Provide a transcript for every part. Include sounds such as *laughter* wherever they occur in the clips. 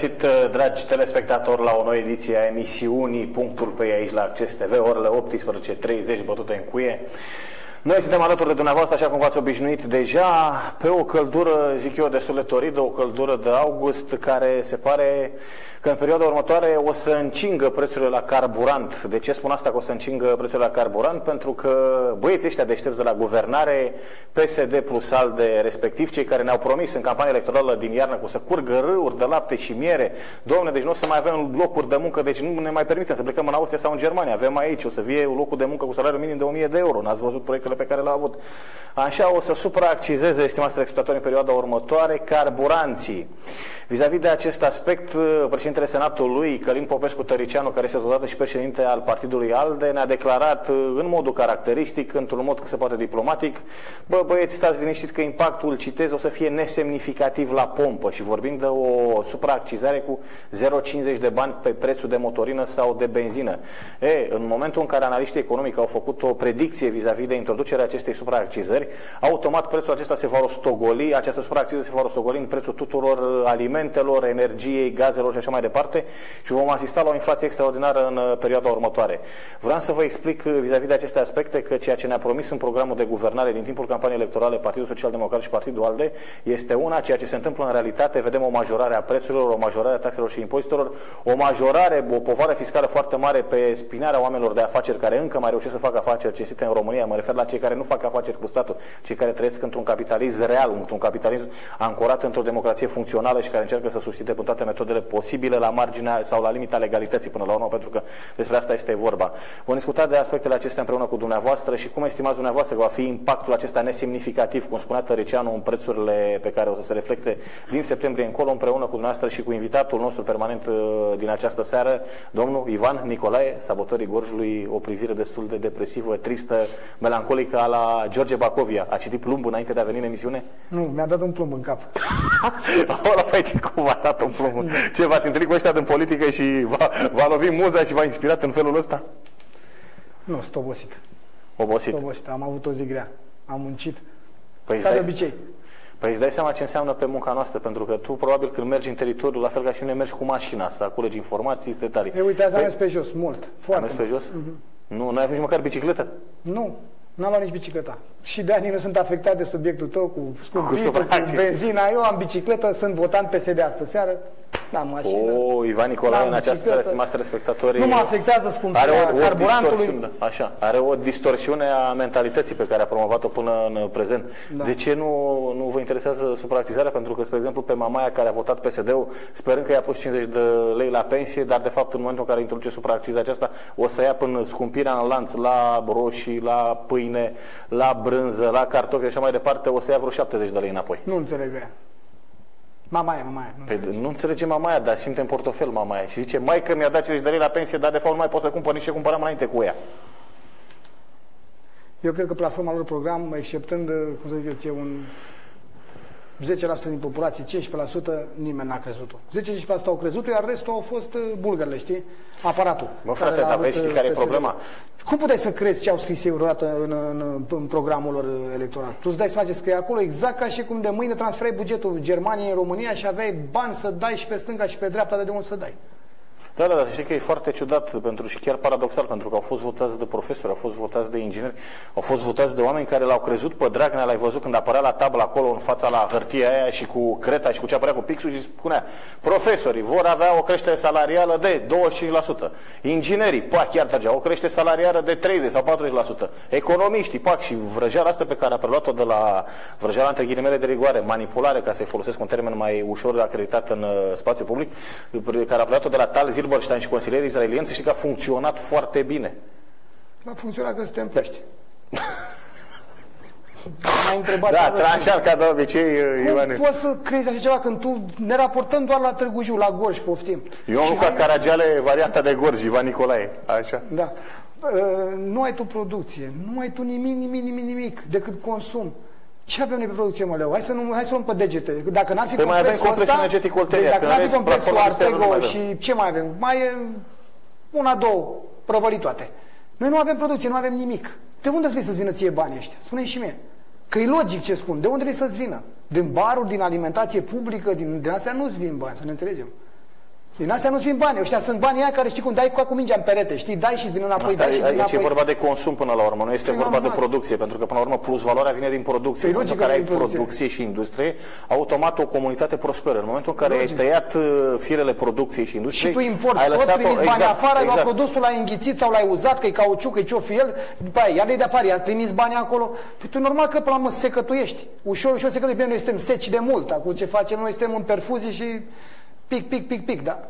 găsit, dragi telespectatori, la o nouă ediție a emisiunii Punctul pe aici la Acces TV, orele 18.30, bătute în cuie. Noi suntem alături de dumneavoastră, așa cum v-ați obișnuit deja, pe o căldură, zic eu, destul de toridă, o căldură de august, care se pare că în perioada următoare o să încingă prețurile la carburant. De ce spun asta că o să încingă prețurile la carburant? Pentru că băieții ăștia deștepți de la guvernare, PSD plus ALDE, respectiv cei care ne-au promis în campania electorală din iarnă că o să curgă râuri de lapte și miere, domne, deci nu o să mai avem locuri de muncă, deci nu ne mai permitem să plecăm în Austria sau în Germania. Avem aici, o să fie locul de muncă cu salariu minim de 1000 de euro. N-ați văzut proiectele pe care le-au avut. Așa o să supraaccizeze, estimați telespectatori, în perioada următoare, carburanții. Vis-a-vis -vis de acest aspect, președintele Senatului, Călin Popescu Tăricianu, care este totodată și președinte al partidului ALDE, ne-a declarat în modul caracteristic, într-un mod cât se poate diplomatic, bă, băieți, stați liniștit că impactul, citez, o să fie nesemnificativ la pompă și vorbim de o supraaccizare cu 0,50 de bani pe prețul de motorină sau de benzină. E, în momentul în care analiștii economici au făcut o predicție vis-a-vis -vis de introducerea acestei supraaccizări, automat prețul acesta se va rostogoli, această supraacciză se va rostogoli în prețul tuturor alimentelor, energiei, gazelor și așa mai departe și vom asista la o inflație extraordinară în uh, perioada următoare. Vreau să vă explic uh, vis-a-vis -vis de aceste aspecte că ceea ce ne-a promis în programul de guvernare din timpul campaniei electorale Partidul Social Democrat și Partidul ALDE este una, ceea ce se întâmplă în realitate, vedem o majorare a prețurilor, o majorare a taxelor și impozitelor, o majorare, o povară fiscală foarte mare pe spinarea oamenilor de afaceri care încă mai reușesc să facă afaceri cinstite în România, mă refer la cei care nu fac afaceri cu statul, cei care trăiesc într-un capitalism real, într-un capitalism ancorat într-o democrație funcțională și care încearcă să susține pe toate metodele posibile la marginea sau la limita legalității până la urmă, pentru că despre asta este vorba. Vom discuta de aspectele acestea împreună cu dumneavoastră și cum estimați dumneavoastră că va fi impactul acesta nesemnificativ, cum spunea Tăricianu, în prețurile pe care o să se reflecte din septembrie încolo, împreună cu dumneavoastră și cu invitatul nostru permanent uh, din această seară, domnul Ivan Nicolae, sabotorii Gorjului, o privire destul de depresivă, tristă, melancolică a la George Bacovia. A citit plumb înainte de a veni în emisiune? Nu, mi-a dat un plumb în cap. *laughs* Ăla păi ce cum a dat un plumb? Ce, v-ați întâlnit cu ăștia din politică și v-a lovit muza și v-a inspirat în felul ăsta? Nu, sunt obosit. Obosit? Sunt obosit. Am avut o zi grea. Am muncit. Păi Ca dai, de obicei. Păi îți dai seama ce înseamnă pe munca noastră, pentru că tu probabil când mergi în teritoriu, la fel ca și mine, mergi cu mașina să culegi informații, detalii. E, uite, azi am Păi- mers pe jos, mult. Am Foarte mers pe mult. jos? Nu, n-ai avut nici măcar bicicletă? Nu, n-am luat nici bicicleta. Și de ani nu sunt afectat de subiectul tău cu scumpitul, cu, supracii. benzina. Eu am bicicletă, sunt votant PSD astă seară. Da, mașină. O, Ivan Nicolae, Am în această bicicletă. seară, stimați telespectatori, Nu mă afectează scumpirea are o, o carburantului. distorsiune, așa, are o distorsiune a mentalității pe care a promovat-o până în prezent. Da. De ce nu, nu vă interesează supractizarea? Pentru că, spre exemplu, pe mamaia care a votat PSD-ul, sperând că i-a pus 50 de lei la pensie, dar de fapt în momentul în care introduce supraacciza aceasta, o să ia până scumpirea în lanț la roșii, la pâine, la brânză, la cartofi și așa mai departe, o să ia vreo 70 de lei înapoi. Nu înțeleg ea. Mamaia, mamaia. Nu. Păi, nu înțelege mamaia, dar simte în portofel mamaia și zice, mai că mi-a dat 50 de lei la pensie, dar de fapt nu mai pot să cumpăr nici ce cumpăram înainte cu ea. Eu cred că platforma lor program, exceptând, cum să zic eu, ție, un 10% din populație, 15%, nimeni n-a crezut-o. 10-15% au crezut-o, iar restul au fost uh, bulgările, știi? Aparatul. Mă, care frate, l-a dar avut, vezi, știi uh, care e PSD. problema? Cum puteai să crezi ce au scris ei vreodată în, în, în programul lor uh, electoral? Tu îți dai seama ce scrie acolo, exact ca și cum de mâine transferai bugetul Germaniei în România și aveai bani să dai și pe stânga și pe dreapta, de, de unde să dai. Da, da, dar să știi că e foarte ciudat pentru și chiar paradoxal, pentru că au fost votați de profesori, au fost votați de ingineri, au fost votați de oameni care l-au crezut pe Dragnea, l-ai văzut când apărea la tablă acolo în fața la hârtia aia și cu creta și cu ce apărea cu pixul și spunea profesorii vor avea o creștere salarială de 25%, inginerii, pac, chiar tragea, o creștere salarială de 30 sau 40%, economiștii, pac, și vrăjeala asta pe care a preluat-o de la vrăjeala între ghilimele de rigoare, manipulare, ca să-i folosesc un termen mai ușor acreditat în uh, spațiu public, care a preluat-o de la Tal Zilberstein și consilierii israelieni, să știi că a funcționat foarte bine. A funcționat că suntem pești. M-ai întrebat Da, să răspund. tranșal ca de obicei, uh, Cum Ivane. poți să crezi așa ceva când tu ne raportăm doar la Târgu Jiu, la Gorj, poftim? Eu am Și lucrat hai- Caragiale, varianta de Gorj, Ivan Nicolae. Așa. Da. Uh, nu ai tu producție, nu ai tu nimic, nimic, nimic, nimic, decât consum. Ce avem noi pe producție, mă, Leu? Hai să, nu, hai să luăm pe degete. Dacă n-ar fi Păi mai avem complexul complex ăsta, energetic Oltenia, deci că dacă în n-ar fi rest, complexul platforma industrială nu Artego mai avem. și ce mai avem? Mai e una, două, prăvăli toate. Noi nu avem producție, nu avem nimic. De unde vrei să-ți vină ție banii ăștia? spune și mie. Că e logic ce spun. De unde vrei să-ți vină? Din baruri, din alimentație publică, din, din astea nu-ți vin bani, să ne înțelegem. Din astea nu-ți vin bani. Ăștia sunt banii aia care știi cum dai cu mingea în perete. Știi, dai și vin înapoi, Asta dai și vin aici e înapoi. vorba de consum până la urmă, nu este Păi vorba de normal. producție, pentru că până la urmă plus valoarea vine din producție. Păi în momentul logic în care ai că din producție. producție și industrie, automat o comunitate prosperă. În momentul în care Logic. ai tăiat uh, firele producției și Și industriei, tu importi ai tot, lăsat-o trimiți bani exact, afară, exact. la produsul l-ai înghițit sau l-ai uzat, că e cauciuc, că e ce-o fi el, după aia iar de afară, iar trimiți bani acolo. Păi tu normal că până la urmă secătuiești. Ușor, ușor secătuiești. Bine, noi suntem seci de mult. Acum ce facem? Noi suntem în perfuzii și pic, pic, pic, pic, da.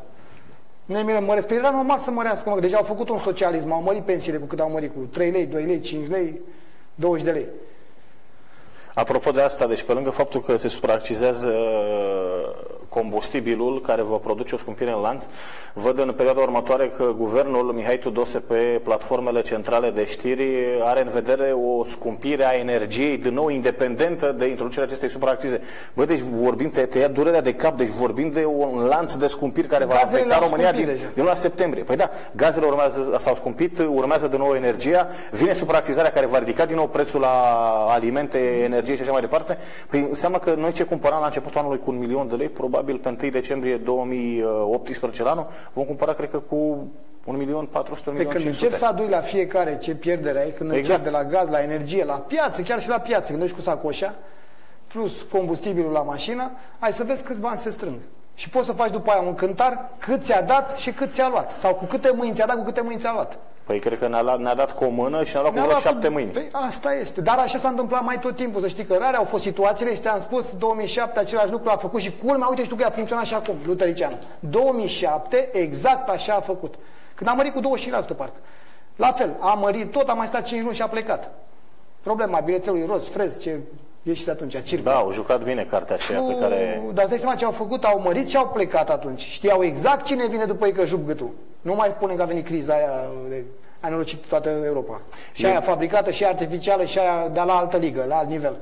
Ne mirăm, măresc. Păi era normal să mărească, mă. Deja au făcut un socialism, au mărit pensiile cu cât au mărit, cu 3 lei, 2 lei, 5 lei, 20 de lei. Apropo de asta, deci pe lângă faptul că se supraaccizează uh, combustibilul care va produce o scumpire în lanț, văd în perioada următoare că guvernul Mihai Tudose pe platformele centrale de știri are în vedere o scumpire a energiei din nou independentă de introducerea acestei supraaccize. Bă, deci vorbim, te, te ia durerea de cap, deci vorbim de un lanț de scumpiri care va Gazele afecta le-au România din, scumpit deja. din luna septembrie. Păi da, gazele urmează, s-au scumpit, urmează de nou energia, vine supraaccizarea care va ridica din nou prețul la alimente, energie și așa mai departe. Păi înseamnă că noi ce cumpăram la începutul anului cu un milion de lei, probabil pe 1 decembrie 2018 la anul, vom cumpăra, cred că, cu un milion 400, un Pe milion când 500. încep să adui la fiecare ce pierdere ai, când Exact. încep de la gaz, la energie, la piață, chiar și la piață, când ești cu sacoșa, plus combustibilul la mașină, ai să vezi câți bani se strâng. Și poți să faci după aia un cântar cât ți-a dat și cât ți-a luat. Sau cu câte mâini ți-a dat, cu câte mâini ți-a luat. Păi cred că ne-a, luat- ne-a dat cu o mână și ne-a luat cu Ne-a vreo luat cu- șapte mâini. Păi asta este. Dar așa s-a întâmplat mai tot timpul. Să știi că rare au fost situațiile și ți-am spus 2007 același lucru a făcut și culmea, uite și tu că a funcționat și acum, Lutericianu. 2007 exact așa a făcut. Când a mărit cu 25% parcă. La fel, a mărit tot, a mai stat 5 luni și a plecat. Problema bilețelului roz, frez, ce ieși de atunci, circ. Da, au jucat bine cartea aceea pe care... Dar îți dai seama ce au făcut, au mărit și au plecat atunci. Știau exact cine vine după ei că jup gâtul. Nu mai spune că a venit criza aia de a nenorocit toată Europa. Și E- aia fabricată, și aia artificială, și aia de la altă ligă, la alt nivel.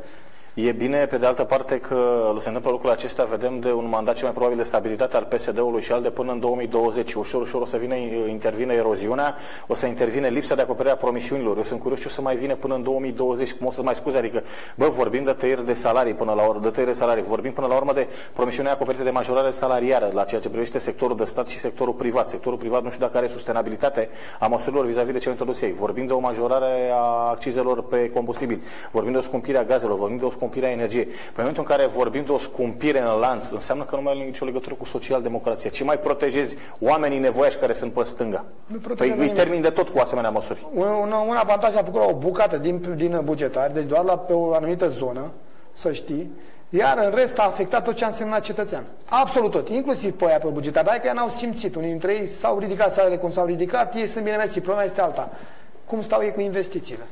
E bine, pe de altă parte, că se întâmplă lucrul acesta, vedem de un mandat cel mai probabil de stabilitate al PSD-ului și al de până în 2020. Ușor, ușor o să vină, intervine eroziunea, o să intervine lipsa de acoperire a promisiunilor. Eu sunt curios ce o să mai vină până în 2020, cum o să mai scuze, adică, bă, vorbim de tăieri de salarii până la urmă, de tăieri de salarii, vorbim până la urmă de promisiunea acoperite de majorare salariară la ceea ce privește sectorul de stat și sectorul privat. Sectorul privat nu știu dacă are sustenabilitate a măsurilor vis-a-vis de ce au introdus ei. Vorbim de o majorare a accizelor pe combustibil, vorbim de o scumpire a gazelor, vorbim de o scumpire a energiei. Pe momentul în care vorbim de o scumpire în lanț, înseamnă că nu mai are nicio legătură cu social-democrația. Ce mai protejezi oamenii nevoiași care sunt pe stânga? Nu Păi protejează îi nimeni. termin de tot cu asemenea măsuri. Un, un, un avantaj a făcut la o bucată din, din bugetar, deci doar la, pe o anumită zonă, să știi, iar în rest a afectat tot ce a însemnat cetățean. Absolut tot, inclusiv pe aia pe bugetar, dar că ea n-au simțit. Unii dintre ei s-au ridicat salele cum s-au ridicat, ei sunt bine mersi. Problema este alta. Cum stau ei cu investițiile?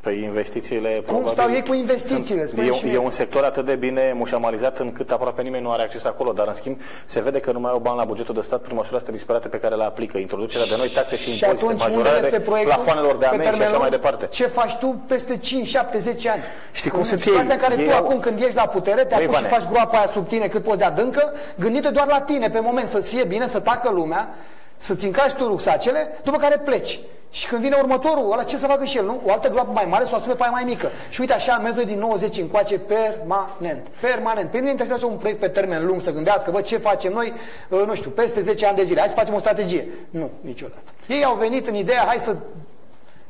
Păi investițiile... Cum probabil, stau ei cu investițiile? Sunt, Spune-mi și e, mie. e un sector atât de bine mușamalizat încât aproape nimeni nu are acces acolo, dar în schimb se vede că nu mai au bani la bugetul de stat prin măsurile astea disperate pe care le aplică. Introducerea de noi taxe și Și impozite, atunci unde majorarea este de proiectul? plafoanelor de Pe amenzi și termen așa mai lung? departe. Ce faci tu peste 5, 7, 10 ani? Știi cum în sunt situația ei? în care Ei tu au- acum când ești la putere, te Băi, apuci și Ivane. faci groapa aia sub tine cât poți de adâncă, gândite doar la tine pe moment să-ți fie bine, să tacă lumea, să-ți încași tu rucsacele, după care pleci. Și când vine următorul, ăla ce să facă și el, nu? O altă groapă mai mare să o asume pe aia mai mică. Și uite așa, mergi noi din 90 încoace permanent. Permanent. Pe mine interesează un proiect pe termen lung să gândească, bă, ce facem noi, uh, nu știu, peste 10 ani de zile, hai să facem o strategie. Nu, niciodată. Ei au venit în ideea, hai să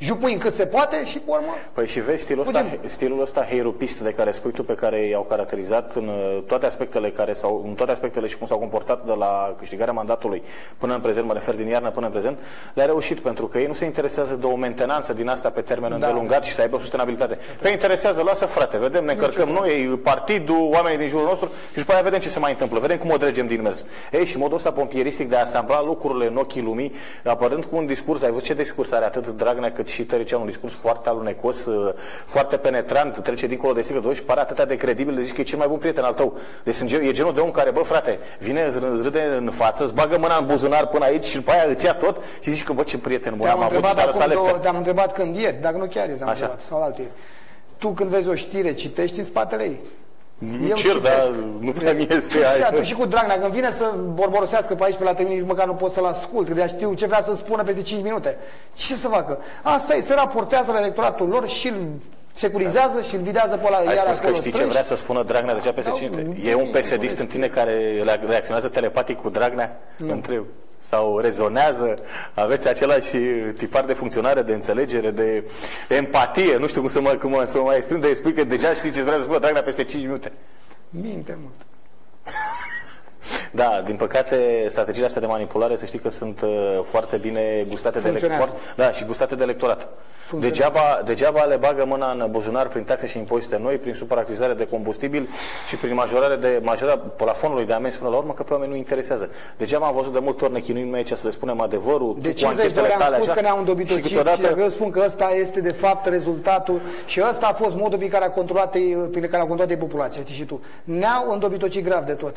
jupuim cât se poate și, pe urmă, Păi și vezi stilul ăsta, Fugim. stilul ăsta heirupist de care spui tu, pe care i-au caracterizat în uh, toate aspectele care s-au, în toate aspectele și cum s-au comportat de la câștigarea mandatului până în prezent, mă refer din iarnă până în prezent, le-a reușit pentru că ei nu se interesează de o mentenanță din asta pe termen îndelungat și să aibă o sustenabilitate. Că îi interesează, lasă frate, vedem, ne încărcăm noi, partidul, oamenii din jurul nostru și după aia vedem ce se mai întâmplă, vedem cum o dregem din mers. Ei, și modul ăsta pompieristic de a asambla lucrurile în ochii lumii, apărând cu un discurs, ai văzut ce discurs are atât Dragnea cât și Tăricianu, un discurs foarte alunecos, uh, foarte penetrant, trece dincolo de sticlă de ochi și pare atât de credibil, de zici că e cel mai bun prieten al tău. Deci sunt gen- e genul de om care, bă, frate, vine, îți râ- îți râde în față, îți bagă mâna în buzunar până aici și după aia îți ia tot și zici că, bă, ce prieten bun Te-am am avut și întrebat, te-a lăsat acum două, lefter. te-am întrebat când ieri, dacă nu chiar ieri te-am Așa. întrebat, sau alte. Tu când vezi o știre, citești în spatele ei. Nu Eu cer, citesc. dar nu prea mi este Și aia. atunci și cu Dragnea, când vine să borborosească pe aici pe la termin, nici măcar nu pot să-l ascult, că deja știu ce vrea să spună peste 5 minute. Ce să facă? Asta e, se raportează la electoratul lor și îl securizează și îl videază pe ăla Ai iar spus că acolo știi ce strângi. vrea să spună Dragnea deja peste Da, 5 nu, minute? E un nu, psd nu, în tine care re- reacționează telepatic cu Dragnea? Întreb. Sau rezonează? Aveți același tipar de funcționare, de înțelegere, de empatie? Nu știu cum să mă, cum mă- să mă mai exprim, de spui că deja știi ce vrea să spună Dragnea peste 5 minute. Minte mult. *laughs* Da, din păcate, strategiile astea de manipulare, să știi că sunt uh, foarte bine gustate de Funcționează. electorat. Da, și gustate de electorat. Funcționează. Degeaba, degeaba le bagă mâna în buzunar prin taxe și impozite noi, prin supraactivizare de combustibil și prin majorare de majorarea plafonului de amenzi până la urmă, că pe oameni nu interesează. Degeaba am văzut de multe ori ne chinuim noi aici să le spunem adevărul, De tu cu 50 de anchetele ori am tale, spus așa, că ne-au și îndobitocit și, câteodată eu spun că ăsta este de fapt rezultatul și ăsta a fost modul prin care a controlat, prin care a controlat populația, știi și tu. Ne-au îndobitocit grav de tot.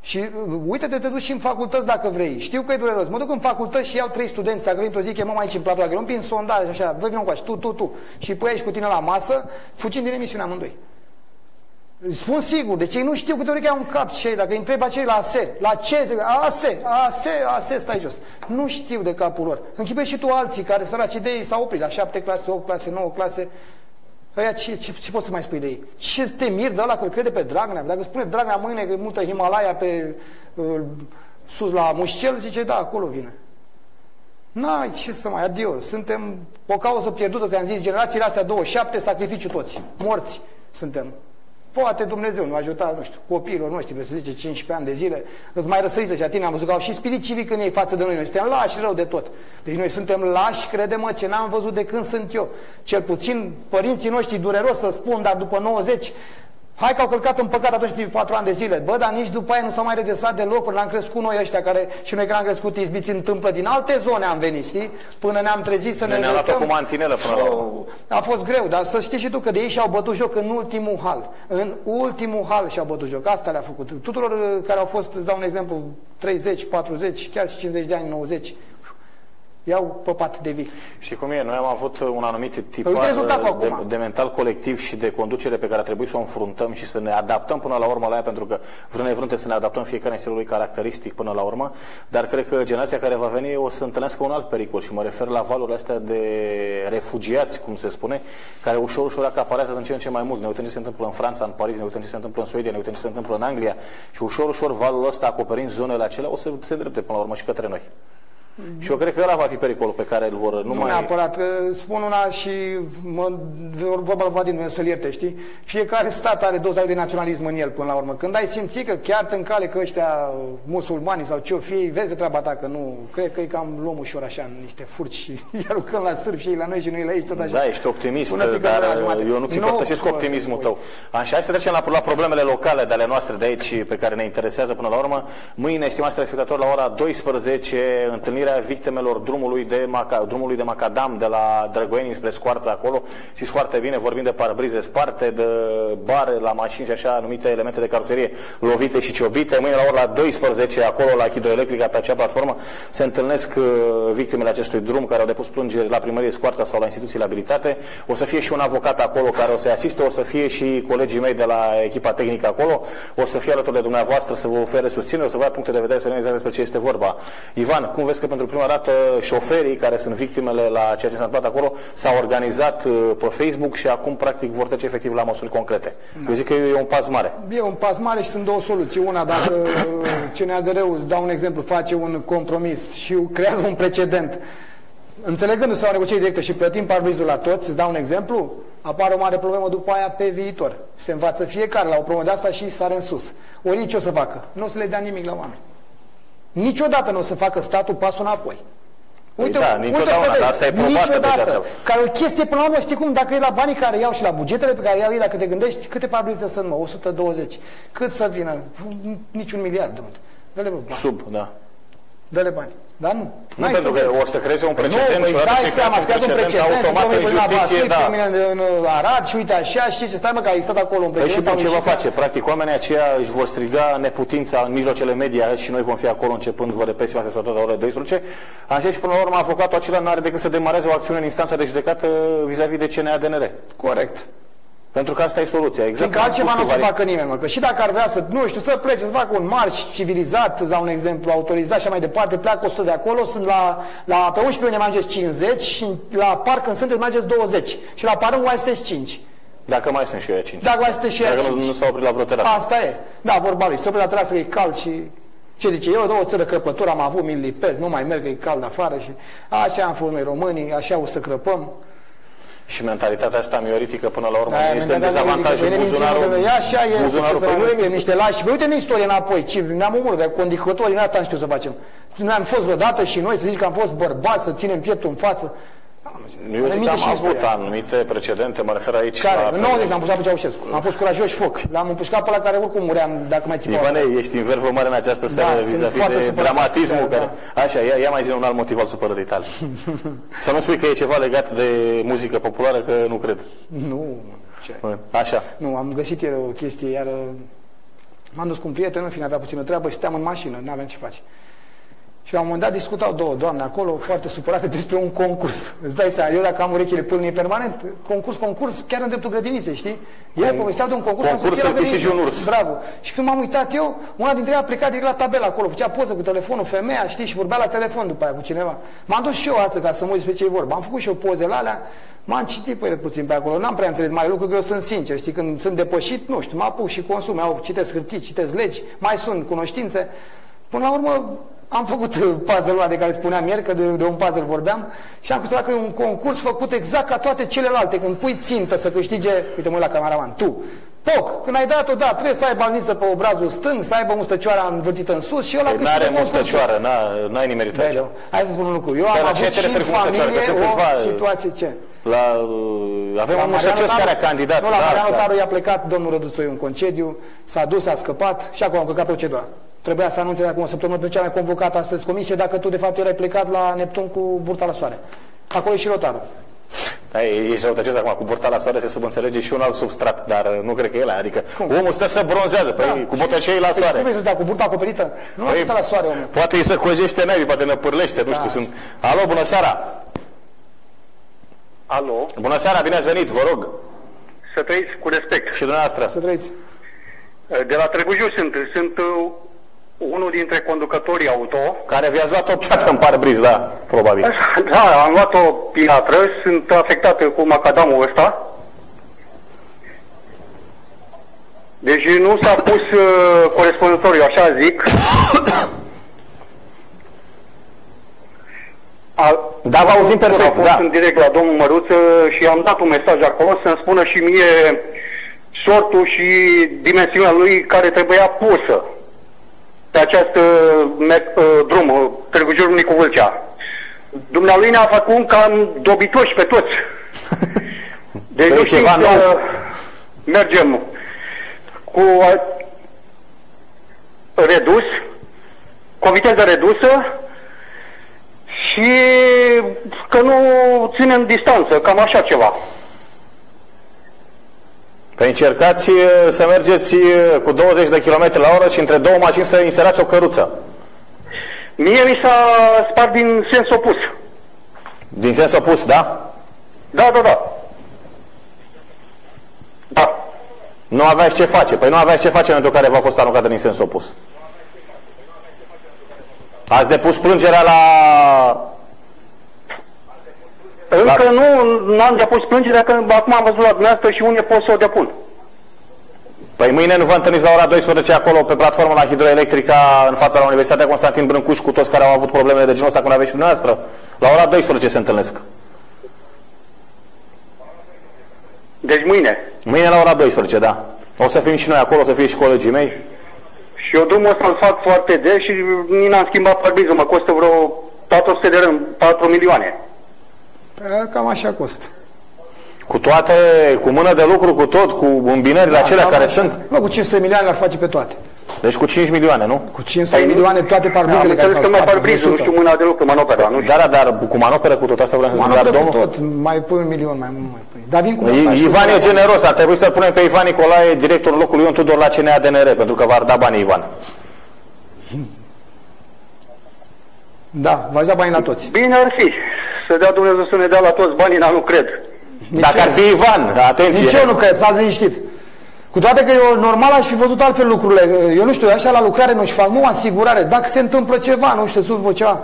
Și uh, uite-te, te duci și în facultăți dacă vrei. Știu că e dureros. Mă duc în facultăți și iau trei studenți, dacă vrei într-o zi, chemăm aici în platou, dacă nu prin sondaj, așa, voi vină cu tu, tu, tu. Și îi pui aici cu tine la masă, fugind din emisiune amândoi. Îți Spun sigur, deci ei nu știu câte ori au un cap cei, dacă îi întreb acei la ASE, la ce, zic, ASE, ASE, ASE, stai jos. Nu știu de capul lor. Închipe și tu alții care săraci de ei s-au oprit la 7 clase, 8 clase, 9 clase. Ăia ce, ce, ce poți să mai spui de ei? Ce te mir de ăla că îl crede pe Dragnea? Dacă spune Dragnea mâine că e multă Himalaya pe uh, sus la Mușcel, zice da, acolo vine. N-ai ce să mai, adio. Suntem o cauză pierdută, ți-am zis, generațiile astea 27, sacrificiu toți, morți suntem. Poate Dumnezeu nu ajuta, nu știu, copiilor noștri, pe să zice 15 ani de zile, îți mai răsăriți și tine am văzut că au și spirit civic în ei față de noi. Noi suntem lași rău de tot. Deci noi suntem lași, crede-mă, ce n-am văzut de când sunt eu. Cel puțin părinții noștri dureros să spun, dar după 90, Hai că au călcat în păcat atunci prin patru ani de zile. Bă, dar nici după aia nu s-au mai redresat deloc până am crescut noi ăștia care și noi când am crescut izbiți întâmplă din alte zone am venit, știi? Până ne-am trezit să ne, Ne-am luat-o redresăm. cu mantinelă până la urmă. A fost greu, dar să știi și tu că de ei și-au bătut joc în ultimul hal. În ultimul hal și-au bătut joc. Asta le-a făcut. Tuturor uh, care au fost, îți dau un exemplu, 30, 40, chiar și 50 de ani, 90, i-au păpat de vii. Știi cum e? Noi am avut un anumit Uite tipar rezultatul de, acum. de mental colectiv și de conducere pe care a trebuit să o înfruntăm și să ne adaptăm până la urmă la ea, pentru că vrând nevrând trebuie să ne adaptăm fiecare în stilul lui caracteristic până la urmă, dar cred că generația care va veni o să întâlnească un alt pericol și mă refer la valurile astea de refugiați, cum se spune, care ușor, ușor acaparează din ce în ce mai mult. Ne uităm ce se întâmplă în Franța, în Paris, ne uităm ce se întâmplă în Suedia, ne uităm ce se întâmplă în Anglia și ușor, ușor valul ăsta acoperind zonele acelea o să se drepte până la urmă și către noi. Și eu cred că ăla va fi pericolul pe care îl vor nu, Nu mai... neapărat, că spun una și mă, vorba lui Vadim, să-l ierte, știi? Fiecare stat are doza de naționalism în el până la urmă. Când ai simțit că chiar te încale că ăștia musulmani sau ce-o fi, vezi de treaba ta, că nu, cred că e cam luăm ușor așa în niște furci și *laughs* îi aruncăm la sârbi și ei la noi și noi la ei tot așa. Da, ești optimist, Până pică dar de la jumate. eu nu-ți Nu împărtășesc pot să optimismul spui. tău. Așa, hai să trecem la, la problemele locale de ale noastre de aici, pe care ne interesează până la urmă. Mâine, estimați telespectatori, la ora 12, întâlnirea victimelor drumului de, Maca, drumului de Macadam de la Drăgoeni spre Scoarța acolo. Știți foarte bine, vorbim de parbrize sparte, de bare la mașini și așa anumite elemente de caroserie lovite și ciobite. Mâine la ora 12, acolo la Hidroelectrica, pe acea platformă, se întâlnesc uh, victimele acestui drum care au depus plângeri la primărie Scoarța sau la instituțiile abilitate. O să fie și un avocat acolo care o să-i asiste, o să fie și colegii mei de la echipa tehnică acolo, o să fie alături de dumneavoastră să vă ofere susținere, o să vă ia puncte de vedere, să vedem exact despre ce este vorba. Ivan, cum vezi că pentru prima dată șoferii care sunt victimele la ceea ce s-a întâmplat acolo s-au organizat uh, pe Facebook și acum practic vor trece efectiv la măsuri concrete. Eu zic că e un pas mare. E un pas mare și sunt două soluții. Una, dacă *coughs* uh, CNADR-ul, îți dau un exemplu, face un compromis și creează un precedent, înțelegându-se la o negociere directă și plătim parbrizul la toți, îți dau un exemplu, apare o mare problemă după aia pe viitor. Se învață fiecare la o problemă de asta și sare în sus. Ori ce o să facă? Nu o să le dea nimic la oameni. Niciodată nu o să facă statul pasul înapoi. Păi da, niciodată, dar asta e probată deja niciodată. treaba. Care o chestie, până la urmă, știi cum, dacă e la banii care iau și la bugetele pe care iau ei, dacă te gândești, câte parbrize sunt, mă? 120. Cât să vină? Niciun miliard, domnule. Dă-le, bă, bani. Sub, da. Dă-le bani. Dar nu. Nu N-ai pentru să că vezi. o să creeze un Păi precedent nu, și păi odată dai ce seama, creezi să creezi un precedent, automat să în justiție, da. Pe mine în uh, Arad și uite așa și ce stai mă că a existat acolo un Păi și precedent. ce au va ieșit- face? Practic, oamenii aceia își vor striga neputința în mijloacele media și noi vom fi acolo începând, vă repet, stimați spre toată ora 12. Așa și până la urmă, avocatul acela nu are decât să demareze o acțiune în instanța de judecată vis-a-vis de CNADNR. Corect. Pentru că asta e soluția. Exact Fiindcă altceva nu o să facă nimeni, mă. Că și dacă ar vrea să, nu știu, să plece, să facă un marș civilizat, să dau un exemplu, autorizat și mai departe, pleacă 100 de acolo, sunt la, la pe 11 iunie mergeți 50 și la parc în sunteți mergeți 20 și la parâng mai sunteți 5. Dacă mai sunt și eu 5. Dacă mai sunteți și eu Dacă 5. nu, nu s-au oprit la vreo terasă. Asta e. Da, vorba lui. Se oprit la terasă că e cald și ce zice, eu două țără crăpătură am avut mil lipezi, nu mai merg, că e cald afară și așa am fost noi românii, așa o să crăpăm. Și mentalitatea asta mioritică până la urmă Da, este în mentalitatea dezavantajul mioritică, buzunarul. E așa e, buzunarul ce să mai păi nu e suntem niște lași. Bă, uite în istorie înapoi, ce ne-am omorât de conducători, în asta știu să facem. Noi am fost vreodată și noi să zici că am fost bărbați, să ținem pieptul în față. Eu zic că Anumite am și avut istoria. anumite precedente, mă refer aici Care? la... În 90 l-am pus pe Ceaușescu. Am fost curajoși foc. L-am împușcat pe la care oricum muream dacă mai țipa. Ivane, ești în vervă mare în această seară Da, sunt vis-a-vis foarte de supărat. dramatismul Da, care... Așa, ia, ia mai zi un alt motiv al supărării tale. *laughs* Să nu spui că e ceva legat de muzică populară, că nu cred. Nu, ce? Așa. Nu, am găsit ieri o chestie, iar m-am dus cu un prieten, în fine avea puțină treabă și stăteam în mașină, n-aveam ce face. Și la un moment dat discutau două doamne acolo, foarte supărate despre un concurs. Îți dai seama, eu dacă am urechile pâlnii permanent, concurs, concurs, chiar în dreptul grădiniței, știi? El povesteau de un concurs. concurs am să să fie la câștigi un grădiniță. urs. Bravo. Și când m-am uitat eu, una dintre ele a plecat direct la tabela acolo, făcea poză cu telefonul, femeia, știi, și vorbea la telefon după aia cu cineva. M-am dus și eu ață ca să mă uit despre ce e vorba. Am făcut și eu pozele alea, m-am citit pe ele puțin pe acolo. N-am prea înțeles mare lucru, că eu sunt sincer, știi, când sunt depășit, nu știu, mă apuc și consum, eu citesc hârtii, citesc legi, mai sunt cunoștințe. Până la urmă, am făcut puzzle-ul ăla de care spuneam ieri, că de, de un puzzle vorbeam, și am considerat că e un concurs făcut exact ca toate celelalte. Când pui țintă să câștige, uite mă uit la cameraman, tu, Poc, când ai dat-o, da, trebuie să aibă alniță pe obrazul stâng, să aibă mustăcioara învârtită în sus și ăla Păi câștigă n-are concursul. mustăcioară, n-a- n-ai nimerit Bine, aici. Hai să spun un lucru. Eu Dar am la ce avut te și în referi cu mustăcioară? Că familie sunt o câțiva- situație ce? La, uh, avem La un Mariano mușăcesc Taru- care a candidat. Nu, la da, Mariano da. Taru i-a plecat domnul Răduțoi în concediu, s-a dus, a scăpat și acum a încălcat procedura. Trebuia să anunțe acum o săptămână pentru ce am mai convocat astăzi comisie dacă tu de fapt erai plecat la Neptun cu burta la soare. Acolo e și rotarul. Da, e, ești răutăcios acum, cu burta la soare se subînțelege și un alt substrat, dar uh, nu cred că e ăla. Adică Cum? omul stă să bronzează, păi Da. cu botăcei la Păi și cum soare. vrei să stai cu burta acoperită? Nu Păi, păi, stă la soare, omul. Poate îi să cojește naibii, poate ne pârlește, nu Da. știu, sunt... Alo, bună seara! Alo, Bună seara, bine ați venit, vă rog! să trăiți cu respect. Și dumneavoastră. Să trăiți. De la Târgu Jiu sunt, sunt uh, unul dintre conducătorii auto. Care vi-ați luat o piatră în parbriz, da, probabil. Da, am luat o piatră, sunt afectată cu macadamul ăsta. Deci nu s-a pus uh, corespunzătoriu, așa zic. A, Da, vă auzim perfect, a fost da. în direct la domnul Măruță și am dat un mesaj acolo să-mi spună și mie sortul și dimensiunea lui care trebuia pusă pe acest uh, drum, uh, Târgu Jiu Nicu Vâlcea. Dumnealui ne-a făcut cam dobitoși pe toți. *laughs* Deci Păi nu ceva știm nou. că mergem cu uh, redus, cu o viteză redusă și că nu ținem distanță, cam așa ceva. Păi încercați uh, să mergeți uh, cu 20 de km la oră și între două mașini să inserați o căruță. Mie mi s-a spart din sens opus. Din sens opus, da? Da, da, da. Da. Nu aveați ce face. Păi nu aveați ce face în momentul în care v-a fost aruncată din sens opus. Ați depus plângerea la... Încă nu am depus plângerea, că acum am văzut la dumneavoastră și unde pot să o depun. Păi mâine nu vă întâlniți la ora 12 acolo pe platforma la Hidroelectrica în fața la Universitatea Constantin Brâncuș cu toți care au avut probleme de genul ăsta când aveți și dumneavoastră? La ora 12 se întâlnesc. Deci mâine. Mâine la ora 12, da. O să fim și noi acolo, o să fie și colegii mei. Și eu drumul ăsta îl fac foarte des și nici n-am schimbat parbrizul, mă costă vreo 400 de rând, 4 milioane. Păi, Cam așa costă. Cu toate, cu mână de lucru, cu tot, cu îmbinările Da, acelea cam care așa. sunt. Nu, cu 500 milioane le-ar face pe toate. Deci cu 5 milioane, nu? Cu 500 milioane toate Am parbrizele care înțeles s-au că mai spart. parbrizul, nu 100. știu mâna de lucru, manopera, nu știu. Da, da, dar cu manoperă, cu tot asta vreau să spun, Mă dar nu cu domnul... tot, mai pui un milion, mai mult mai pui. Dar vin cu asta. I- știu Ivan că- e generos, ar trebui să-l punem pe Ivan Nicolae, directorul locului Ion Tudor la CNADNR, pentru că v-ar da banii Ivan. Da, v-aș da bani la toți. Bine ar fi să dea Dumnezeu să ne dea la toți banii, dar nu cred. Nici Dacă eu. ar fi Ivan, atenție. Nici eu nu cred, s-ați liniștit. Cu toate că eu normal aș fi văzut altfel lucrurile. Eu nu știu, așa la lucrare nu-și fac, nu asigurare. Dacă se întâmplă ceva, nu știu, sus ceva.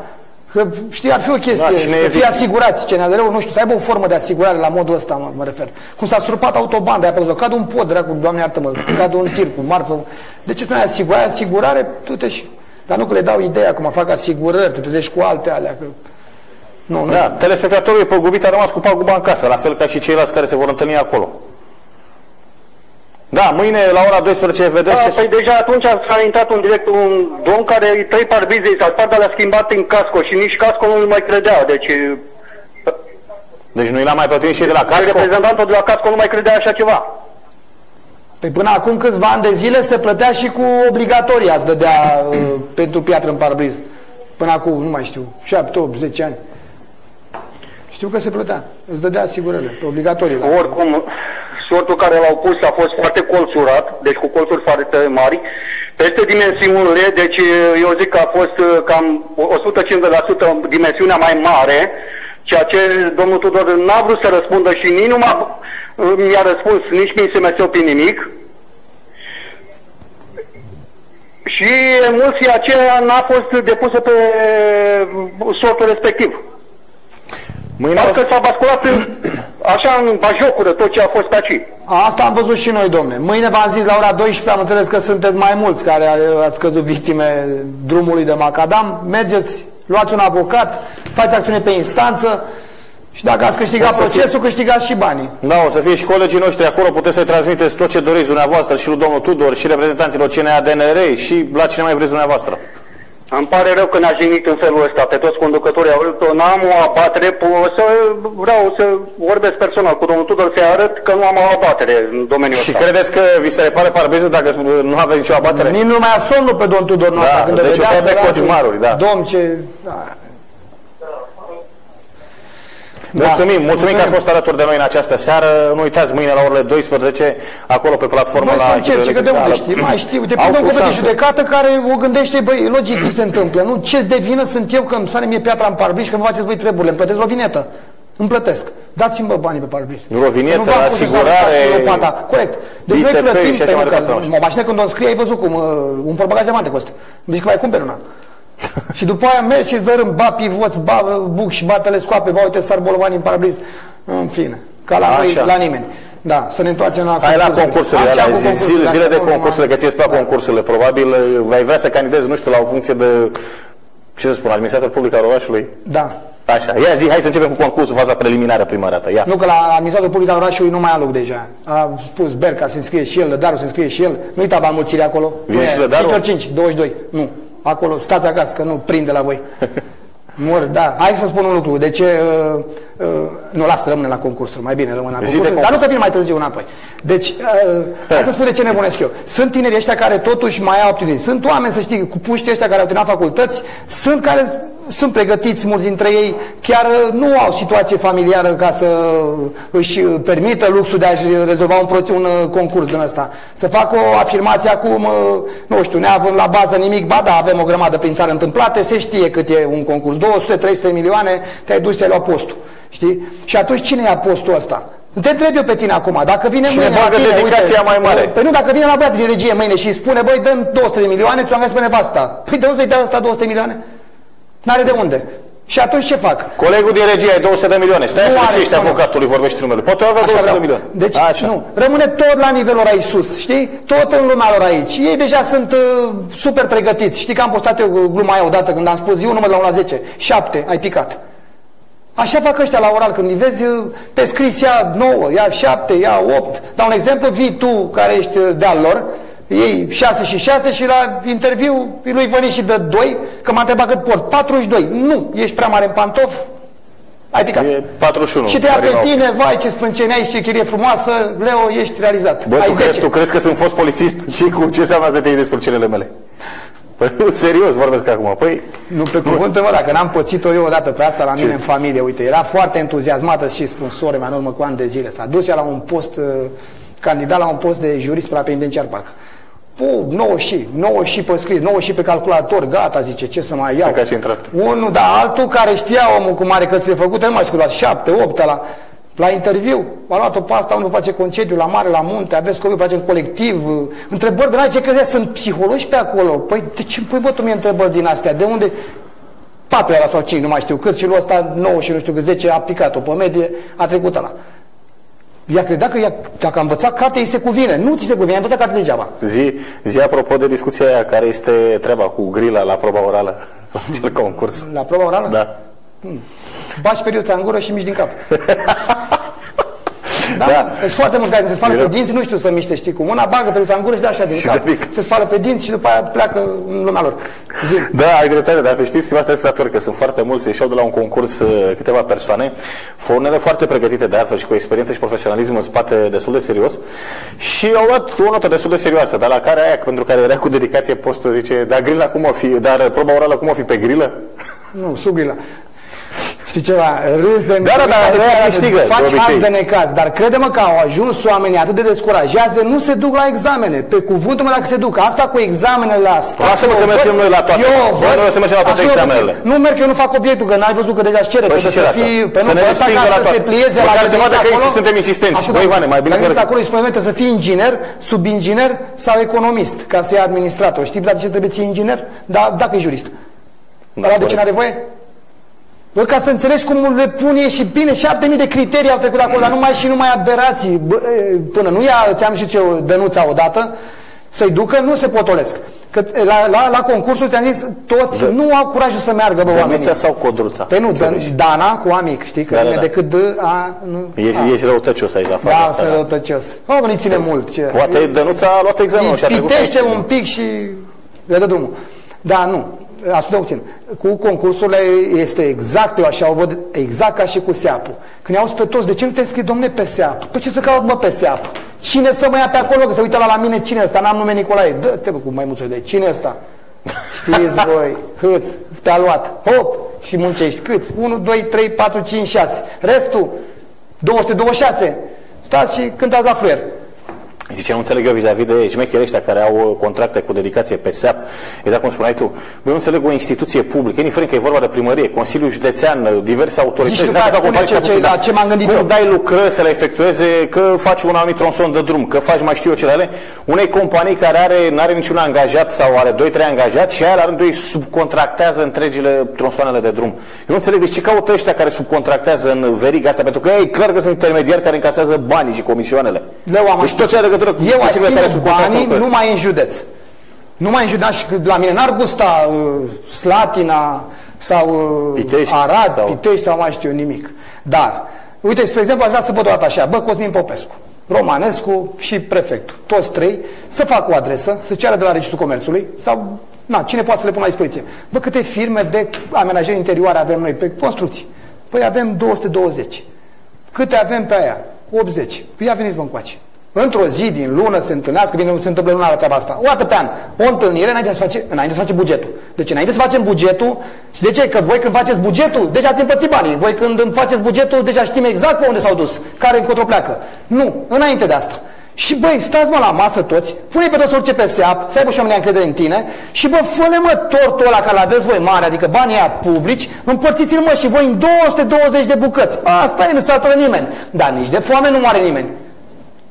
Că știi, ar fi o chestie, Da, cine să e fie vic- asigurați CNADR-ul, nu știu, să aibă o formă de asigurare la modul ăsta, mă, mă refer. Cum s-a surpat autobanda aia pe lângă, cade un pod, dracu, doamne iartă-mă, cade un tir cu marfă. De ce să nu ai asigurare? Asigurare, du-te și... Dar nu că le dau ideea, cum fac asigurări, te trezești cu alte alea, că... Nu, nu. Da, telespectatorul e păgubit, a rămas cu paguba în casă, la fel ca și ceilalți care se vor întâlni acolo. Da, mâine la ora 12 vedeți Da, ce... păi deja atunci s-a intrat în direct un domn care îi trei parbrize i s-a spart, dar le-a schimbat în casco și nici casco nu mai credea. Deci Deci nu i l-am mai plătit și de la casco? reprezentantul de la casco nu mai credea așa ceva. Păi până acum câțiva ani de zile se plătea și cu obligatorii, ați dădea uh, pentru piatră în parbriz. Până acum, nu mai știu, 7, 8, 10 ani. Știu că se plătea, îți dădea asigurările, pe obligatorii. La... Oricum, sortul care l-au pus a fost foarte colțurat, deci cu colțuri foarte mari, peste dimensiunile, deci eu zic că a fost uh, cam 150% dimensiunea mai mare, ceea ce domnul Tudor n-a vrut să răspundă și nici nu m-a, mi-a răspuns nici mi se pe nimic. Și emulsia aceea n-a fost depusă pe sortul respectiv. Mâine o să... Parcă s-a basculat în, așa în bajocură tot ce a fost pe aici. Asta am văzut și noi, domne. Mâine v-am zis la ora 12, am înțeles că sunteți mai mulți care ați căzut victime drumului de macadam. Mergeți, luați un avocat, faceți acțiune pe instanță și dacă ați câștigat O să fie- procesul, câștigați și banii. Da, o să fie și colegii noștri acolo, puteți să-i transmiteți tot ce doriți dumneavoastră și lui domnul Tudor și reprezentanților CNADNR și la cine mai vreți dumneavoastră. Îmi pare rău că ne-a jignit în felul ăsta pe toți conducătorii. Au- N-am o abatere, o să vreau să vorbesc personal cu domnul Tudor să arăt că nu am o abatere în domeniul Și ăsta. credeți că vi se repare parbrizul dacă nu aveți nicio abatere? Nici nu mai a somnul pe domnul Tudor noaptea. Da, când deci o vedea să aibă săracul. coșmaruri, da. Domn, ce... Da. Mulțumim, Da. mulțumim că ați fost alături de noi în această seară. Nu uitați, mâine la orele 12, acolo pe platforma Noi la să încerce, că de unde hidroelectrică. știi? Mai știu. Te Au prinde un cu copil de șansă. judecată care o gândește, băi, logic ce se întâmplă. Nu ce de vină sunt eu că îmi sare mie piatra în parbriz că nu faceți voi treburile. Îmi plătesc rovinetă. Îmi plătesc. Dați-mi bă banii pe parbriz. Rovinetă, Că nu v-am pus să asigurare, arătați cu lopata. Corect. Deci noi ITP plătim și așa pe mai nu, departe, că, o mașină când o înscrie, ai văzut cum uh, un portbagaj de amante costă. Îmi zici că mai cumperi una. *laughs* și după aia mergi și îți dărâm, ba pivoți, ba buc și ba telescoape, ba uite sar bolovani în parbriz. În fine, ca la noi, Așa. la nimeni. Da, să ne întoarcem la Hai la concursuri. concursurile Am cea alea, cu zi- concursurile zile, zile astea, de nu concursurile, că numai- ți-e plac concursurile. Probabil uh, vei vrea să candidezi, nu știu, la o funcție de, ce să spun, administrator public al orașului. Da. Așa, ia zi, hai să începem cu concursul, faza preliminară prima dată. Ia. Nu că la administratorul public al orașului nu mai am loc deja. A spus Berca să înscrie și el, Lădaru să înscrie și el. Nu uita la mulțire acolo. Vine Nu e și Lădaru? 5 ori 5, 22. Nu. Acolo, stați acasă, că nu prinde la voi. *laughs* Mor, da. Hai să spun un lucru. De ce... Uh, uh, nu, lasă, rămâne la concursuri. Mai bine rămâne la Zi de concursuri. Dar nu concurs. că vin mai târziu înapoi. Deci, uh, hai să spun de ce nebunesc eu. Sunt tineri ăștia care totuși mai au opțiuni. Sunt oameni, să știi, cu puștii ăștia care au terminat facultăți, sunt care sunt pregătiți, mulți dintre ei chiar uh, nu au situație familiară ca să își uh, permită luxul de a-și rezolva un, proce- un uh, concurs din ăsta. Să facă o afirmație acum, uh, nu știu, neavând la bază nimic, ba da, avem o grămadă prin țară întâmplate, se știe cât e un concurs, 200-300 milioane, te-ai dus, ți-ai luat postul. Știi? Și atunci cine ia postul ăsta? Te întreb eu pe tine acum, dacă vine Cine mâine la bagă tine, dedicația mai mare? Păi nu, dacă vine la băiatul din regie mâine și îi spune, băi, dăm 200 de milioane, ți-o am găsit pe nevasta. Păi de unde să-i dea asta 200 de milioane? N-are de unde. Și atunci ce fac? Colegul din regie ai 200 de milioane. Stai Nu așa, are, de ce ești nu, nu. avocatului, vorbești numele. Poate avea Așa 200 de vreau. milioane. Deci, așa. nu, rămâne tot la nivelul ăla sus, știi? Tot în lumea lor aici. Ei deja sunt uh, super pregătiți. Știi că am postat eu gluma aia odată când am spus zi un număr de la 1 la 10. 7, ai picat. Așa fac ăștia la oral, când îi vezi uh, pe scris ia 9, ia 7, ia 8. Dau un exemplu, vii tu care ești uh, de-al lor, ei 6 și 6 și la interviu lui veni și dă 2, că m-a întrebat cât port. 42. Nu, ești prea mare în pantof, ai picat. E 41. Și te ia care pe erau. tine, vai ce spânceneai și ce chirie frumoasă, Leo, ești realizat. Bă, ai tu, 10. crezi, tu crezi că sunt fost polițist? Ce, cu, ce înseamnă de te iei despre celele mele? Păi, *laughs* serios vorbesc acum. Păi, Nu, pe cuvântul meu, dacă n-am pățit-o eu odată pe asta la mine în familie, uite, era foarte entuziasmată și spun sore mea în urmă cu ani de zile. S-a dus ea la un post, uh, candidat la un post de jurist pe la penitenciar parcă. Pu, 9 și, 9 și pe scris, 9 și pe calculator, gata, zice, ce să mai iau. că ați intrat. Unul, da, altul care știa omul cu mare cățile făcute, nu mai știu, la 7, 8, la... La interviu, a luat-o pe asta, unul face concediu la mare, la munte, aveți copii, facem colectiv. Întrebări de la ce că sunt psihologi pe acolo. Păi de ce pui bă tu mie întrebări din astea? De unde? 4 era sau 5, nu mai știu cât, și lui ăsta 9 și nu știu cât, 10 a aplicat-o pe medie, a trecut la. Ea credea că ea, dacă a învățat carte, îi se cuvine. Nu ți se cuvine, ai învățat carte degeaba. Zi, zi apropo de discuția aia, care este treaba cu grila la proba orală, la *laughs* acel concurs. La proba orală? Da. Hmm. Bași periuța în gură și mici din cap. *laughs* Da, da. Sunt foarte mulți care se spală pe dinți, nu știu să miște, știi, cu mâna, bagă pe în gură și dă așa din cap. Se spală pe dinți și după aia pleacă în lumea lor. Zi. Da, ai dreptate, dar să știți, stimați telespectatori, că sunt foarte mulți, ieșeau de la un concurs uh, câteva persoane, unele foarte pregătite de altfel și cu experiență și profesionalism în spate destul de serios și au luat o notă destul de serioasă, dar la care aia, pentru care era cu dedicație postul, zice, dar grila cum o fi, dar proba orală cum o fi pe grilă? Nu, sub grila. Știi ceva, râs de da, da, da, da, câștigă, faci haz de necaz, dar crede-mă că au ajuns oamenii atât de descurajează, nu se duc la examene. Pe cuvântul meu dacă se duc, asta cu examenele la stat. Lasă-mă că mergem noi la toate. Eu văd, noi să mergem la toate examenele. Nu merg, eu nu fac obiectul, că n-ai văzut că deja cere. Păi și ce să fii, pe să ne ăsta ca să se plieze la care se vadă că ei suntem insistenți. Băi, Ivane, mai bine să acolo îi spune să fii inginer, subinginer sau economist, ca să iei administrator. Știi de ce trebuie să inginer? Da, dacă e jurist. Dar de ce n-are voie? Bă, ca să înțelegi cum le pune și bine, șapte mii de criterii au trecut acolo, dar numai și numai aberații. Bă, până nu ia, ți-am și eu dănuța odată, să-i ducă, nu se potolesc. Că la, la, la concursul ți-am zis, toți da. nu au curajul să meargă, bă, oamenii. sau Codruța? Pe nu, Dana cu amic, știi, că da, da, da. decât D, A, nu. Ești, a. ești răutăcios aici la fața da, asta. Da, sunt răutăcios. Oh, nu ține mult. Ce? Poate Dănuța a luat examenul și a trecut Pitește un pic și le dă drumul. Da, nu ascultă puțin, cu concursurile este exact, eu așa o văd, exact ca și cu seapul. Când i-auzi pe toți, de ce nu te scrii, domne, pe seapă? Păi ce să caut, mă, pe seapă? Cine să mă ia pe acolo, că se uită la, la mine, cine ăsta? N-am nume Nicolae. Dă-te, cu mai mulți de cine ăsta? Știți voi, hâț, te-a luat, hop, și muncești. Câți? 1, 2, 3, 4, 5, 6. Restul, 226. Stați și cântați la fluier. Zice, nu înțeleg eu vis-a-vis de șmecherii ăștia care au uh, contracte cu dedicație pe SEAP, exact cum spuneai tu. Eu nu înțeleg o instituție publică, indiferent că e vorba de primărie, Consiliul Județean, uh, diverse autorități. Zici, spune ce, ce, la ce m-am gândit Cum eu. dai lucrări să le efectueze, că faci un anumit tronson de drum, că faci mai știu eu ce ale, unei companii care are, nu are niciun angajat sau are 2-3 angajați și aia la rândul ei subcontractează întregile tronsoanele de drum. Eu nu înțeleg de ce caută ăștia care subcontractează în veriga asta, pentru că ei clar că sunt intermediari care încasează banii și comisioanele. Leu, am deci tot ce are legătură Eu aș ține banii numai în județ. Numai în județ. Și la mine n-ar gusta uh, Slatina sau uh, Pitești, Arad, sau... Pitești sau mai știu nimic. Dar, uite, spre exemplu, aș vrea să văd o dată așa, bă, Cosmin Popescu, Romanescu și prefectul, toți trei, să facă o adresă, să ceară de la Registrul Comerțului sau, na, cine poate să le pună la dispoziție. Bă, câte firme de amenajări interioare avem noi pe construcții? Păi avem 220. Câte avem pe aia? 80. Păi ia veniți, mă încoace într-o zi din lună se întâlnească, bine, se întâmplă luna la treaba asta, o dată pe an, o întâlnire înainte să, face, înainte să face bugetul. Deci înainte să facem bugetul, și de ce? Că voi când faceți bugetul, deja ați împărțit banii. Voi când îmi faceți bugetul, deja știm exact pe unde s-au dus, care încotro pleacă. Nu, înainte de asta. Și băi, stați mă la masă toți, pune pe toți să urce pe seap, să aibă și oamenii încredere în tine și bă, fă mă tortul ăla care aveți voi mare, adică banii aia publici, împărțiți-l mă și voi în 220 de bucăți. Asta e, nu se nimeni. Dar nici de foame nu moare nimeni.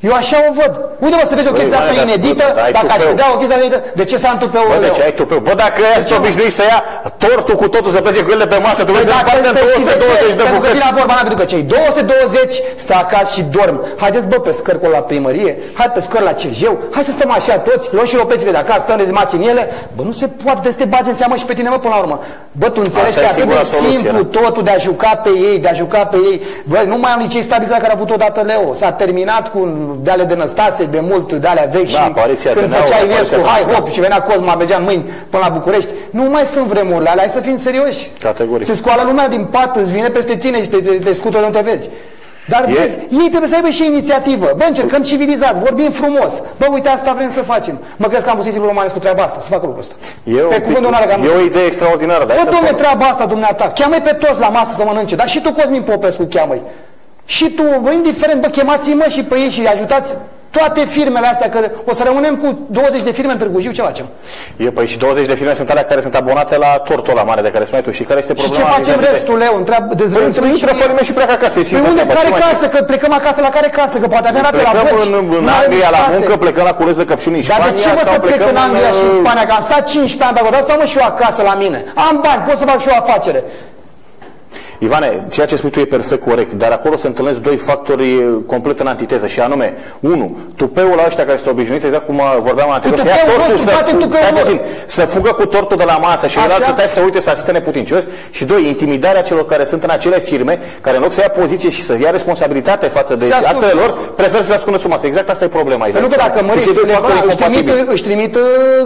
Eu așa o văd. Uite mă să vezi o chestie asta inedită, dacă aș vedea o chestie inedită, de ce s-a întâmplat Bă, de ce ai tupeu? Bă, dacă ești obișnuit să ia tortul cu totul, să plece cu el de pe masă, tu vrei să împarte în 220 de bucăți. Pentru că vorba mea, pentru că cei 220 stă acasă și dorm. Haideți, bă, pe scări la primărie, hai pe scări la CJ, hai să stăm așa toți, luăm și ropețile de acasă, stăm rezimați în ele. Bă, nu se poate de să te bagi în seamă și pe tine, mă, până la urmă. Bă, tu înțelegi că atât de simplu da. totul de a juca pe ei, de a juca pe ei. Bă, nu mai am nici stabilitate care a avut odată Leo. S-a terminat cu deale de năstase case de mult de alea vechi da, și când făcea Iliescu, hai hop, și venea Cosma, mergea în mâini până la București. Nu mai sunt vremurile alea, hai să fim serioși. Categoric. Se scoală lumea din pat, îți vine peste tine și te, te, te scută de unde te vezi. Dar e... vezi, ei trebuie să aibă și inițiativă. Bă, încercăm civilizat, vorbim frumos. Bă, uite, asta vrem să facem. Mă crezi că am pus Romanes cu treaba asta, să facă lucrul ăsta. E, pe cuvântul pic, e o idee extraordinară. Bă, domne, treaba asta, dumneata. Cheamă-i pe toți la masă să mănânce. Dar și tu, Cosmin Popescu, cheamă-i. Și tu, bă, indiferent, bă, chemați-i mă și pe ei și ajutați Toate firmele astea, că o să rămânem cu 20 de firme în Târgu Jiu, ce facem? E, păi și 20 de firme sunt alea care sunt abonate la tortul la mare de care spuneai tu și care este Și problema ce facem vis-a-vis de- restul, Leu? Întreabă, de, Păi întreb intră și- fără și pleacă acasă. E Păi simplu. unde, treaba. care Ce mai- casă? Că plecăm acasă la care casă? Că poate avea rate la Plecăm băci. în, în N-avem Anglia la case. muncă, plecăm la cules de căpșuni în Dar Spania de ce mă sau să plec plecăm în Anglia și în uh, Spania? Că am stat 15 ani pe acolo, dar stau mă și eu acasă la mine. Am bani, pot să fac și eu afacere. Ivane, ceea ce spui tu e perfect corect, dar acolo se întâlnesc doi factori e, complet în antiteză și anume, unu, tupeul la ăștia care sunt obișnuiți, exact cum uh, vorbeam anterior, să ia tupeul tortul, nostru, să, bate fu- tupeul stai lor. puțin, să fugă cu tortul de la masă și Așa. el să stai să uite, să asiste neputincios și doi, intimidarea celor care sunt în acele firme, care în loc să ia poziție și să ia responsabilitate față de Se ascund actele lor, frumos. preferă să se ascundă sub masă. Exact asta e problema aici. Pentru că dacă Deci mări cei doi factori își trimit, incompatibili. își trimit uh,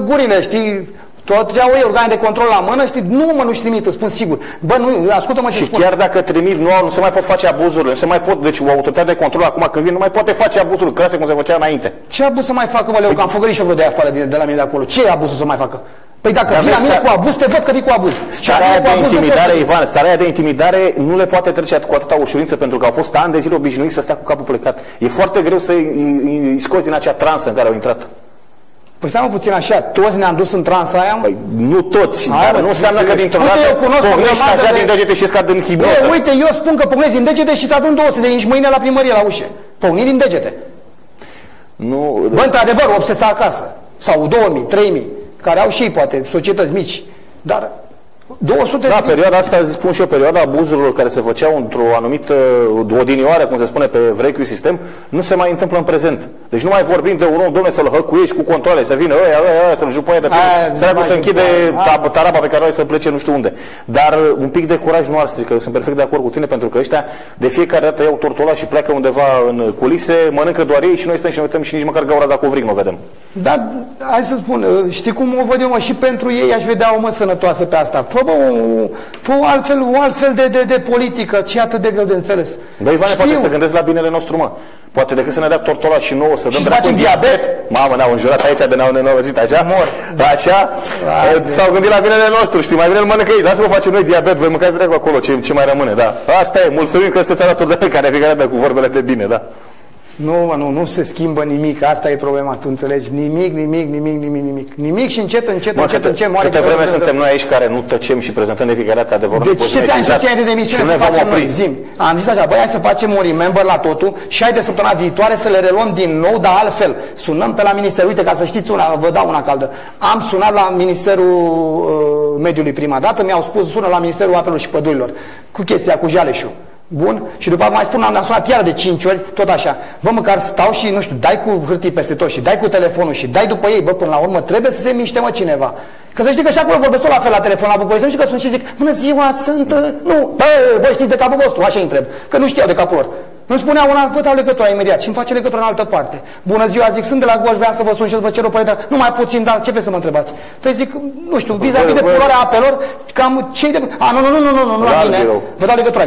gurile, știi? Tot ce au ei organe de control la mână, știi? Nu mă, nu-și trimit, îți spun sigur. Bă, nu, ascultă-mă ce Și spun. chiar dacă trimit, nu, nu se mai pot face abuzurile, nu se mai pot, deci o autoritate de control acum când vine, nu mai poate face abuzuri, clase cum se făcea înainte. Ce abuz să mai facă, mă, Leu, că am făcut și eu vreo de afară de, de la mine de acolo. Ce abuz să mai facă? Păi dacă Dar vii la vezi, mine sta- cu abuz, te văd că vii cu abuz. Starea Dacă aia vii cu de abuz, nu intimidare, poți să- Ivan, starea aia de intimidare nu le poate trece cu atâta ușurință pentru că au fost ani de zile obișnuiți să stea cu capul plecat. E foarte greu să îi- îi îi scoți din acea transă în care au intrat. Păi stai mă puțin așa, toți ne-am dus în transa aia? Păi nu toți, Hai, dar mă, nu ți înseamnă că înțeleg. dintr-o Uite, dată eu cunosc o pognești grămadă așa de- din degete și scad în Bă, hipnoză. uite, eu spun că pocnezi din degete și îți adun 200 de inci mâine la primărie la ușă. Pocni din degete. Nu, Bă, într-adevăr, 800 stă acasă. Sau 2000, 3000, care au și ei, poate, societăți mici. Dar 200 Da, de perioada asta, spun și eu, perioada abuzurilor care se făceau într-o anumită odinioară, cum se spune pe vechiul sistem, nu se mai întâmplă în prezent. Deci nu mai vorbim de un om, domne, să-l hăcuiești cu controle, să vină ăia, ăia, ăia, să-l jupoie de pe Aia, săracul mai să închide jupoie. tab- taraba pe care o ai să plece nu știu unde. Dar uh, un pic de curaj nu ar strică. Eu sunt perfect de acord cu tine, pentru că ăștia de fiecare dată iau tortola și pleacă undeva în culise, mănâncă doar ei și noi stăm și ne uităm și nici măcar gaura dacă o vrig nu o vedem. Dar, hai să spun, uh, știi cum o văd eu, mă, și pentru ei aș vedea o mă sănătoasă pe asta. Fă, bă, o, fă o altfel, o altfel de, de, de politică, ce e atât de greu de înțeles. Băi, Ivane, Știu. poate să gândesc la binele nostru, mă. Poate decât să ne dea tortolaș și nouă, să dăm Și să dracu facem în diabet? Mamă, ne-au înjurat aici de ne-au nenorocit, așa? Mor. Așa? Haide. S-au gândit la binele nostru, știi, mai bine îl mănâncă ei. Lasă-mă facem noi diabet, voi mâncați dracu acolo, ce, ce mai rămâne, da. Asta e, mulțumim că sunteți alături de noi, care fiecare dată cu vorbele de bine, da. Nu, mă, nu, nu se schimbă nimic, asta e problema, tu înțelegi? Nimic, nimic, nimic, nimic, nimic. Nimic și încet, încet, Mă, încet, câte, încet moare. câte vreme suntem noi aici care nu tăcem și prezentăm de fiecare dată adevărul. Deci ce ți-am zis exact. de Și demisiune nu să ne vom facem opri. noi? Zim. Am zis așa, băi, hai să facem un remember la totul și hai de săptămâna viitoare să le reluăm din nou, dar altfel. Sunăm pe la minister, uite, ca să știți una, vă dau una caldă. Am sunat la Ministerul uh, Mediului prima dată, mi-au spus, sună la Ministerul Apelor și Pădurilor, cu chestia, cu jaleșul. Bun? Și după mai spun, am sunat iar de 5 ori, tot așa. Bă, măcar stau și, nu știu, dai cu hârtii peste tot și dai cu telefonul și dai după ei, bă, până la urmă trebuie să se miște, mă, cineva. Că să știi că și acolo vorbesc tot la fel la telefon la București, să știi că sunt și zic, bună ziua, sunt, uh, nu, bă, voi știți de capul vostru, așa îi întreb, că nu știau de capul lor. Îmi spunea una, vă dau legătura imediat și îmi face legătura în altă parte. Bună ziua, zic, sunt de la Goș, vreau să vă sun și să vă cer o părere, dar nu mai puțin, dar ce vreți să mă întrebați? Păi zic, nu știu, vis-a-vis de Bă, bă. poluarea apelor, cam cei de... A, nu, nu, nu, nu, nu, nu, la Larg mine, rău. vă dau legătura.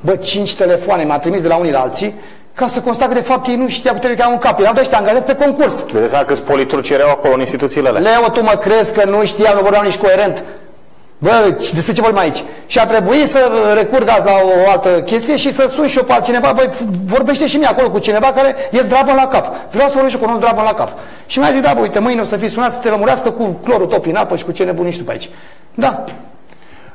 Bă, cinci telefoane m-a trimis de la unii la alții, ca să constat că de fapt ei nu știau că trebuie în cap. Erau de ăștia angajați pe concurs. Vedeți seama câți politruci erau acolo în instituțiile alea. Leo, tu mă crezi că nu știam, nu vorbeam nici coerent? Bă, ce- despre ce vorbim aici? Și a trebuit să recurg azi la o altă chestie și să sun și eu pe altcineva, băi, f- vorbește și mie acolo cu cineva care e zdravă la cap. Vreau să vorbesc și cu un om zdravă la cap. Și mi-a zis, da, bă, uite, mâine o să fii sunat să te lămurească cu clorul top în apă și cu ce nebuniști tu pe aici. Da,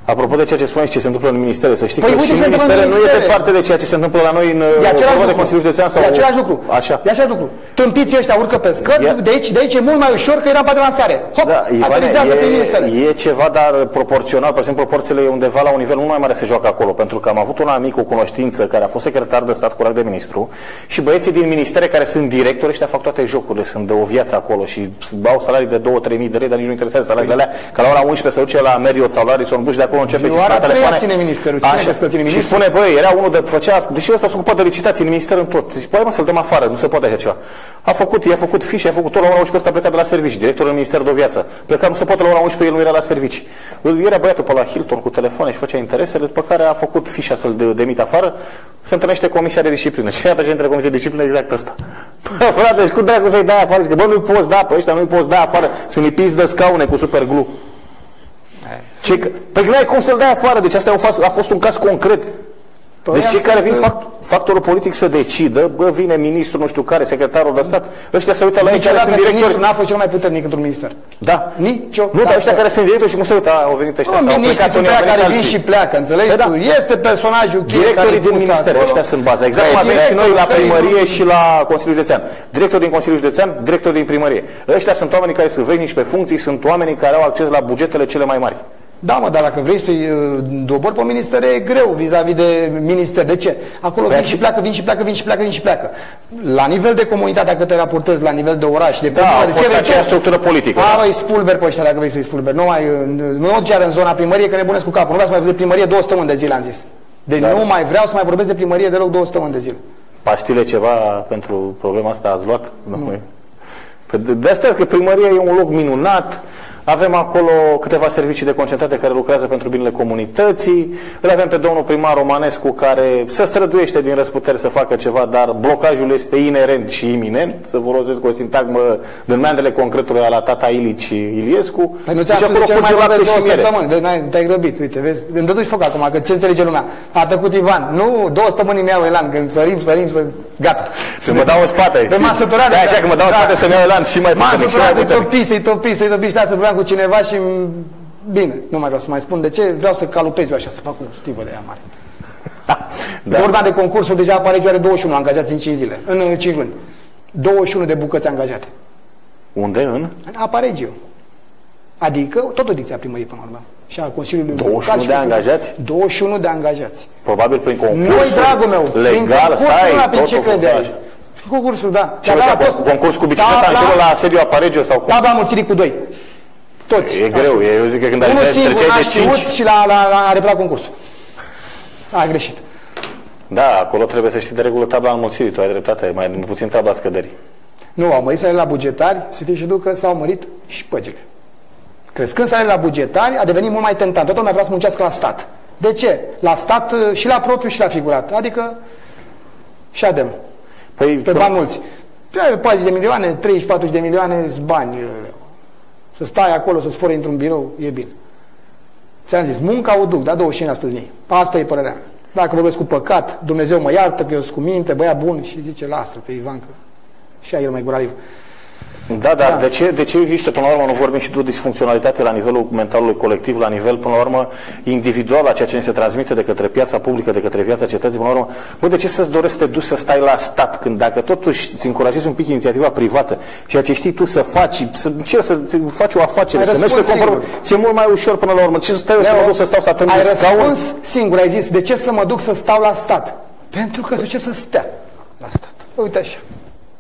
Apropo de ceea ce spuneți ce se întâmplă în ministere, să știi Păi că uite și ce se întâmplă ministere în nu e ministere. departe de ceea ce se întâmplă la noi în E uh, același vorba de lucru. Consiliul Județean sau E același lucru. Așa. E același lucru. Tâmpiții ăștia urcă pe scări, E- de aici, de aici e mult mai ușor că era pe lansare. Hop, Da, Ivane, aterizează prin ministeră. e, e ceva, dar proporțional, pe exemplu, proporțiile e undeva la un nivel mult mai mare se joacă acolo, pentru că am avut un amic, o cunoștință, care a fost secretar de stat cu rang de ministru și băieții din ministere care sunt directori, ăștia fac toate jocurile, sunt de o viață acolo și au salarii de 2-3 mii de lei, dar nici nu interesează salariile alea, că la ora 11 se duce la Marriott sau la Radisson Blu și de acolo începe Eu și ora sună treia telefoane. ține ministerul. Cine crezi că ține Și ministrul? spune, băi, era unul de făcea, deși ăsta se ocupa de licitații în minister în tot. Zic, băi, mă, să-l dăm afară, nu se poate așa ceva. A făcut, i-a făcut fișe, a făcut tot la ora 11 ăsta a plecat de la servicii, directorul în minister de o viață. Pleca, nu se poate la ora 11, el nu era la servicii. El era băiatul pe la Hilton cu telefoane și făcea interesele, după care a făcut fișa să-l de, demit afară, se întâlnește comisia de disciplină. Și era președintele comisiei de disciplină exact ăsta. Bă, frate, și cum dracu să-i dai afară? Zic că, bă, nu-i poți da, pe ăștia nu-i poți da afară, sunt lipiți de scaune cu superglu. Ce, că- păi nu ai cum să-l dai afară, deci asta a fost, a fost un caz concret. Păi Deci ăia cei care sunt, vin uh, fac, factorul politic să decidă, bă, vine ministrul nu știu care, secretarul de stat, ăștia se uită la ei care Niciodată sunt directori. ministrul n-a fost cel mai puternic într-un minister. Da. Nicio. Nu, dar ăștia care sunt directori și cum se uită, a, au venit ăștia. Nu, sau au miniștrii plecat sunt unii, au aia venit care vin alții. și pleacă, înțelegi? Păi da. tu? Este personajul cheie care Directorii e din pus ministere, acolo. ăștia sunt baza. Exact Păi, cum avem și noi la directorul care e- primărie și la Consiliul Județean. Director din Consiliul Județean, director din primărie. Ăștia sunt oamenii care sunt veniți pe funcții, sunt oamenii care au acces la bugetele cele mai mari. Da, mă, dar dacă vrei să-i uh, dobori pe minister, e greu vis-a-vis de minister. De ce? Acolo Păi vin aici- și pleacă, vin și pleacă, vin și pleacă, vin și pleacă. La nivel de comunitate, dacă te raportezi la nivel de oraș, de Da, comună, a de fost ce vrei aceeași tu? structură politică. A, da. mai spulber pe ăștia dacă vrei să-i spulberi. Nu mai, uh, nu chiar în zona primărie, că nebunesc cu capul. Nu vreau să mai vorbesc de primărie două săptămâni de zile, am zis. Deci Da. nu mai vreau să mai vorbesc de primărie deloc două săptămâni de zile. Pastile ceva pentru problema asta ați luat? Nu. Păi de- de asta că primăria e un loc minunat, avem acolo câteva servicii de concentrate care lucrează pentru binele comunității, îl avem pe domnul primar Romanescu care se străduiește din răsputeri să facă ceva, dar blocajul este inerent și iminent, să folosesc o sintagmă din meandele concretului a la tata Ilici Iliescu. Păi nu Deci ți-am acolo spus de ce nu mai curge lapte vorbesc și două miere. săptămâni. Vezi, n-ai- te-ai grăbit, uite, vezi? Îmi dăduți foc acum, că ce înțelege lumea? A tăcut Ivan. Nu, două săptămâni mi iau elan, când sărim, sărim, să... Gata. Și mă dau în spate. Pe m-a săturat de așa că mă dau în da. spate să-mi iau elan și mai M-a puternic și mai săturat să-i puternic. topi, să-i topi, să-i topi și da, să vorbeam cu cineva și... Bine, nu mai vreau să mai spun de ce, vreau să calupez eu așa, să fac o stivă de aia mare. Da. Vorbeam de concursuri, deja Aparegiu are 21 angajați în 5 zile, în uh, 5 luni. 21 de bucăți angajate. Unde? În? În Aparegiu. Adică tot o dicție a primăriei până la urmă. Și a Consiliului 21 Local și de Consiliului- angajați? 21 de angajați. Probabil prin Noi, concursuri. dragul meu, prin legal, concursul stai, ăla, prin ce totul credeai? funcționează. Prin concursul, da. Ce Da, făcea? da, Cu concurs cu bicicleta Da, în da. celul la sediu Aparegio sau cum? Tabla mulțirii cu doi. Toți. E greu, e, eu zic că când Unul ajungeai singur treceai n-a de știut 5. și la, la, la, a repetat concursul. A greșit. Da, acolo trebuie să știi de regulă tabla înmulțirii, tu ai dreptate, mai mai puțin tabla scăderii. Nu, au mărit salariile la bugetari, să știi și tu că s-au mărit și păgile. Crescând salariile la bugetari, a devenit mult mai tentant. Toată lumea vrea să muncească la stat. De ce? La stat uh, și la propriu și la figurat. Adică și adem. Păi, Pe bani mulți. Pe 40 de milioane, 34 de milioane sunt bani. uh, Să stai acolo, să sfori într-un birou, e bine. Ți-am zis, munca o duc, da, 25% din ei. Asta e părerea mea. Dacă vorbesc cu păcat, Dumnezeu mă iartă, că eu sunt cu minte, băiat bun și zice, lasă pe Ivan, că și el mai guraliv. Da, dar de, ce, de ce există, până la urmă, nu vorbim și de o disfuncționalitate la nivelul mentalului colectiv, la nivel, până la urmă, individual, la ceea ce ne se transmite de către piața publică, de către viața cetății, până la urmă, bă, de ce să-ți dorești să te duci să stai la stat, când dacă totuși îți încurajezi un pic inițiativa privată, ceea ce știi tu să faci, să încerci să ți- faci o afacere, Ai să mergi pe răspuns conform, singur. ți-e mult mai ușor până la urmă. Ce să stai eu să Leo, mă duc să stau să atârn Ai de scaun? răspuns singur, ai zis, de ce să mă duc să stau la stat? Pentru că ce să stea la stat. Uite așa,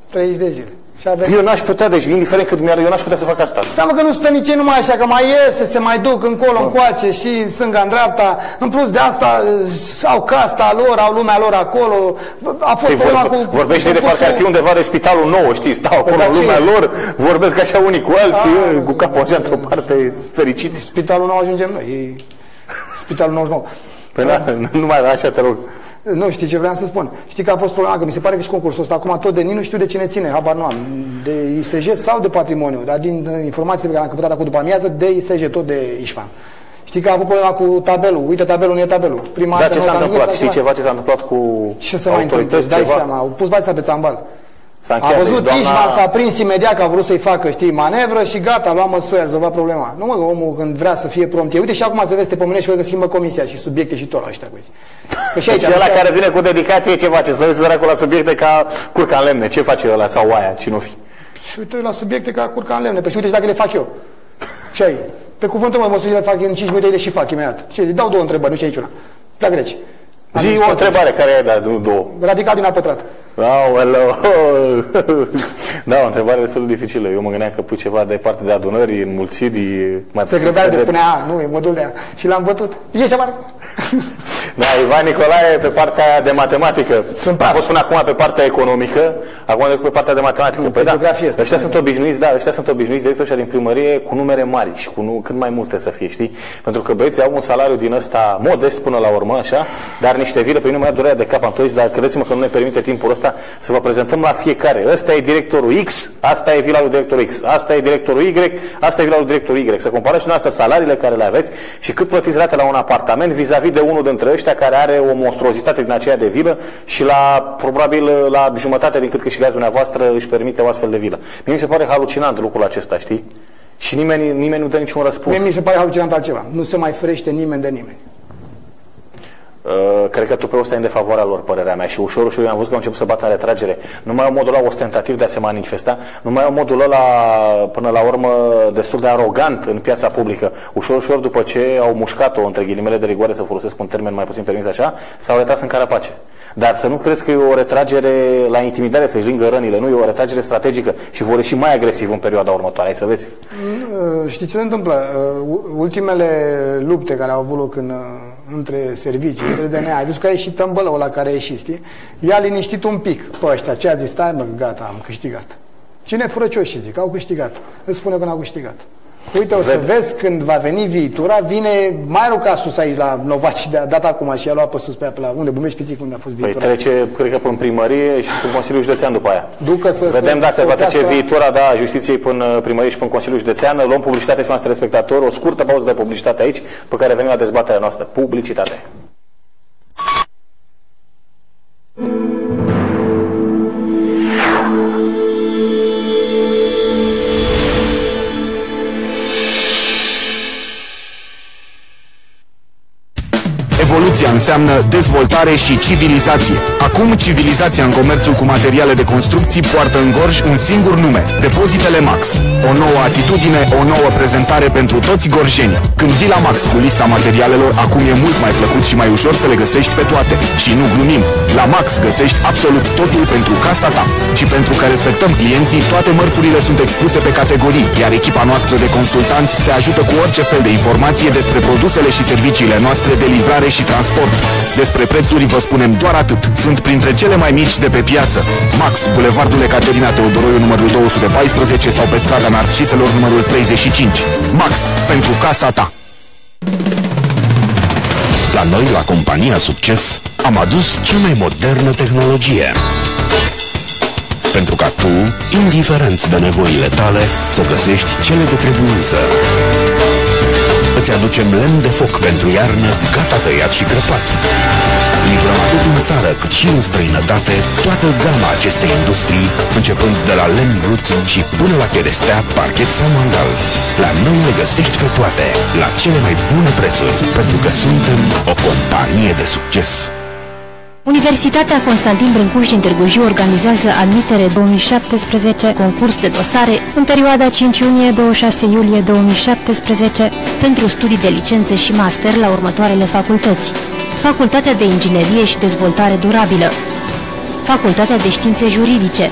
30 de zile. Și avem... Eu n-aș putea, deci, indiferent cât mi-ar, eu n-aș putea să fac asta. Stai mă că nu stă nici ei numai așa, că mai iese, se mai duc încolo, încoace și în stânga, în dreapta. În plus de asta, uh, au casta lor, au lumea lor acolo. A fost Păi problema vorbe, cu... vorbește de parcă ar fi undeva de spitalul nou, știți, stau acolo dar în ce lumea e? lor, vorbesc așa unii cu alții, Ah, e, cu capul așa într-o parte, fericiți. Spitalul nou ajungem noi. E... Spitalul 99. Păi da, nu mai așa te rog. Nu, știi ce vreau să spun? Știi că a fost problema, că mi se pare că și concursul ăsta, acum tot de nici nu știu de cine ține, habar nu am, de ISJ sau de patrimoniu, dar din uh, informațiile pe care am căpătat acum după amiază, de ISJ, tot de Ișvan. Știi că a avut problema cu tabelul, uite tabelul, nu e tabelul. Prima Da, dată ce nu s-a am întâmplat? nimic, Știi acum- ceva ce s-a întâmplat cu Ce să mai întâmple? autorități, Dai ceva? seama, au pus bața pe țambal. S-a A încheiat, văzut deci doamna- Ișvan, s-a prins imediat că a vrut să-i facă, știi, manevră și gata, a luat măsuri, a rezolvat problema. Nu mă, că omul când vrea să fie prompt. e, Uite și acum se vezi, te pomenești că schimbă comisia și subiecte și tot la ăștia cu ei. Că și *laughs* aici, Și ăla adică- care vine cu dedicație, ce face? Să vezi săracul la subiecte ca curca în lemne. Ce face ăla sau oaia, cine o fi? Și uite la subiecte ca curca în lemne. Păi și uite și dacă le fac eu. *laughs* Ce ai? Pe cuvântul meu, măsurile le fac în 5 minute, le și fac imediat. Ce, îi dau două întrebări, nu ce niciuna. Pleacă reci. Zi o întrebare, care e, da, nu două. Radical din a pătrat. Aoleu. *laughs* Da, o întrebare destul de dificilă. Eu mă gândeam că pui ceva de parte de adunări, înmulțiri, mai Se puțin grăbea de scăderi. spunea, a, nu, e modul de aia. Și l-am bătut. Ieși afară. *laughs* Da, Ivan Nicolae pe partea de matematică. Sunt a praf. fost până acum pe partea economică, acum decât pe partea de matematică. Nu, Păi pe da, geografie este. ăștia sunt obișnuiți, da, ăștia sunt obișnuiți, directorii ăștia din primărie, cu numere mari și cu nu, cât mai multe să fie, știi? Pentru că băieții au un salariu din ăsta modest până la urmă, așa, dar niște vile, pe mine nu mai durerea de cap, am tot zis, dar credeți-mă că nu ne permite timpul ăsta ăsta, să vă prezentăm la fiecare. Ăsta e directorul X, asta e vila lui directorul X, asta e directorul Y, asta e vila lui directorul Y. Să comparați și noastră salariile care le aveți și cât plătiți rate la un apartament vis-a-vis de unul dintre ăștia care are o monstruozitate din aceea de vilă și la, probabil, la jumătate din cât câștigați dumneavoastră își permite o astfel de vilă. Mie mi se pare halucinant lucrul acesta, știi? Și nimeni, nimeni nu dă niciun răspuns. Mie mi se pare halucinant altceva. Nu se mai ferește nimeni de nimeni. Uh, cred că tu pe ăsta e în defavoarea lor, părerea mea. Și ușor, ușor am văzut că au început să bată în retragere. Nu mai au modul ăla ostentativ de a se manifesta, nu mai au modul ăla, până la urmă, destul de arogant în piața publică. Ușor, ușor, după ce au mușcat-o, între ghilimele de rigoare, să folosesc un termen mai puțin permis așa, s-au retras în carapace. Dar să nu crezi că e o retragere la intimidare, să-și lingă rănile, nu, e o retragere strategică și vor ieși mai agresiv în perioada următoare, ai să vezi. Uh, știi ce se întâmplă? Uh, ultimele lupte care au avut loc în, între servicii, între DNA, ai văzut că a ieșit tămbălăul la care a ieșit, știi? I-a liniștit un pic pe ăștia, ce a zis, stai mă, gata, am câștigat. Cine furăcioși zic, au câștigat. Îți spune că n-au câștigat. Uite, o să Vede. vezi când va veni viitura, vine mai rău ca sus aici la Novaci, de dat acum și a luat pe sus pe, la unde, Bumești Pițic, unde a fost păi viitura. Păi trece, cred că până primărie și până Consiliul Județean după aia. Ducă să Vedem dacă va trece viitura, da, justiției până primărie și până Consiliul Județean. Luăm publicitate, să noastre spectatori, o scurtă pauză de publicitate aici, pe care venim la dezbaterea noastră. Publicitate. Înseamnă dezvoltare și civilizație. Acum, civilizația în comerțul cu materiale de construcții poartă în gorj un singur nume, Depozitele Max. O nouă atitudine, o nouă prezentare pentru toți gorjenii. Când vii la Max cu lista materialelor, acum e mult mai plăcut și mai ușor să le găsești pe toate. Și nu glumim, la Max găsești absolut totul pentru casa ta. Și pentru că respectăm clienții, toate mărfurile sunt expuse pe categorii, iar echipa noastră de consultanți te ajută cu orice fel de informație despre produsele și serviciile noastre de livrare și transport. Despre prețuri vă spunem doar atât. Sunt printre cele mai mici de pe piață. Max, Bulevardul Ecaterina Teodoroiu numărul 214 sau pe strada Narciselor numărul 35. Max, pentru casa ta. La noi, la compania Succes, am adus cea mai modernă tehnologie. Pentru ca tu, indiferent de nevoile tale, să găsești cele de trebuință. Îți aducem lemn de foc pentru iarnă, gata tăiat și crăpat. Livrăm atât în țară cât și în străinătate toată gama acestei industrii, începând de la lemn brut și până la cherestea, parchet sau mangal. La noi le găsești pe toate, la cele mai bune prețuri, pentru că suntem o companie de succes. Universitatea Constantin Brâncuș din Târgu Jiu organizează admitere 2017 concurs de dosare în perioada 5 iunie-26 iulie 2017 pentru studii de licență și master la următoarele facultăți. Facultatea de Inginerie și Dezvoltare Durabilă. Facultatea de Științe Juridice.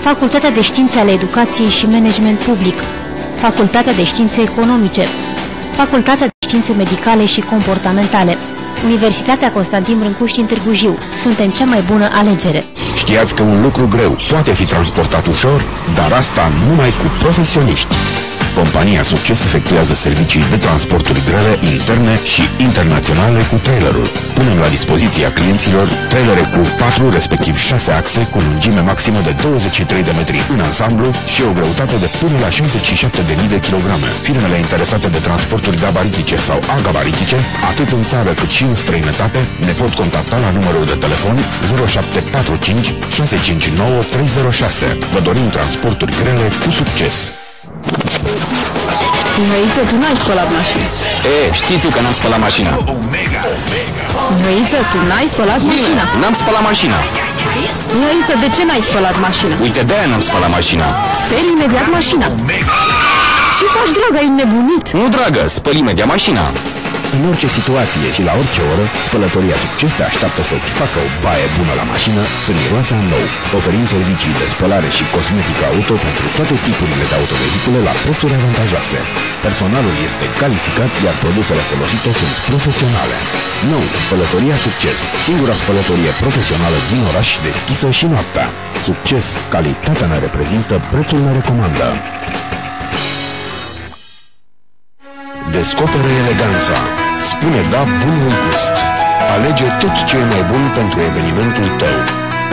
Facultatea de Științe ale Educației și Management Public. Facultatea de Științe Economice. Facultatea de Științe Medicale și Comportamentale Universitatea Constantin Brâncuș din Târgu Jiu. Suntem cea mai bună alegere. Știați că un lucru greu poate fi transportat ușor, dar asta numai cu profesioniști. Compania Succes efectuează servicii de transporturi grele, interne și internaționale cu trailerul. Punem la dispoziția clienților trailere cu 4, respectiv 6 axe, cu lungime maximă de 23 de metri în ansamblu și o greutate de până la 67.000 de kilograme. Firmele interesate de transporturi gabaritice sau agabaritice, atât în țară cât și în străinătate, ne pot contacta la numărul de telefon 0745 659 306. Vă dorim transporturi grele cu succes! Mihăiță, tu n-ai spălat mașina. E, știi tu că n-am spălat mașina. Mihăiță, tu n-ai spălat mașina. N-am spălat mașina. Mihăiță, de ce n-ai spălat mașina? Uite, de-aia n-am spălat mașina. Speli imediat mașina. Ce faci, dragă, ai nebunit? Nu, dragă, spăl imediat mașina. În orice situație și la orice oră, spălătoria Succes te așteaptă să-ți facă o baie bună la mașină, să miroasă în nou, oferind servicii de spălare și cosmetică auto pentru toate tipurile de autovehicule la prețuri avantajoase. Personalul este calificat, iar produsele folosite sunt profesionale. Nou, Spălătoria Succes, singura spălătorie profesională din oraș deschisă și noaptea. Succes, calitatea ne reprezintă, prețul ne recomandă. Descoperă eleganța. Spune da bunului gust. Alege tot ce e mai bun pentru evenimentul tău.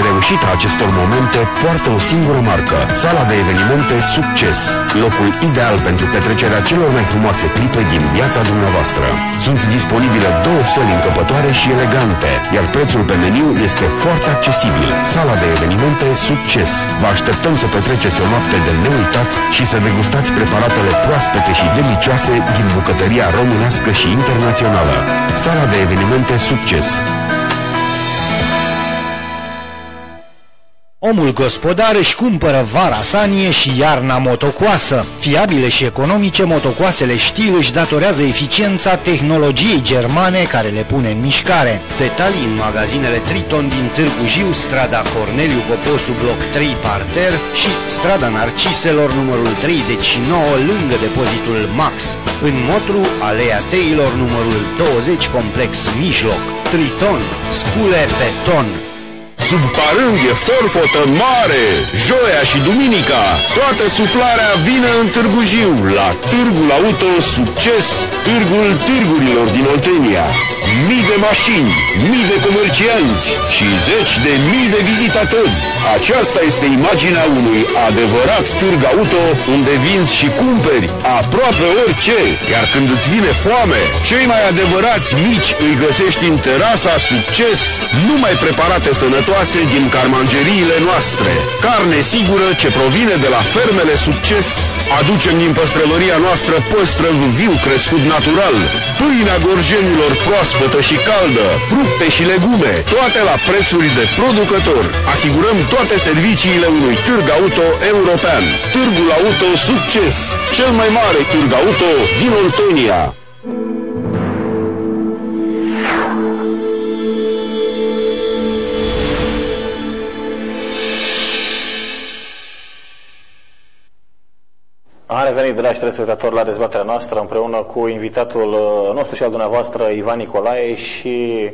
Reușita acestor momente poartă o singură marcă, sala de evenimente Succes, locul ideal pentru petrecerea celor mai frumoase clipe din viața dumneavoastră. Sunt disponibile două săli încăpătoare și elegante, iar prețul pe meniu este foarte accesibil. Sala de evenimente Succes. Vă așteptăm să petreceți o noapte de neuitat și să degustați preparatele proaspete și delicioase din bucătăria românească și internațională. Sala de evenimente Succes. Omul gospodar își cumpără vara sanie și iarna motocoasă. Fiabile și economice, motocoasele Stil își datorează eficiența tehnologiei germane care le pune în mișcare. Detalii în magazinele Triton din Târgu Jiu, strada Corneliu Poposu, bloc 3 Parter și strada Narciselor, numărul 39, lângă depozitul Max. În Motru, Alea Teilor, numărul 20, complex Mijloc. Triton, scule beton. Sub parânghe, forfotă mare, joia și duminica, toată suflarea vine în Târgu Jiu, la Târgul Auto Succes, Târgul Târgurilor din Oltenia. Mii de mașini, mii de comercianți și zeci de mii de vizitatori. Aceasta este imaginea unui adevărat târg auto unde vinzi și cumperi aproape orice. Iar când îți vine foame, cei mai adevărați mici îi găsești în terasa Succes, numai preparate sănătoase din carmangeriile noastre. Carne sigură ce provine de la fermele Succes. Aducem din păstrăvăria noastră păstrăv viu crescut natural, pâinea gorjenilor proaspătă și caldă, fructe și legume, toate la prețuri de producător. Asigurăm toate serviciile unui târg auto european. Târgul Auto Succes, cel mai mare târg auto din Oltenia. Am revenit, dragi telespectatori, la dezbaterea noastră împreună cu invitatul uh, nostru și al dumneavoastră, Ivan Nicolae. Și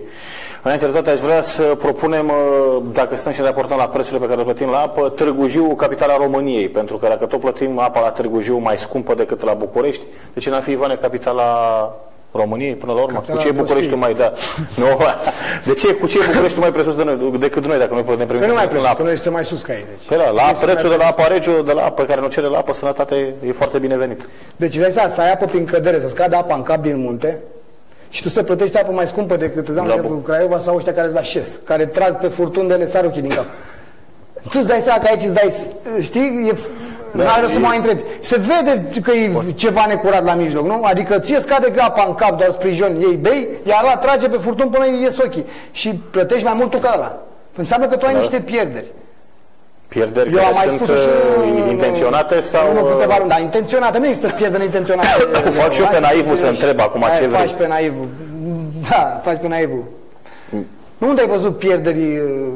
înainte de toate aș vrea să propunem, uh, dacă stăm și ne raportăm la prețurile pe care le plătim la apă, Târgu Jiu, capitala României, pentru că dacă tot plătim apa la Târgu Jiu mai scumpă decât la București, de ce n-ar fi, Ivane, capitala României, până la urmă? Capitala cu ce e Bucureștiul mai, da? *laughs* Nu, de ce, cu ce e Bucureștiul mai presus de noi, decât noi, dacă noi putem primi Că nu mai la presus, apă? că noi suntem mai sus ca ei. Deci. Păi la, la Este prețul de mai la presus. apa rege, de la apă care nu cere la apă, sănătate, e foarte binevenit. Deci dai seama, să ai apă prin cădere, să scadă apa în cap din munte și tu să plătești apă mai scumpă decât îți dau La la Bu- Craiova sau ăștia care sunt la șes, care trag pe furtundele saruchii din cap. tu îți dai seama că aici îți dai, știi, e, Da, n-ai rost să e- mai întrebi. Se vede că e ceva necurat la mijloc, nu? Adică ție scade apa în cap, doar sprijoni, ei bei, iar la trage pe furtun până îi ies ochii. Și plătești mai mult tu ca ăla. Înseamnă că tu ai Da. niște pierderi. Pierderi Eu am care mai sunt spus și uh, în- intenționate sau... Nu, uh, câteva luni, dar intenționate, nu există pierdere intenționate. *laughs* Fac și eu pe Hai să naivul fii să serios. întreb acum Hai, ce vrei. Faci pe naivul. Da, faci pe naivul. Unde ai văzut pierderi uh,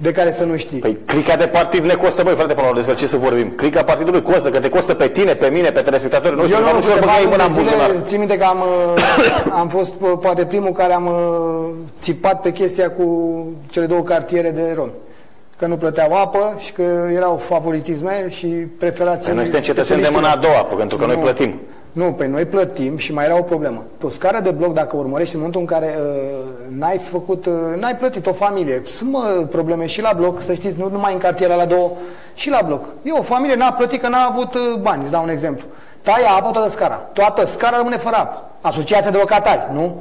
de care să nu știi? Păi clica de partid ne costă, băi, frate, până la urmă, despre ce să vorbim? Clica partidului costă, că te costă pe tine, pe mine, pe telespectatori noștri, Eu mai nu, ușor câteva băgai luni mâna în de zile, buzunar. Țin minte că am, uh, *coughs* am fost po- poate primul care am uh, țipat pe chestia cu cele două cartiere de romi. Că nu plăteau apă și că erau favoritisme și preferații... Păi noi suntem cetățeni de mâna a doua, pentru că noi Nu. plătim. Nu, pe noi plătim și mai era o problemă. Pe o scară de bloc, dacă urmărești în momentul în care uh, n-ai făcut, uh, n-ai plătit o familie, sunt mă, probleme și la bloc, să știți, nu numai în cartiera la două, și la bloc. E o familie, n-a plătit că n-a avut uh, bani, îți dau un exemplu. Taie apă toată scara. Toată scara rămâne fără apă. Asociația de locatari, nu?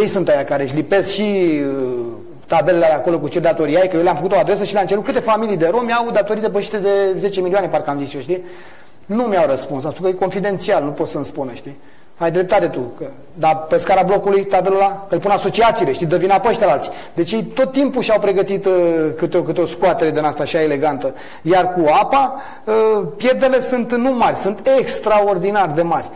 Ei sunt aia care își lipesc și uh, tabelele alea acolo cu ce datorii ai, că eu le-am făcut o adresă și le-am cerut câte familii de romi au datorii depășite de 10 milioane, parcă am zis eu, știi? Nu mi-au răspuns, am spus că e confidențial, nu pot să-mi spună, știi? Ai dreptate tu, că, dar pe scara blocului tabelul ăla, că îl pun asociațiile, știi, dă vina pe ăștia alții. Deci ei tot timpul și-au pregătit uh, câte, o, câte o scoatere din asta așa elegantă. Iar cu apa, uh, pierderile sunt nu mari, sunt extraordinar de mari.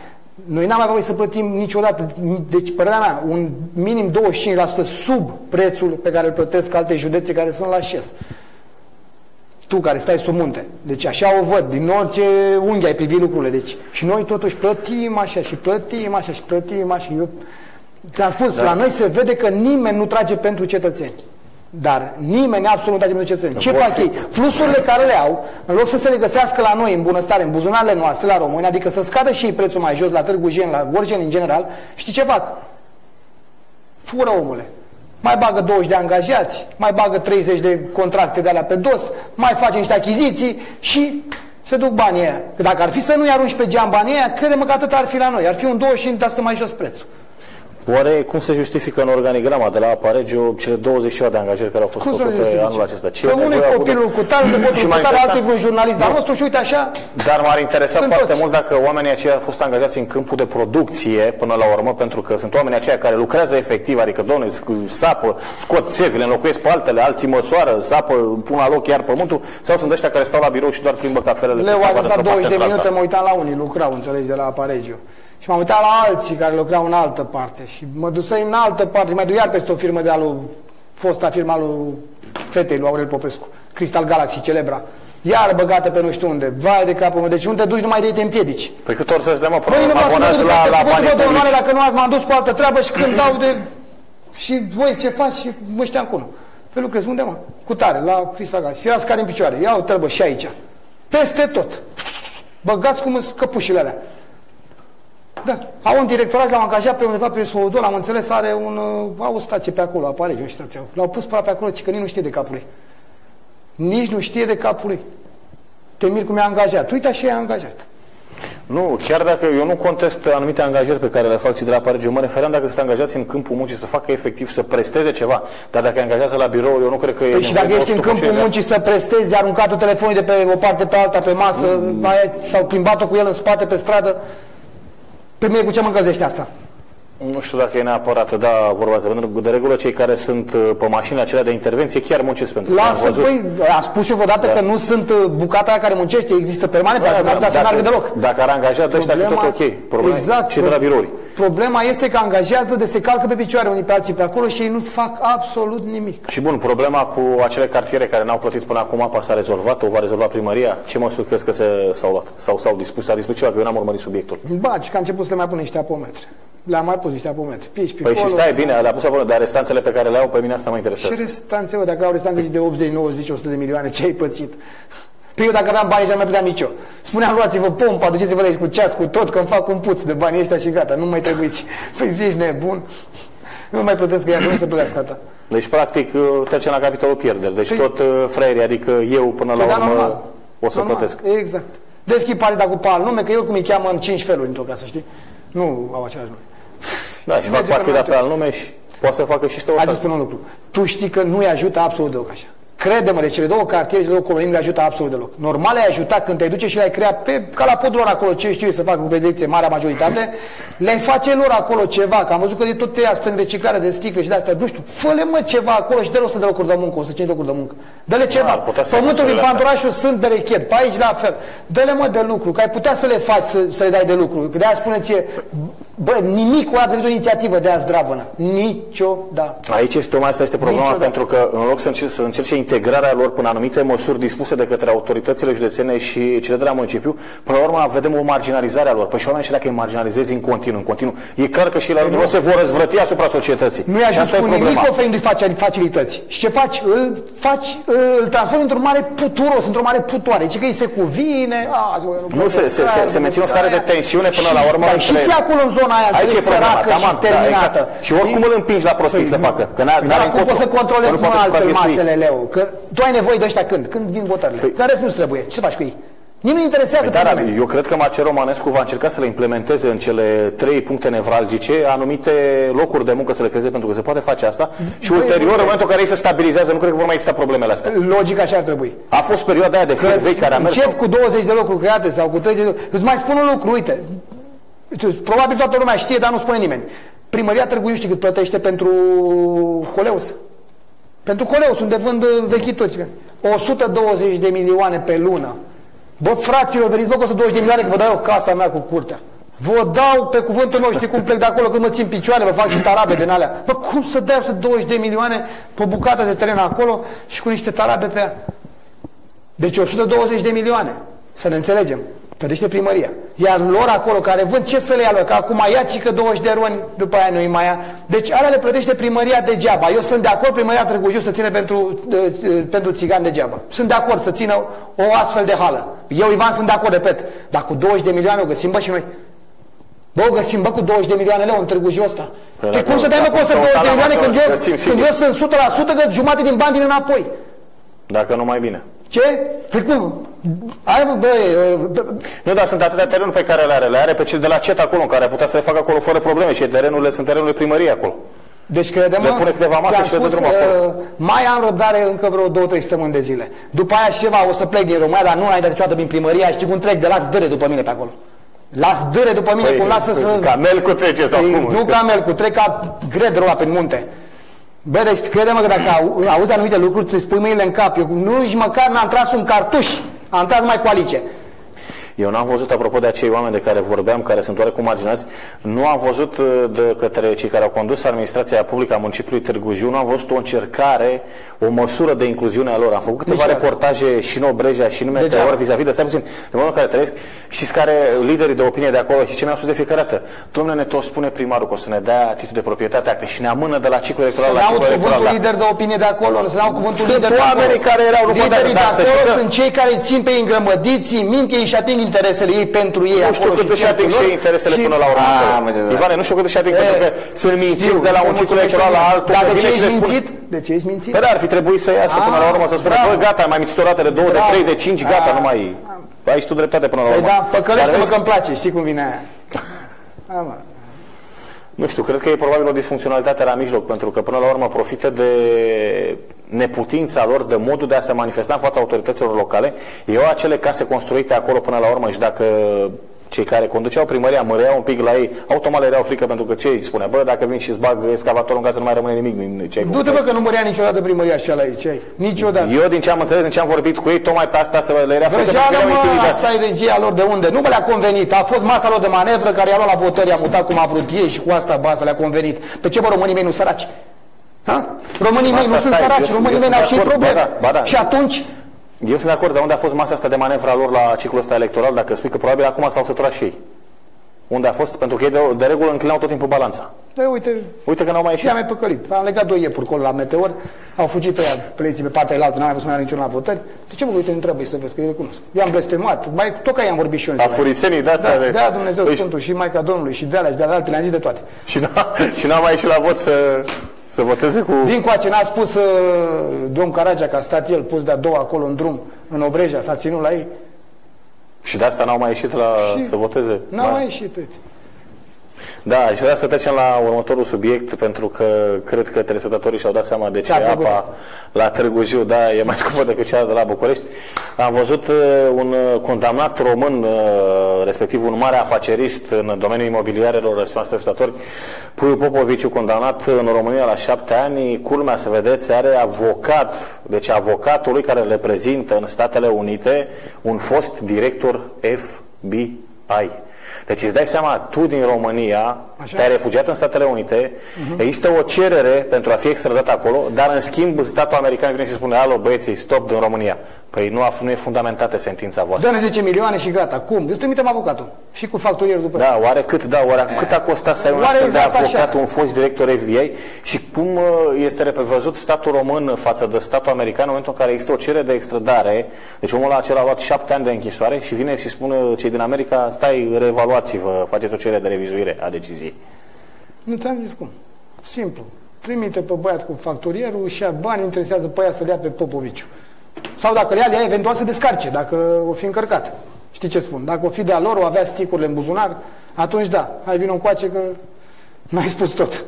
Noi n-am mai voie să plătim niciodată, deci părerea mea, un minim 25% sub prețul pe care îl plătesc alte județe care sunt la șes tu care stai sub munte. Deci așa o văd, din orice unghi ai privit lucrurile. Deci, și noi totuși plătim așa și plătim așa și plătim așa. Eu ți-am spus, da. la noi se vede că nimeni nu trage pentru cetățeni. Dar nimeni absolut nu trage pentru cetățeni. Ce Vor fac fi- ei? Fluxurile care le au, în loc să se le găsească la noi în bunăstare, în buzunarele noastre, la români, adică să scadă și ei prețul mai jos, la Târgu Jiu, la Gorjeni în general, știi ce fac? Fură omule. Mai bagă 20 de angajați, mai bagă 30 de contracte de alea pe dos, mai face niște achiziții și se duc banii aia. Că dacă ar fi să nu-i arunci pe geam banii aia, crede-mă că atât ar fi la noi. Ar fi un 25% mai jos prețul. Oare cum se justifică în organigrama de la Aparegio cele 20 de angajări care au fost Cum să făcute justifice? anul acesta? Ce Că unui nevoie a avut copilul de- cu tare, *clears throat* de Și cu m-a tare, interesat- altul vreun jurnalist de-al nostru și uite așa, Dar m-ar interesa Sunt foarte toți. mult dacă oamenii aceia au fost angajați în câmpul de producție până la urmă, pentru că sunt oamenii aceia care lucrează efectiv, adică, doamne, sc- sapă, scot țevile, înlocuiesc pe altele, alții măsoară, sapă, pun la loc iar pământul, sau sunt ăștia care stau la birou și doar plimbă cafelele. Leu pe a capăt stat într-o 20 de parte minute, într-alta. mă uitam la unii, lucrau, înțelegi, de la Aparegio. Și m-am uitat la alții care lucrau în altă parte. Și mă dusei în altă parte, mai duc iar peste o firmă de alu, fosta firma lui fetei lui Aurel Popescu, Crystal Galaxy, celebra. Iar băgată pe nu știu unde. Vai de capul meu. Deci unde te duci numai de ei te împiedici. Păi cât ori să-ți dea, mă, Băi, nu mă să mă abonați duc la, pe la cuvântul banii meu de onoare publici. dacă nu azi m-am dus cu altă treabă și când dau de... Și voi ce faci? Și mă știam cu unul. Pe lucrez, unde mă? Cu tare, la Crystal Galaxy. Era scade în picioare. Ia o treabă și aici. Peste tot. Băgați cum sunt căpușile alea. Da. Au un directorat, l-au angajat pe undeva pe Soudol, am înțeles, are un, uh, au o stație pe acolo, apare o stație. L-au pus pe, pe acolo, ci că nici nu știe de capul lui. Nici nu știe de capul lui. Te mir cum e angajat. Uite așa e angajat. Nu, chiar dacă eu nu contest anumite angajări pe care le fac și de la Aparegio, mă refeream dacă sunt angajați în câmpul muncii să facă efectiv, să presteze ceva. Dar dacă angajează la birou, eu nu cred că e Păi și nevoie dacă de ești în 100 câmpul de muncii să prestezi, aruncat telefonul de pe o parte pe alta, pe masă, Mm. aia, sau plimbat-o cu el în spate pe stradă, pe mine cu ce mă încălzește asta? Nu știu dacă e neapărat, da, vorba asta, pentru că de regulă cei care sunt uh, pe mașinile acelea de intervenție chiar muncesc pentru că am Lasă, văzut. păi, am spus eu vreodată Da. că nu sunt uh, bucata aia care muncește, există permanent, Da, pentru că s-ar da, putea să dacă- meargă deloc. Dacă ar angaja de ăștia, ar fi tot ok. Problema exact, ce de la birouri. Problema este că angajează de se calcă pe picioare unii pe alții pe acolo și ei nu fac absolut nimic. Și bun, problema cu acele cartiere care n-au plătit până acum, apa s-a rezolvat, o va rezolva primăria. Ce măsuri crezi că se, s-au luat? Sau s-au dispus? S-a dispus ceva, că eu n-am urmărit subiectul. Ba, și că a început să le mai pune niște apometre. Le-am mai pus niște apometre. Piși pe Păi și acolo. stai bine, le-a pus acolo, dar restanțele pe care le au, pe mine asta mă interesează. Ce restanțe, mă, dacă au restanțe de 80, 90, 100 de milioane, ce ai pățit? Păi eu dacă aveam bani, nu mai puteam nici eu. Spuneam, luați-vă pompa, duceți-vă de aici cu ceas, cu tot, că îmi fac un puț de bani ăștia și gata, nu mai trebuiți. *laughs* Păi ești nebun. Nu mai plătesc că ea nu se plătească asta. Deci, practic, uh, trecem la capitolul pierderi. Deci Păi- tot uh, fraierii, adică eu până la Păi da, urmă normal. o să Normal, plătesc. Exact. Deschid palita cu pal nume, că eu cum îi cheamă în 5 feluri într-o casă, știi? Nu au același nume. Da, și fac Merge partida până pe al nume și poate să facă și Hai să stău spun un lucru. Tu știi că nu-i ajută absolut deloc așa. Crede-mă, de cele două cartiere, cele două colonii nu le ajută absolut deloc. Normal ai ajuta când te duce și le-ai crea pe, ca la podul lor acolo, ce știu eu să facă cu predicție, marea majoritate, *laughs* le-ai face lor acolo ceva, că am văzut că de tot ea stâng reciclare de sticle și de astea, nu știu, fă-le mă ceva acolo și dă rost să de locuri de muncă, 105 locuri de muncă. Dă-le ceva. ar putea să Pământul din măsurile astea. Pantorașul sunt de rechet, pe aici la fel. Dă-le mă de lucru, că ai putea să le faci, să, să le dai de lucru. Că de-aia spune ție, bă, nimic o dată o inițiativă de aia zdravănă. Niciodată. Aici este, tocmai asta este problema, Niciodată. pentru că în loc să, încerce, să încerce integrarea lor până anumite măsuri dispuse de către autoritățile județene și cele de la municipiu, până la urmă vedem o marginalizare a lor. Păi și oamenii ăștia dacă îi marginalizezi în continuu, în continuu, e clar că și la rândul lor se vor răzvrăti asupra societății. Nu i Și ajuns asta e cu problema. nimic oferindu-i faci- facilități. Și ce faci? Îl, faci, îl transformi într-un mare puturos, într-o mare putoare. Ce că îi se cuvine, a, zi, bă, Nu, pot se- să se- stai, se- se nu menține o pot stare să de stai. tensiune până Și- la urmă Dar între- și ți acolo în zona aia, Aici e înțelegi, problema, săracă și taman, da, terminată. exact. Și oricum îl împingi la prostii să Păi, facă, că n-are- Păi, n-are dar cum încotro. poți să Că controlezi nu mă poate altfel supraviețui. masele, Leo? Că tu ai nevoie de ăștia când? Când vin votările? Păi- Care nu-ți trebuie? Ce să faci cu ei? Nimeni nu interesează Păi, pe dar nimeni. eu cred că Marcel Romanescu va încerca să le implementeze în cele trei puncte nevralgice anumite locuri de muncă să le creeze, pentru că se poate face asta și Băi, ulterior, băi, în momentul în care ei se stabilizează, nu cred că vor mai exista problemele astea. Logic așa ar trebui. A fost perioada aia de Că fier vechi care a mers. încep cu 20 de locuri create sau cu 30 de locuri. Îți mai spun un lucru, uite. Uite, Probabil toată lumea știe, dar nu spune nimeni. Primăria Târgu știi cât plătește pentru Coleus? Pentru Coleus, unde vând uh, vechituri. 120 de milioane pe lună. Bă, fraților, veniți bă cu 120 de milioane că vă dau eu casa mea cu curtea. Vă dau pe cuvântul meu, știi cum plec de acolo când mă țin picioare, vă fac și tarabe din alea. Bă, cum să dai 120 de milioane pe o bucată de teren acolo și cu niște tarabe pe ea? Deci 120 de milioane, să ne înțelegem, plătește primăria. Iar lor acolo care vând, ce să le ia lor? Că acum ia cică 20 de roni, după aia nu-i mai ia. Deci alea le plătește primăria degeaba. Eu sunt de acord primăria Târgu Jiu să ține pentru, uh, uh, pentru țigan degeaba. Sunt de acord să țină o astfel de hală. Eu, Ivan, sunt de acord, repet. Dar cu 20 de milioane o găsim, bă, și noi. Bă, o găsim, bă, cu 20 de milioane lei în Târgu Jiu ăsta. Păi Păi dacă- cum să dai, mă, dacă costă 20 de căutam milioane când amator, eu, găsim, când sigur. eu sunt 100% că jumate din bani vin înapoi? Dacă nu mai bine. Ce? Păi cum? Ai, bă, bă, bă, Nu, dar sunt atâtea terenuri pe care le are. Le are pe cel de la CET acolo, în care putea să le facă acolo fără probleme. Și terenurile sunt terenurile primăriei acolo. Deci crede-mă, Le pune câteva mase ți-am și le dă spus, drumul acolo. uh, mai am răbdare încă vreo 2-3 săptămâni de zile. După aia și ceva, o să plec din România, dar nu înainte de niciodată din primăria, știi cum trec, de las dâre după mine pe acolo. Las dâre după mine, cum lasă să... Camel cu trece sau Păi, cum? Nu camel, cu trec ca gredrul ăla prin munte. Bă, deci crede-mă că dacă au, auzi anumite lucruri, îți pui mâinile în cap. Eu nu nici măcar n-am tras un cartuș, am tras mai cu alice. Eu n-am văzut, apropo de acei oameni de care vorbeam, care sunt oarecum marginați, nu am văzut uh, de către cei care au condus administrația publică a municipiului Târgu Jiu, nu am văzut o încercare, o măsură de incluziune a lor. Am făcut câteva Niciodată. reportaje și în Obreja și în Meteor Degeaba. vis-a-vis de stai puțin, de momentul în care trăiesc, știți care liderii de opinie de acolo și ce mi-au spus de fiecare dată? Domnule, ne tot spune primarul că o să ne dea titlul de proprietate acte și ne amână de la ciclul Să electoral ne la aud ciclul electoral. cuvântul da. lider de opinie de acolo, nu să ne aud cuvântul Sunt lider de acolo. oamenii care erau, nu contează, Liderii de dar să acolo știi că- sunt cei care țin pe ei îngrămădiți, țin minte ei și ating interesele ei pentru ei Nu știu acolo cât își cercul ating și lor ei interesele și- până la urmă. Ah, acolo. mă, de- da. Ivane, nu știu cât își ating, E, pentru că sunt mințiți știu, de la te un ciclu mulțumește electoral la mie. altul. Dar că de ce vine și ești le spune- mințit? De ce ești mințit? Păi da, ar fi trebuit să iasă până la Ah, urmă să spună, bravo. bă, gata, ai mai mințit o dată de 2, de Bravo. 3, de 5, gata, Ah. nu mai... Ai și tu dreptate până la Păi urmă. da, păcălește-mă Dar că vezi, îmi place, știi cum vine aia. *laughs* Ha, mă. Nu știu, cred că e probabil o disfuncționalitate la mijloc, pentru că până la urmă profită de neputința lor, de modul de a se manifesta în fața autorităților locale. Eu acele case construite acolo până la urmă și dacă cei care conduceau primăria măreau un pic la ei, automat le erau frică pentru că ce îi spune? Bă, dacă vin și îți bag excavatorul în casă, nu mai rămâne nimic din ce ai făcut. Du-te bă că nu mărea niciodată primăria și ala aici, ai. Niciodată. Eu din ce am înțeles, din ce am vorbit cu ei, tocmai pe asta să le era frică pentru că Vrăjeală, erau mă, intimidați. asta e regia lor de unde? Nu mă le-a convenit. A fost masa lor de manevră care i-a luat la votări, a mutat cum a vrut ei și cu asta bază le-a convenit. Pe ce, bă, românii mei nu săraci? Ha? Românii mei nu Masa, sunt stai, săraci, eu sunt- românii eu mei sunt n-au și de acord, probleme. ba da, ba da. Și atunci, Eu sunt de acord, dar unde a fost masa asta de manevra lor la ciclul ăsta electoral, dacă spui că probabil acum s-au săturat și ei. Unde a fost? Pentru că ei de, de regulă înclinau tot timpul balanța. Băi, uite, Uite că n-au mai ieșit. și-a mai păcălit. Am legat doi iepuri acolo la meteor, au fugit ăia pleții pe partea elaltă, n-am mai pus mai niciun la votări. De ce, bă, uite, nu trebuie să vezi că îi recunosc. I-am blestemat, mai, tot ca i-am vorbit și eu. La furisenii de astea Da, de- da, Dumnezeu Păi- Sfântul și Maica Domnului și de alea și de alte, le-am zis de toate. Și n-a, *laughs* și n-a mai ieșit la vot să, să voteze cu... Din coace n-a spus uh, domn Caragea că a stat el pus de-a doua acolo în drum, în Obreja, s-a ținut la ei. Și de asta n-au mai ieșit la, Și- să voteze. N-a Da. mai ieșit, uite. Da, aș vrea să trecem la următorul subiect, pentru că cred că telespectatorii și-au dat seama de ce Ce-a plăcut? apa la Târgu Jiu, da, e mai *laughs* scumpă decât cea de la București. Am văzut uh, un uh, condamnat român, uh, respectiv un mare afacerist în domeniul imobiliarelor, estimați telespectatori, Puiu Popoviciu, condamnat în România la șapte ani. Culmea, să vedeți, are avocat, deci avocatul lui care îl reprezintă în Statele Unite, un fost director FBI. Deci îți dai seama, tu din România Așa. te-ai refugiat în Statele Unite, există o cerere pentru a fi extradat acolo, dar în schimb statul american vine și spune, alo băieții, stop din România. Păi nu, a, nu e fundamentată sentința voastră. Dă-ne 10 milioane și gata. Cum? Îți trimitem avocatul. Și cu facturierul după. Da, oare cât, da, oare cât a costat să ai un Oare astfel exact de avocat, așa? un fost director FBI și cum uh, este prevăzut statul român față de statul american în momentul în care există o cerere de extradare, deci omul acela a luat șapte ani de închisoare și vine și spune cei din America, stai, reevaluați-vă, faceți o cerere de revizuire a deciziei. Nu ți-am zis cum. Simplu. Trimite pe băiat cu facturierul și ia bani, interesează pe aia să-l ia pe Popoviciu. Sau dacă le ia, le ia eventual să descarce, dacă o fi încărcat. Știi ce spun? Dacă o fi de-a lor, o avea sticurile în buzunar, atunci da, hai vină încoace că n-ai spus tot.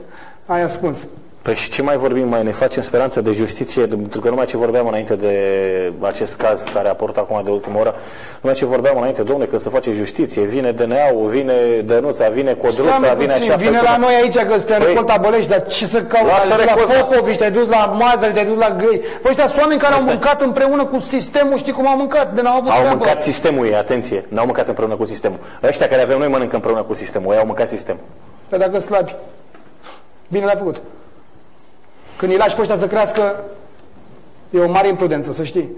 Ai ascuns. Păi și ce mai vorbim mai? Ne facem speranță de justiție, pentru că numai ce vorbeam înainte de acest caz care a apărut acum de ultimă oră, numai ce vorbeam înainte, domne, că se face justiție, vine DNA-ul, vine Dănuța, vine Codruța, Stai, mă, vine puțin, acea vine fetână. la noi aici că suntem Păi- păi, Recolta Bălești, dar ce să cauți? Lasă Te-ai dus la Recolta. Popovici, te-ai dus la Mazăre, te-ai dus la Grei. Păi ăștia sunt oameni care au Ăsta- mâncat împreună cu sistemul, știi cum au mâncat, de n-au avut Au treabă. mâncat sistemul ei, atenție, n-au mâncat împreună cu sistemul. Ăștia care avem noi mănâncă împreună cu sistemul, ei au mâncat sistemul. Păi dacă slabi, bine l-a făcut. Când îi lași pe ăștia să crească, e o mare imprudență, să știi.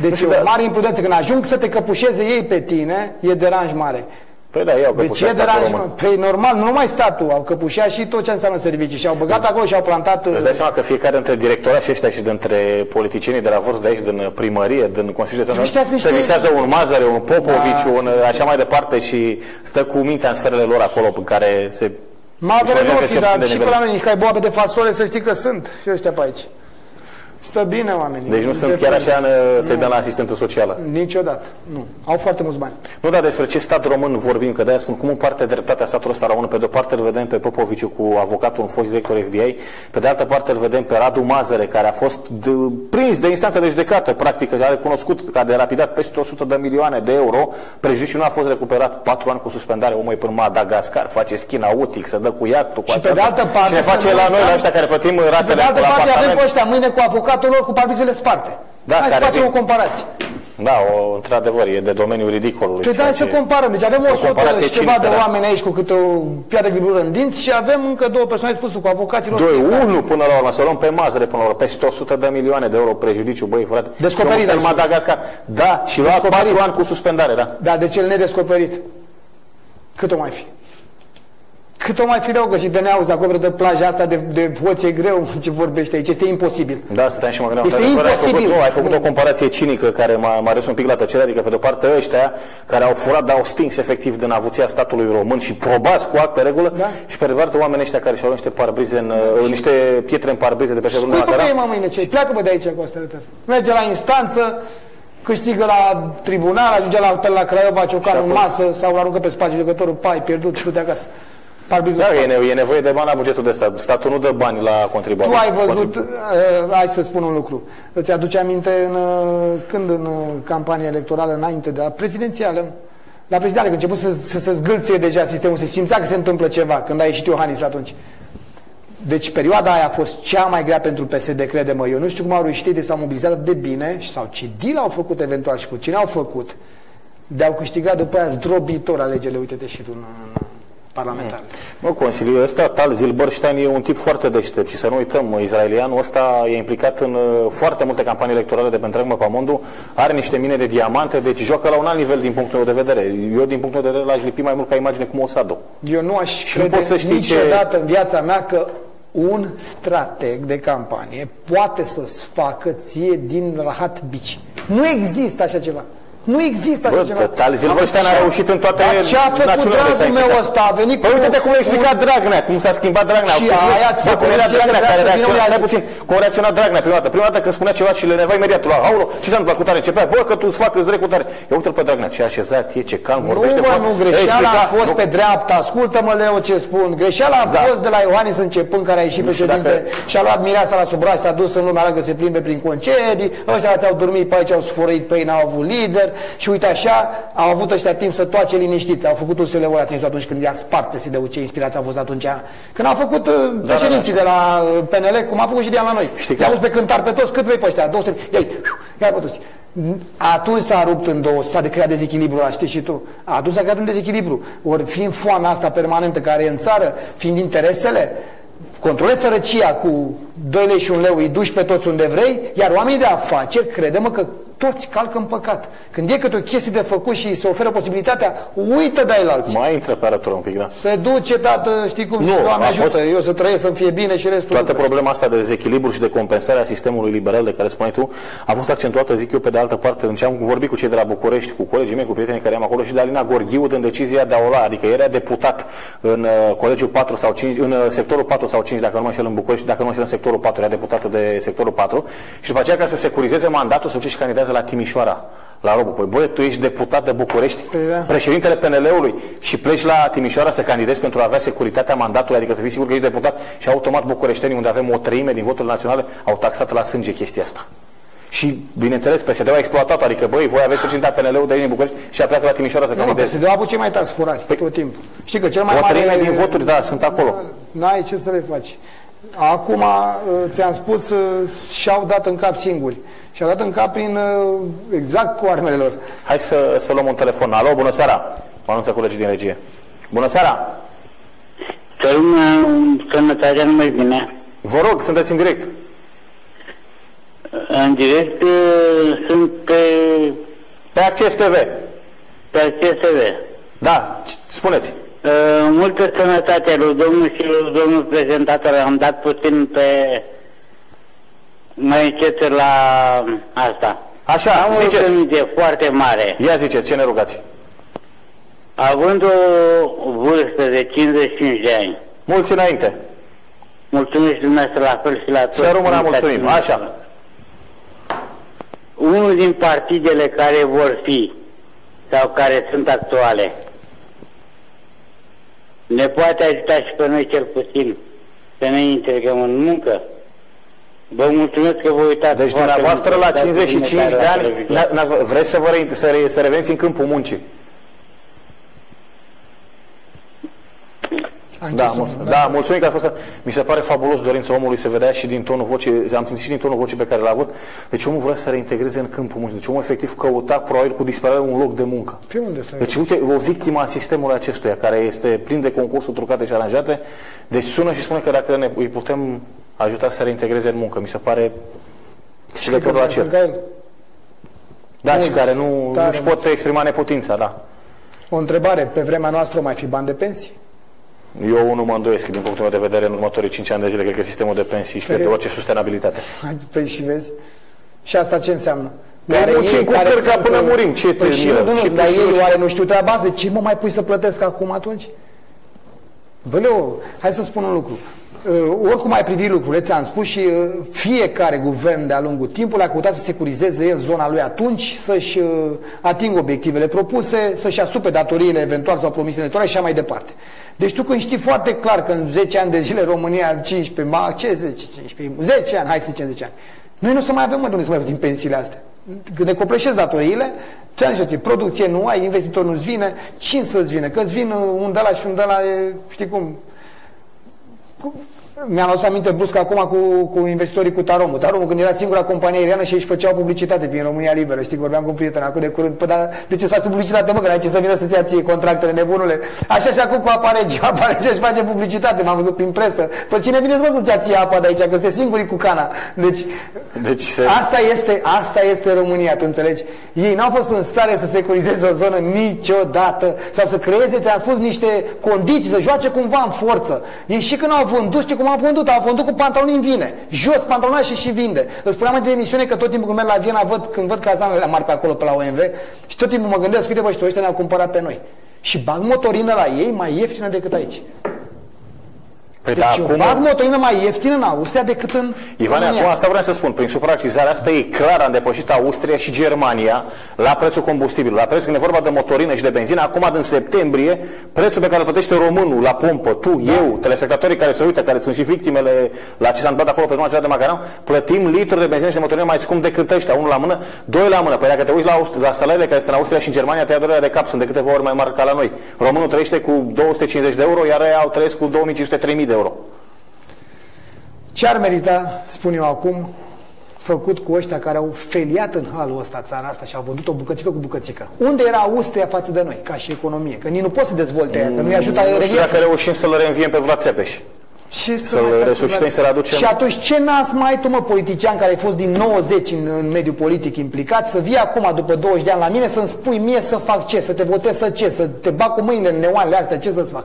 Deci știu, e o dar- mare imprudență. Când ajung să te căpușeze ei pe tine, e deranj mare. Păi da, iau că De ce deranjament? Păi normal, nu numai statul, au căpușat și tot ce înseamnă servicii și au băgat acolo și au plantat... Îți dai seama că fiecare dintre directorii și ăștia și dintre politicienii de la vârst de aici, din primărie, din Consiliul de Ăștia sunt se niște- visează un Mazăre, un Popovici, Da, un așa mai departe și stă cu mintea în sferele lor acolo în care se... Mazăre își nu merge fi, percepții dar de și nivel. pe la mine, cai boabe de fasole, să știi că sunt și ăștia pe aici. Stă bine oamenii. Deci nu sunt De chiar plâns. așa în- să-i dăm la asistență socială. Niciodată, nu. Au foarte mulți bani. Nu, dar despre ce stat român vorbim, că de-aia spun cum împarte dreptatea statul ăsta român. Pe de-o parte îl vedem pe Popoviciu cu avocatul, un fost director FBI, pe de altă parte îl vedem pe Radu Mazăre, care a fost de, prins de instanță de judecată, practic, că a recunoscut că a derapidat peste 100 de milioane de euro, prejudiciul nu a fost recuperat, 4 ani cu suspendare, omul e până în Madagascar, face schin autic, se dă cu iactul, cu Și pe astea. de altă parte Și ne să face nu la noi, uităm- la ăștia care plătim Și pe ratele de altă la parte avem apartament. pe ăștia mâine cu avocatul lor cu parbizele sparte. Da, Hai să care facem vin- o comparație. Da, o, într-adevăr, e de domeniul ridicolului. Păi ceea hai să ce- comparăm. Deci avem o 100 comparație și ceva cinică, de da. oameni aici cu câte o piatră ghibulă în dinți și avem încă două persoane spus cu avocații lor. 2, 1 până la urmă, să o luăm pe mazăre până la urmă, peste 100 de milioane de euro prejudiciu, băi, frate. Descoperit, Și omul ai stă în spus. Madagascar. Da, și lua Descoperit. 4 ani cu suspendare, da. Da, de cel nedescoperit. Cât o mai fi? Cât o mai fi rău găsit de neauzi acolo de plaja asta de, de hoție greu *laughs* ce vorbește aici. Este imposibil. Da, stăteam și mă gândeam. Este într-adevăr, ai făcut, imposibil. nu, ai făcut o comparație cinică care m-a, m-a râs un pic la tăcere, adică pe de-o parte ăștia care au furat, dar au stins efectiv din avuția statului român și probați cu actă regulă Da. și pe de parte oamenii ăștia care și-au luat niște parbrize în, uh, niște pietre în parbrize de pe așa Păi pe ei, mă, mâine ce? Pleacă bă de aici cu astea tări. Merge la instanță, câștigă la tribunal, ajunge la hotel la Craiova, Ciocan în acolo. masă sau îl aruncă pe spațiu jucătorul, pai, pierdut, du-te acasă. Parbizul Da, spate. e, ne- e nevoie de bani la bugetul de stat. Statul nu dă bani la contribuabil. Tu ai văzut, uh, hai să spun un lucru, îți aduce aminte în, uh, când în uh, campania electorală înainte de la prezidențială, la prezidențială, când a început să, să se zgâlție deja sistemul, se simțea că se întâmplă ceva, când a ieșit Iohannis atunci. Deci perioada aia a fost cea mai grea pentru PSD, crede-mă. Eu nu știu cum au reușit de s-au mobilizat atât de bine sau ce deal au făcut eventual și cu cine au făcut de au câștigat după aia zdrobitor alegerile, uite-te și tu în, în parlamentar. Mă, consiliul ăsta, Tal Zilberstein, e un tip foarte deștept și să nu uităm, izraelianul ăsta e implicat în uh, foarte multe campanii electorale de pe întreg măpamondul, are niște mine de diamante, deci joacă la un alt nivel din punctul meu de vedere. Eu, din punctul meu de vedere, l-aș lipi mai mult ca imagine cu Mossad. Eu nu aș Și nu crede poți să știi ce- niciodată în viața mea că un strateg de campanie poate să-ți facă ție din rahat bici. Nu există așa ceva. Nu există așa Bă, ceva. Tal Zilberstein a Dar ce- reușit în toate Dar ce a făcut națiunile de dragul meu secretar. ăsta? A venit Păi uite-te cum a explicat Dragnea, cum s-a schimbat Dragnea. Și Au spus, aia ți-a bă, cum era părut ție Dragnea că care vrea să reacționa, vină stai un- puțin, cum a reacționat Dragnea prima dată. Prima dată când spunea ceva și le neva imediat la aulo, ce s-a întâmplat cu tare, începea, bă, că tu îți fac îți drept cu tare. Ia uite-l pe Dragnea, ce așezat e, ce calm Nu, vorbește. bă, frate. nu, Ei, greșeala explica- a fost nu, pe dreapta. Ascultă-mă, Leo, ce spun. Greșeala a Da. fost de la Iohannis începând, care a ieșit Nu știu președinte dacă- și a luat mireasa la sub braț, s-a dus în lumea largă, se plimbe prin concedii, ăștia ți-au dormit pe aici, au sfărăit pe ei, n-au avut lider și uite așa, au avut ăștia timp să toace liniștiți. Au făcut USL-ul ăla, țin atunci când i-a spart PSD-ul, ce inspirație a fost atunci. Când au făcut uh, președinții de la uh, PNL, cum a făcut și de la noi. Știi că- I-a pus pe cântar pe toți, cât vrei pe ăștia, 200, ia *sniffs* ia pe toți. Atunci s-a rupt în două, s-a de creat dezechilibru ăla, știi și tu. Atunci s-a creat un dezechilibru. Ori fiind foamea asta permanentă care e în țară, fiind interesele, controlezi sărăcia cu 2 lei și 1 leu, îi duci pe toți unde vrei, iar oamenii de afaceri, crede-mă că toți calcă în păcat. Când e câte o chestie de făcut și se oferă posibilitatea, uită de el alții. Mai intră pe arătură un pic, da. Se duce, tată, știi cum, Nu, zici, Doamne a ajută, fost- eu să trăiesc, să-mi fie bine și restul. Toată nu. problema asta de dezechilibru și de compensare a sistemului liberal de care spuneai tu a fost accentuată, zic eu, pe de altă parte, în ce am vorbit cu cei de la București, cu colegii mei, cu prietenii care am acolo și de Alina Gorghiu în decizia de a o lua, adică era deputat în uh, colegiul 4 sau 5, în uh, sectorul 4 sau 5, dacă nu mă înșel în București, dacă nu mă înșel în sectorul 4, era deputată de sectorul 4 și după aceea ca să securizeze mandatul se duce și candidează la Timișoara. La Robu. Păi băi, tu ești deputat de București, Păi da. președintele PNL-ului și pleci la Timișoara să candidezi pentru a avea securitatea mandatului, adică să fii sigur că ești deputat și automat bucureștenii, unde avem o treime din voturile naționale, au taxat la sânge chestia asta. Și, bineînțeles, PSD-ul a exploatat, adică, băi, voi aveți președintea PNL-ului de aici din București și a plecat la Timișoara să Nu, mă, candideze. PSD-ul a avut cei mai tax furari păi, tot timpul. Știi că cel mai O mare... treime din voturi, da, sunt acolo. N-ai ce să le faci. Acum, uh, ți-am spus, uh, și-au dat în cap singuri. Și-au dat în cap prin, uh, exact cu armele lor. Hai să, să luăm un telefon. Alo, bună seara! Mă anunță colegii din regie. Bună seara! Să sănătatea nu mai bine. Vă rog, sunteți în direct. În direct uh, sunt pe, Pe Acces TV. pe CSV. Da, spuneți. Uh, multă sănătate lui domnul și lui domnul prezentator. Am dat puțin pe mai încet la asta. Așa, Am o ziceți. rugăminte foarte mare. Ia ziceți, ce ne rugați? Având o vârstă de 55 de ani, Mulți înainte. mulțumesc dumneavoastră la fel și la toți. Să rămână, mulțumim. invitații Așa. Unul din partidele care vor fi sau care sunt actuale ne poate ajuta și pe noi cel puțin să ne integrăm în muncă. Vă mulțumesc că vă uitați Deci foarte dumneavoastră mult la dați 55 de dumneavoastră la ani televizor. n- n- vreți să, vă re, să, re, să reveniți în câmpul muncii. Da, mul- da, mulțumim că a fost. Mi se pare fabulos dorința omului să vedea și din tonul vocii, am simțit și din tonul vocii pe care l-a avut. Deci omul vrea să se reintegreze în câmpul muncii. Deci omul efectiv căuta probabil cu disperare un loc de muncă. Pe unde să Deci uite, o victimă a sistemului acestuia, care este plin de concursuri trucate și aranjate, deci sună și spune că dacă ne, îi putem ajuta să se reintegreze în muncă, mi se pare strigător la cer. Sunt ca el. Da, și Mulți, care nu tare își pot exprima neputința, da. O întrebare, pe vremea noastră o mai fi bani de pensii? Eu nu mă îndoiesc, din punctul meu de vedere, în următorii 5 ani de zile, cred că sistemul de pensii își pierde Păi- orice sustenabilitate. Păi și vezi? Și asta ce înseamnă? Păi muncim cu cărca până murim. Ce păi te și miră? nu, nu, Și nu, tu dar și eu ei și- oare nu știu treaba asta? De ce mă mai pui să plătesc acum atunci? Bă, Leo, hai să spun un lucru. Uh, oricum ai privit lucrurile, ți-am spus și uh, fiecare guvern de-a lungul timpului a căutat să securizeze el zona lui atunci, să-și uh, atingă obiectivele propuse, să-și astupe datoriile eventual sau promisiile electorale și așa mai departe. Deci tu când știi foarte clar că în 10 ani de zile România are 15, ma, ce 10, 15, 10 ani, hai să zicem 10 ani. Noi nu o să mai avem mă, de unde să mai plătim pensiile astea. Când ne copleșesc datoriile, ți-am zis eu, producție nu ai, investitor nu-ți vine, cine să-ți vine? Că-ți vin uh, un de la și un de la, e, știi cum, mi-am adus aminte brusc acum cu, cu investitorii cu Taromul. Taromul când era singura companie aeriană și își făceau publicitate prin România Liberă. Știi, vorbeam cu un prieten acum de curând. Păi, dar de ce să faci publicitate, mă, că n-ai ce să vină să-ți ia ție contractele nebunule? Așa și acum cu apa rege. *laughs* Apa rege își face publicitate, m-am văzut prin presă. Păi cine vine să să-ți ia ție apa de aici, că sunteți singurii cu cana. Deci, Deci se... Asta este, asta este România, tu înțelegi? Ei n-au fost în stare să securizeze o zonă niciodată sau să creeze, ți-am spus, niște condiții, să joace cumva în forță. Ei și când au vândut, știi cum au vândut? Au vândut cu pantaloni în vine. Jos, pantaloni și și vinde. Îți spuneam mai de emisiune că tot timpul când merg la Viena, văd, când văd cazanele mari pe acolo, pe la OMV, și tot timpul mă gândesc, uite bă, și ăștia ne-au cumpărat pe noi. Și bag motorină la ei mai ieftină decât aici. Păi Deci da, eu acum... bag motorină mai ieftină în Austria decât în Ivane, România. acum asta vreau să spun. Prin supraccizarea asta e clar, am depășit Austria și Germania la prețul combustibilului. La prețul când e vorba de motorină și de benzină, acum din septembrie, prețul pe care îl plătește românul la pompă, tu, eu, telespectatorii care se uită, care sunt și victimele la ce s-a întâmplat acolo pe zona aceea de Macaran, plătim litru de benzină și de motorină mai scump decât ăștia, unul la mână, doi la mână. Păi dacă te uiți la, Aust- la salariile care sunt în Austria și în Germania, te ia durerea de cap, sunt de câteva ori mai mari ca la noi. Românul trăiește cu 250 de euro, iar ei au trăiesc cu 2500-3000 de euro. Ce ar merita, spun eu acum, făcut cu ăștia care au feliat în halul ăsta țara asta și au vândut o bucățică cu bucățică? Unde era Austria față de noi, ca și economie? Că nici nu poți să dezvolte aia, că nu-i ajută Nu știu relieful. dacă reușim să-l reînviem pe Vlad Țepeș. Și Să-l mai faci resuscităm, ceva? să-l aducem. Și atunci ce nas mai ai tu, mă, politician care ai fost din 90 în, în mediul politic implicat, să vii acum, după 20 de ani la mine, să-mi spui mie să fac ce, să te votez să ce, să te bag cu mâinile în neoanele astea, ce să-ți fac?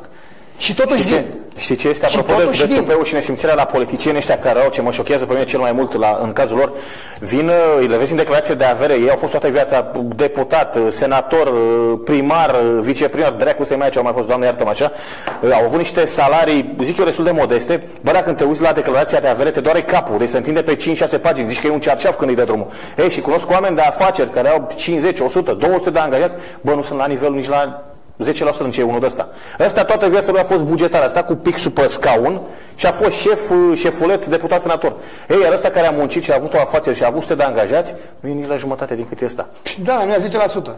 Și totuși Știi ce, vin. știi ce este Și apropo de, totuși de vin. tupeu și nesimțirea la politicieni ăștia care au ce mă șochează pe mine cel mai mult la, în cazul lor vin, uh, le vezi în declarație de avere. Ei au fost toată viața deputat, uh, senator, uh, primar, uh, viceprimar dracu să-i mai ce au mai fost, doamne iartă așa. Uh, au avut niște salarii, zic eu destul de modeste. Bă, dacă te uiți la declarația de avere te doare capul, deci se întinde pe 5-6 pagini. Zici că e un cearșaf când îi dă drumul. Ei și cunosc oameni de afaceri care au 50, 100, 200 de angajați. Bă, nu sunt la nivel nici la 10% din ce e unul de ăsta. Ăsta toată viața lui a fost bugetar, a stat cu pixul pe scaun și a fost șef, șefuleț, deputat senator. Ei, iar ăsta care a muncit și a avut o afacere și a avut 100 de angajați, nu e nici la jumătate din cât e ăsta. Da, nu e 10%.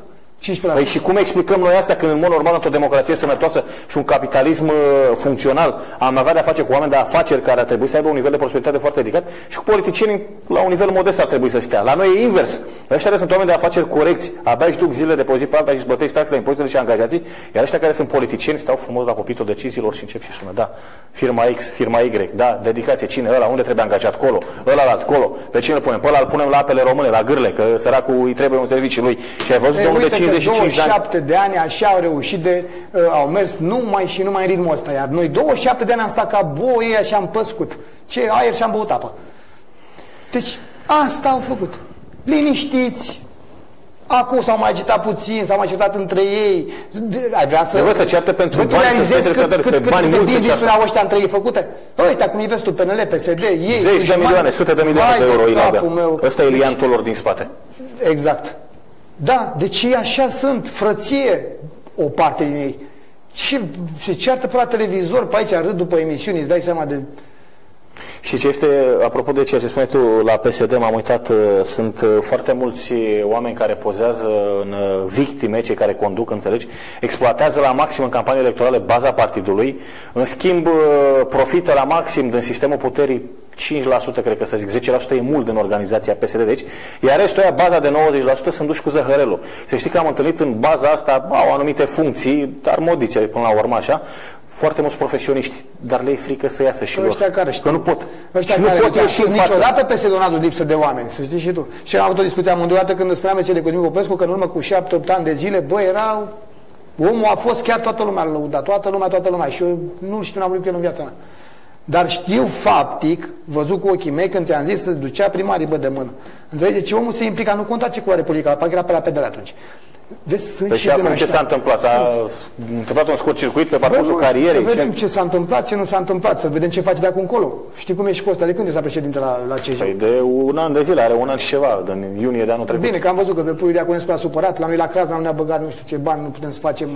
15%. Păi și cum explicăm noi asta când în mod normal într-o democrație sănătoasă și un capitalism uh, funcțional am avea de-a face cu oameni de afaceri care ar trebui să aibă un nivel de prosperitate foarte ridicat și cu politicieni la un nivel modest ar trebui să stea. La noi e invers. Ăștia care sunt oameni de afaceri corecți, abia își duc zile de pe o zi pe alta și îți plătești taxele, impozitele și angajații, iar ăștia care sunt politicieni stau frumos la copitul deciziilor și încep și sună. Da, firma X, firma Y, da, dedicație, cine, ăla, unde trebuie angajat, colo, ăla la acolo, pe cine îl punem, pe ăla îl punem la apele române, la gârle, că săracul îi trebuie un serviciu lui. Și ai văzut Ei, de unde uite 50 35 de ani. 27 de ani așa au reușit de, uh, au mers numai și numai în ritmul ăsta, iar noi 27 de ani am stat ca boi și am păscut. Ce aer și am băut apă. Deci asta au făcut. Liniștiți, Acum s-au mai agitat puțin, s-au mai agitat între ei. De- Ai vrea să... De bă, să ceartă pentru Bă, tu bani, să realizezi se cât, trecători, cât, pe cât, bani cât de mulți se business-uri ceartă. au ăștia între ei făcute? Bă, ăștia cum investul PNL, PSD, ei... Zeci de dușmani. milioane, sute de milioane Vai de euro îi capul avea. meu. Ăsta e liantul lor din spate. Exact. Da, deci ei așa sunt, frăție, o parte din ei. Ce, se ceartă pe la televizor, pe aici râd după emisiuni, îți dai seama de... Și ce este, apropo de ceea ce spuneai tu la PSD, m-am uitat, uh, sunt uh, foarte mulți oameni care pozează în uh, victime, cei care conduc, înțelegi, exploatează la maxim în campanie electorale baza partidului, în schimb uh, profită la maxim din sistemul puterii 5%, cred că să zic, 10% e mult în organizația PSD, deci, iar restul aia, baza de 90% sunt duși cu zăhărelul. Să știi că am întâlnit în baza asta, au anumite funcții, dar modice, până la urmă așa, foarte mulți profesioniști, dar le e frică să iasă și Ăștia lor. care că știu. nu pot. Ăștia și nu care pot ieși în față. niciodată pe nu a dus lipsă de oameni, să știi și tu. Și am avut o discuție amândoi dată când îmi spuneam de Cosmin Popescu că în urmă cu 7-8 ani de zile, bă, era... Omul a fost chiar toată lumea l-a lăudat, toată lumea, toată lumea. Și eu nu știu, n-am vorbit cu el în viața mea. Dar știu faptic, văzut cu ochii mei, când ți-am zis să ducea primarii bă de mână. Înțelegeți? Ce omul se implica, nu conta ce culoare politică, parcă era pe la pedele atunci. Vezi, sunt Păi și și acum din ce ăștia. s-a întâmplat? S-a întâmplat un scurt circuit pe parcursul Bă, carierei? Să vedem Ce? ce s-a întâmplat, ce nu s-a întâmplat, să vedem ce face de acum încolo. Știi cum e și cu ăsta, de când e președinte la, la CJ? Păi de un an de zile, are un an și ceva, din iunie de anul trecut. Bine, că am văzut că pe puiul de Aconescu a supărat, la noi la Crasna nu ne-a băgat nu știu ce bani, nu putem să facem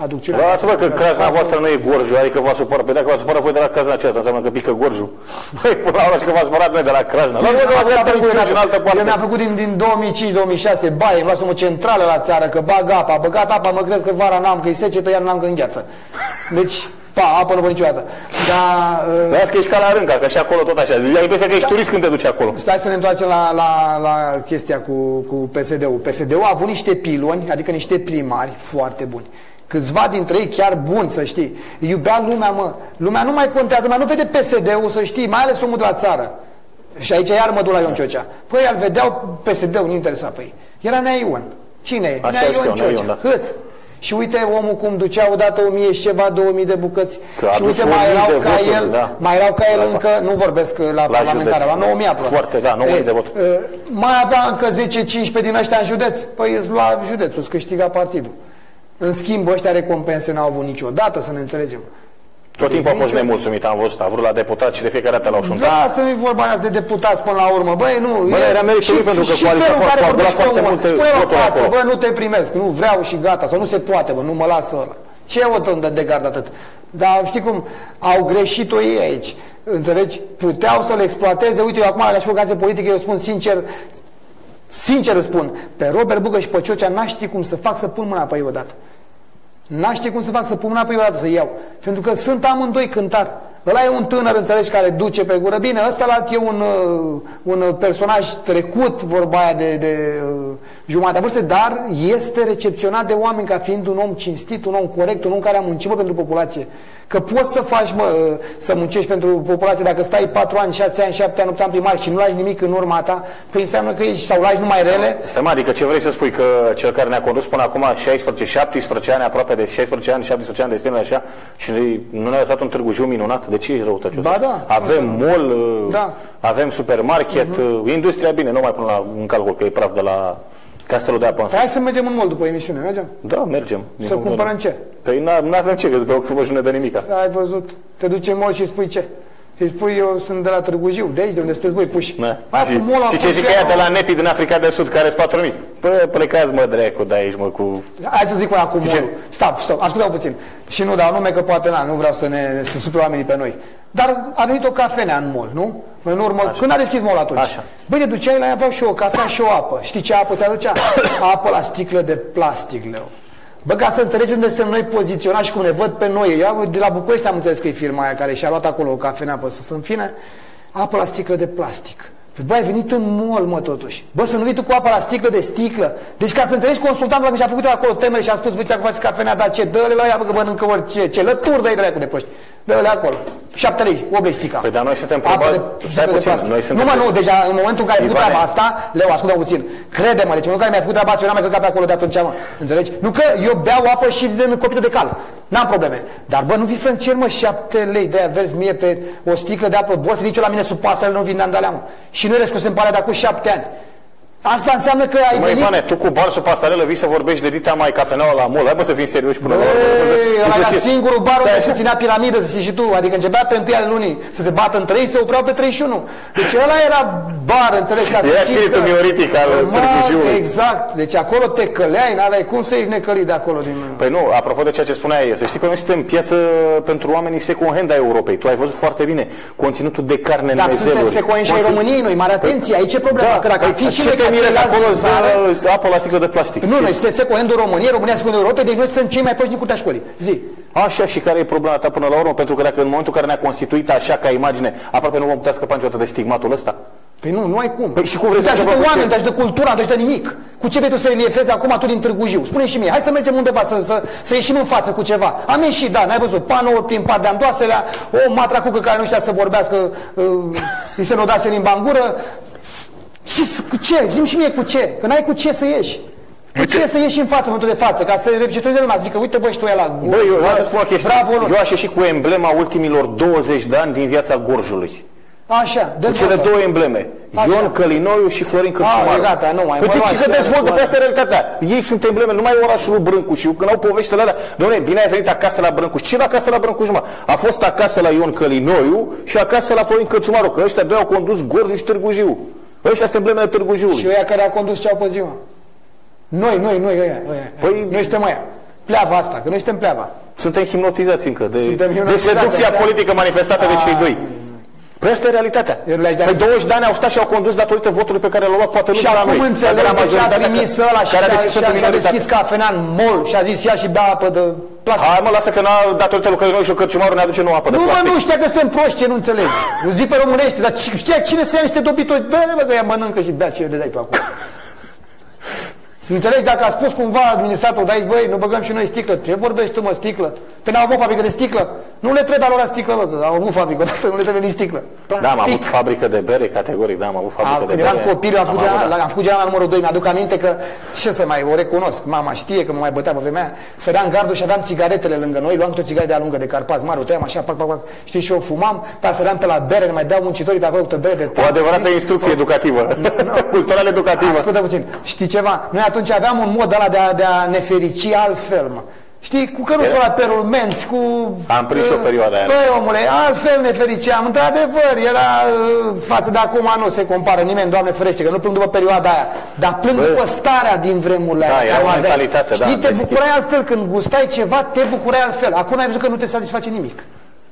uh, aducțiunea. Lasă-mă că crasna voastră nu e gorjul, adică v-a supărat. Păi dacă v-a supărat voi de la crasna aceasta, înseamnă că pică gorjul. *laughs* Păi până la urmă și că v-a supărat noi de la crasna. La voi să vă târgu și în altă Eu parte. mi-am făcut din, din 2005-2006 baie, îmi luasem o centrală la țară, că bag apa, a băgat apa, mă crezi că vara n-am, că e secetă, iar n-am că îngheață. Deci, pa, apă nu vă niciodată. Dar, *laughs* uh, Lasă că ești ca la rânca, că și acolo tot așa. Ai impresia că ești turist când te duci acolo. Stai să ne întoarcem la, la, la chestia cu, cu PSD-ul. PSD-ul a avut niște piloni, adică niște primari foarte buni. Câțiva dintre ei chiar buni, să știi. Iubea lumea, mă. Lumea nu mai contează, lumea nu vede PSD-ul, să știi, mai ales omul de la țară. Și aici iar mă duc la Ion Ciocea. Păi îl vedeau PSD-ul, nu interesa pe ei. Era Nea Ion. Cine e? Așa Nea știu, Ion Nea Ion, Ciocea. da. Hâț. Și uite omul cum ducea odată 1000 și ceva, 2000 de bucăți. Că a și adus uite o mai mie erau de ca voturi, el, da. mai erau ca el La- încă, nu vorbesc la, la parlamentară, județ. la 9000 aproape. Foarte, da, 9000 de voturi. Uh, mai avea încă 10-15 din ăștia în județ. Păi îți lua județul, îți câștiga partidul. În schimb, ăștia recompense n-au avut niciodată, să ne înțelegem. Tot timpul a fost Nicio- nemulțumit, am văzut, a vrut la deputat și de fiecare dată l-au șuntat. Da, să nu-i vorba azi de deputați până la urmă. Băi, nu. Bă, e- era meritul lui pentru că și coaliția felul în foarte- care a durat vorbește foarte omul. multe Spune în voturi față, acolo. bă, nu te primesc, nu vreau și gata, sau nu se poate, bă, nu mă lasă ăla. Ce o tândă de gard atât? Dar știi cum, au greșit-o ei aici. Înțelegi? Puteau să le exploateze. Uite, eu acum, la și organizație politică, eu spun sincer, sincer îți spun, pe Robert Bugă și pe Ciocea n-aș ști cum să fac să pun mâna pe ei odată. N-aș ști cum să fac să pun mâna pe ei odată să iau. Pentru că sunt amândoi cântari. Ăla e un tânăr, înțelegi, care duce pe gură. Bine, ăsta la e un, uh, un uh, personaj trecut, vorba aia de, de uh, jumătatea vârstă, dar este recepționat de oameni ca fiind un om cinstit, un om corect, un om care a muncit bă, pentru populație. Că poți să faci, mă, uh, să muncești pentru populație dacă stai 4 ani, 6 ani, 7 ani, 8 ani primar și nu lași nimic în urma ta, păi înseamnă că ești, sau lași numai rele, Stai, mă, adică ce vrei să spui că cel care ne-a condus până acum 16-17 ani, aproape de 16 ani, 17 ani de stână așa, și nu ne-a lăsat un Târgu Jiu minunat? De ce ești răutăcios? Ba da. Avem mall, uh, Da. avem supermarket, Mhm. uh, industria, bine, nu mai pun la un calcul că e praf de la castelul de apă în sus. hai să mergem în mall după emisiune, mergem? Da, mergem. Din Să punctul cumpărăm meu. ce? Păi nu avem ce, că pe ochi frumos nu ne dă nimica. Ai văzut, te duci în mall și îi spui ce? Îi spui, eu sunt de la Târgu Jiu, de aici, de unde sunteți voi puși. Da. Hai Și, cu mall a și ce fost zic că ea, ea de la Nepi din Africa de Sud, care sunt 4.000? Păi plecați mă dracu de aici, mă, cu... Hai să zic una cu Ce? mall Stop, stop, ascultă puțin. Și nu dau nume că poate na, nu vreau să ne să supere oamenii pe noi. Dar a venit o cafenea în mall, nu? În urmă, Așa. când a deschis mall atunci? Așa. Băi, te duceai la ea, aveau și o cafea și o apă. Știi ce apă ți aducea? *coughs* apă la sticlă de plastic, Leo. Bă, ca să înțelegem unde suntem noi poziționați și cum ne văd pe noi. Eu de la București am înțeles că e firma aia care și-a luat acolo o cafenea pe sus. În fine, apă la sticlă de plastic. Păi, Bă, ai venit în mall, mă, totuși. Bă, să nu vii tu cu apă la sticlă de sticlă. Deci ca să înțelegi consultantul ăla când și-a făcut el acolo temele și a spus, uite, dacă faci cafenea, dar ce, dă-le la ea, bă, că mănâncă orice, ce lături dă-i de cu de proști. Dă-le acolo. 7 lei, 8 lei sticla. Păi, dar noi suntem Apă probați- de- stai de puțin, plastic. noi suntem- Nu mă, nu, deja în momentul în care ai făcut Ivane. treaba asta, Leo, ascultă puțin. Crede-mă, deci în momentul în care mi-ai făcut treaba asta, eu n-am mai călcat pe acolo de atunci, mă. Înțelegi? Nu că eu beau apă și din copitul de cal. N-am probleme. Dar bă, nu vii să încerc, mă, 7 lei de aia verzi mie pe o sticlă de apă. Boss, nici eu la mine sub pasăre nu vin de andalea, mă. Și nu răscusem parea de acum 7 ani. Asta înseamnă că ai Măi, venit... Ivane, tu cu bar sub pasarelă vii să vorbești de dita mai cafeneaua la mol. Hai bă să fim serioși până la urmă. Ei, ăla Deci, era singurul bar stai unde așa. se ținea piramidă, să știi și tu. Adică începea pe întâia lunii să se bată în 3, se opreau pe 31. Deci ăla era bar, înțelegi, ca să Era simți spiritul că- mioritic al Mă, Târgu Jiului. Exact. Deci acolo te căleai, n-aveai cum să ieși necălit de acolo din... Păi nu, apropo de ceea ce spuneai, să știi că noi suntem piață pentru oamenii second hand a Europei. Tu ai văzut foarte bine conținutul de carne în Dar suntem mezeluri. secoeni și ai Conțin- României noi, mare atenție, aici e problema, că dacă ai fi și ce noi te ca miră că ceilalți acolo din țară, stă apă la sticlă de plastic? Nu, Ce? noi suntem second România, România second Europei, deci noi suntem cei mai proști din curtea școlii. Zi. Așa și care e problema ta până la urmă? Pentru că dacă în momentul în care ne-a constituit așa ca imagine, aproape nu vom putea scăpa niciodată de stigmatul ăsta. Păi nu, nu ai cum. Păi și cum vrei te să ajută scăpăm cu oameni, ce? te ajută cultura, te ajută nimic. Cu ce vrei tu să reliefezi acum tu din Târgu Jiu? Spune și mie, hai să mergem undeva, să, să, să ieșim în față cu ceva. Am ieșit, da, n-ai văzut, panouri prin par de andoaselea, o matracucă care nu știa să vorbească, uh, *laughs* îi se nodase limba în gură. Și s- cu ce? Zi și mie cu ce? Că n-ai cu ce să ieși. Cu ce să ieși în față, în momentul de față, ca să recepționeze lumea, să zică, uite bă, și tu e la Băi, eu vreau să spun o chestie. Bravo, lor. eu aș ieși cu emblema ultimilor 20 de ani din viața Gorjului. Așa, Cu cele dezvoltă. două embleme. Așa. Ion Călinoiu și Florin Cârciumaru. e gata, nu mai, Păi mă ce luați, ce că mă dezvoltă, luați. pe asta e realitatea. Ei sunt embleme, numai orașul lui Brâncuș. Eu când au poveștile alea, doamne, bine ai venit acasă la Brâncuș. Ce la acasă la Brâncuș, mă? A fost acasă la Ion Călinoiu și acasă la Florin Cârciumaru, că ăștia doi au condus Gorjul și Târgu Jiu. Ăștia sunt emblemele Târgu Jiului. Și ăia care a condus ce au pe ziua. Noi, noi, noi, ăia, ăia. Păi- noi suntem ăia. Pleava asta, că noi suntem pleava. Suntem hipnotizați încă de, Suntem de hipnotizați, seducția așa? politică manifestată de cei A, doi. Păi asta e realitatea. Eu le-aș da Păi niște- 20 de ani au stat și au condus datorită votului pe care l-au luat poate nu Și de la acum noi, dar înțeleg de la de ce a majoritatea trimis care- ăla și care a a, decis și pentru a, și a minoritate. deschis cafenea în mall și a zis ia și bea apă de plastic. Hai mă, lasă că n-a, datorită lui Călinoiu și lui Cărciumaru ne aduce nouă apă de Nu mă, plastic. nu știa că suntem proști, ce nu înțelegi. *laughs* Eu zic pe românește, dar ci- știa cine să ia niște dobitoi? Dă-le bă că ea mănâncă și bea ce le dai tu acum. *laughs* Înțelegi, dacă a spus cumva administratorul de aici, băi, nu băgăm și noi sticlă. Ce vorbești tu, mă, sticlă? Păi n-au avut fabrică de sticlă. Nu le trebuie lor sticlă, bă, că au avut fabrică, odată nu le trebuie nici sticlă. Da, am avut Plastic. fabrică de bere, categoric, da, am avut fabrică A, de când bere. eram copil, am făcut, avut, general, da. la, am făcut general la numărul 2, mi-aduc aminte că, ce să mai, o recunosc, mama știe că mă mai bătea pe vremea aia, săream gardul și aveam țigaretele lângă noi, luam câte o țigară de lungă de carpați mari, o tăiam așa, pac, pac, pac, știi, și eu fumam, pe aia săream pe la bere, ne mai deau muncitorii pe acolo cu bere de O tam, adevărată știi? instrucție educativă, *laughs* cultural educativă. Ascultă puțin. Știi ceva? Noi atunci aveam un mod ăla de a, de a ne ferici altfel, mă. Știi, cu căruțul ăla pe rulmenți, cu... Am prins și o perioadă aia. Băi, omule, altfel ne fericeam. Într-adevăr, era uh, față de acum nu se compară nimeni, Doamne ferește, că nu plâng după perioada aia, dar plâng Bă. după starea din vremurile Da, alea. era care o o aveai. mentalitate, da, Știi, te deschis. bucurai altfel când gustai ceva, te bucurai altfel. Acum ai văzut că nu te satisface nimic.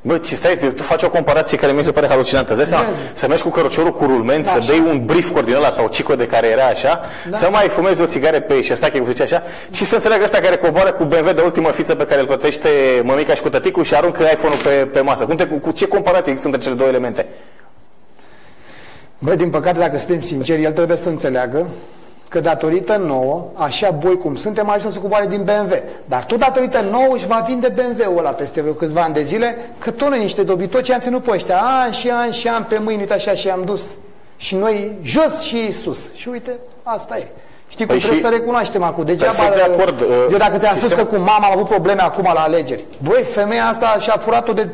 Bă, ce stai, tu faci o comparație care mi se pare halucinantă. Îți dai seama, Vezi. să mergi cu căruciorul cu rulment, Da, să așa. dai un brief din ăla sau cico de care era așa, să mai fumezi o țigară pe și asta că zice așa, și să înțeleagă ăsta care coboară cu BMW de ultimă fiță pe care îl plătește mămica și cu tăticul și aruncă iPhone-ul pe, pe masă. Cum te, cu, cu, ce comparație există între cele două elemente? Băi, din păcate, dacă suntem sinceri, el trebuie să înțeleagă că datorită nouă, așa boi cum suntem, ajuns să coboare din BMW. Dar tot datorită nouă își va vinde BMW-ul ăla peste vreo câțiva ani de zile, că tot noi niște dobitoci am ținut pe ăștia, ani și ani și ani pe mâini, uite așa și am dus. Și noi jos și ei sus. Și uite, asta e. Știi cum Păi trebuie și- să recunoaștem acum. Degeaba, Perfect de acord, uh, eu dacă ți-am spus sistem- că cu mama am avut probleme acum la alegeri. Băi, femeia asta și-a furat-o de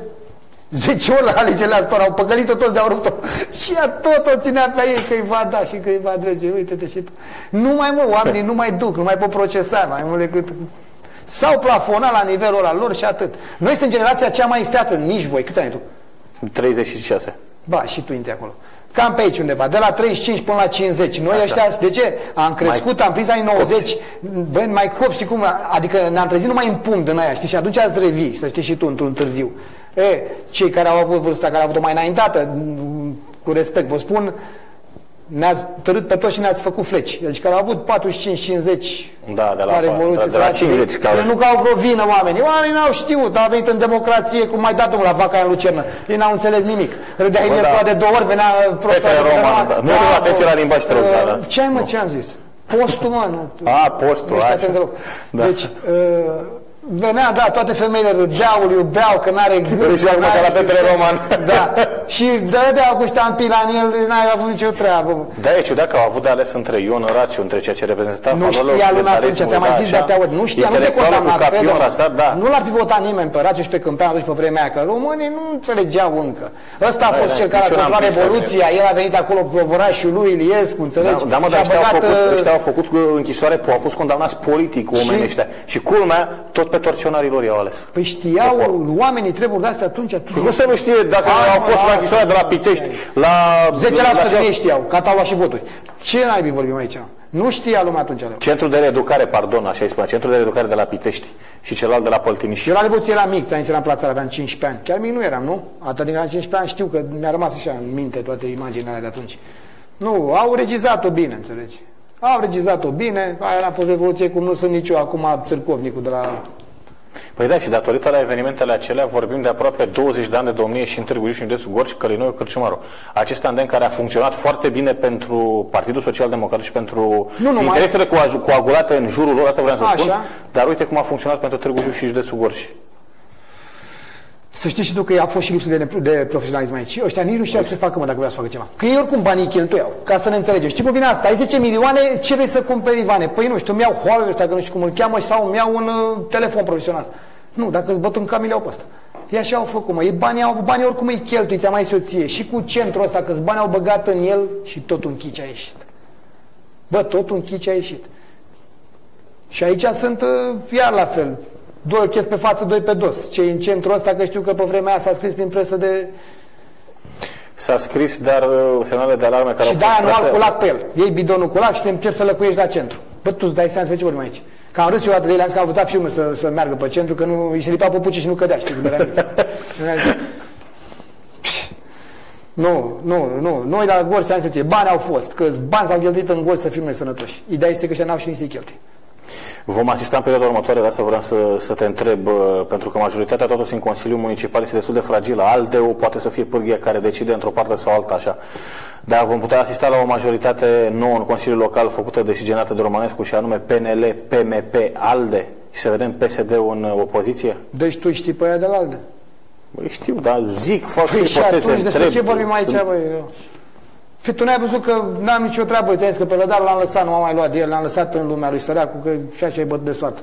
10 ori la alegerile astea, au păcălit-o toți de-au rupt-o. Și ea tot o ținea pe ei că îi va da și că îi va drege. Uite-te și tu. Nu mai mă, oamenii nu mai duc, nu mai pot procesa mai mult decât... S-au plafonat la nivelul ăla lor și atât. Noi suntem generația cea mai isteață, nici voi. Câți ani ai tu? 36. Ba, și tu intri acolo. Cam pe aici undeva, de la 35 până la 50. Noi Așa. ăștia, de ce? Am crescut, am prins anii 90, băi, mai cop, știi cum? Adică ne-am trezit numai în pumn din aia, știi? Și atunci ați revii, să știi și tu, într-un târziu. E, cei care au avut vârsta, care au avut-o mai înaintată, m, cu respect vă spun, ne-ați târât pe toți și ne-ați făcut fleci. Deci care au avut 45-50 Da, de la- la Revoluție, de- de la săraci, 50, ca- ele nu că au vreo vină oamenii. Oamenii n-au știut, au venit în democrație, cum mai dat drumul la vaca în Lucernă. Ei n-au înțeles nimic. Râdea Bă, Iliescu da. de două ori, venea prostul Petre de Roman, Roman. da. Nu, nu, atenție la limbaj străin, da, da. Ce ai mă, ce am zis? Postul, mă, nu. A, postul, Nu știu așa. atent deloc. Da. Deci, uh, Venea, da, toate femeile râdeau, îl iubeau, că n-are gând. Râdeau că mă, n-are ca la știu Petre ce. Roman. Da. *laughs* Și dădeau cu ștampila în el, n-ai avut nicio treabă. mă. Da, e ciudat că au avut de ales între Ion Rațiu, între ceea ce reprezenta Nu valorile știa lumea atunci, occidentalismului, ți-am mai da, zis de așa. atâtea ori. Nu știa, nu te Intelectualul condamna, cu capion crede-mă. rasat, da. Nu l-ar fi votat nimeni pe Rațiu și pe Câmpeanu atunci pe vremea aia, că românii nu înțelegeau încă. Ăsta a Da, fost da, cel care a nici eu n-am controlat prins Revoluția, el a venit acolo provorașul lui Iliescu, înțelegi? Da, da, mă, Și dar a ăștia au, băgat, făcut, uh, ăștia au făcut uh, închisoare, au fost condamnați politic oamenii ăștia. Și culmea, tot pe torționarii lor i-au ales. Păi știau oamenii treburi de astea atunci. Păi cum să nu știe dacă Hai, au mă, fost la lasă. închisoare de la Pitești, la... 10% la din ei știau, că au luat și voturi. Ce naibii vorbim aici? Nu știa lumea atunci. Leu. Centrul de reeducare, pardon, așa îi spune, Centrul de reeducare de la Pitești și celălalt de la Păltiniș. Eu la Revoluție eram mic, ți-am zis, eram în plața, aveam 15 ani. Chiar mic nu eram, nu? Atât din 15 ani știu că mi-a rămas așa în minte toate imaginile alea de atunci. Nu, au regizat-o bine, înțelegi? Au regizat-o bine, aia n-a fost revoluție cum nu sunt nici eu acum țârcovnicul de la... Păi da, și datorită la evenimentele acelea vorbim de aproape 20 de ani de domnie și în Târgu Jiu și în județul Gorj, Călinoiu, Cârciumaru. Acest andem care a funcționat foarte bine pentru Partidul Social Democrat și pentru Nu numai. interesele coag- coagulate în jurul lor, asta vreau să Așa. spun, dar uite cum a funcționat pentru Târgu Jiu și județul Gorj. Să știi și tu că a fost și lipsă de, de profesionalism aici. Ăștia nici nu știau ce să facă, mă, dacă vrea să facă ceva. Că ei oricum banii cheltuiau, ca să ne înțelegem. Știi cum vine asta? Ai 10 milioane, ce vrei să cumperi, Ivane? Păi nu știu, îmi iau Huawei ăsta, că nu știu cum îl cheamă, sau îmi iau un uh, telefon profesional. Nu, dacă îți băt un cam, îmi iau pe ăsta. Ei așa au făcut, mă. Ei banii, au, banii oricum îi cheltui, ți-am mai soție. Și cu centrul ăsta, că bani au băgat în el și tot un chici a ieșit. Bă, tot un chici a ieșit. Și aici sunt uh, iar la fel. Doi ochi pe față, doi pe dos. Cei în centrul ăsta, că știu că pe vremea aia s-a scris prin presă de... S-a scris, dar uh, semnale de alarme care și au de-aia fost nu trase- al cu lac pe el. Iei bidonul cu lac și te începi să lăcuiești la centru. Bă, tu îți dai seama despre ce vorbim aici. Că am râs eu atât de ele, am zis că am văzut filme să, să meargă pe centru, că nu, îi se lipea popucii și nu cădea, știi cum era mic. *laughs* Nu, nu, nu. Noi la Gorj să ție, bani au fost, că bani s-au cheltuit în Gorj să fim noi sănătoși. Ideea este că ăștia n-au și nici să-i cheltui. Vom asista în perioada următoare, de asta vreau să, să te întreb, uh, pentru că majoritatea totuși în Consiliul Municipal este destul de fragilă. ALDE-ul poate să fie pârghia care decide într-o parte sau alta așa. Dar vom putea asista la o majoritate nouă în Consiliul Local făcută decisionată de Romanescu și anume PNL, PMP, ALDE și să vedem PSD-ul în uh, opoziție? Deci tu știi pe aia de la alde. Băi, știu, dar zic, fac Păi și și ipoteze, atunci despre întreb. ce vorbim aici, Sunt- băi? eu? Păi tu n-ai văzut că n-am nicio treabă, te că pe lădarul l-am lăsat, nu m-am mai luat de el, l-am lăsat în lumea lui săracul, că și așa e bătut de soartă.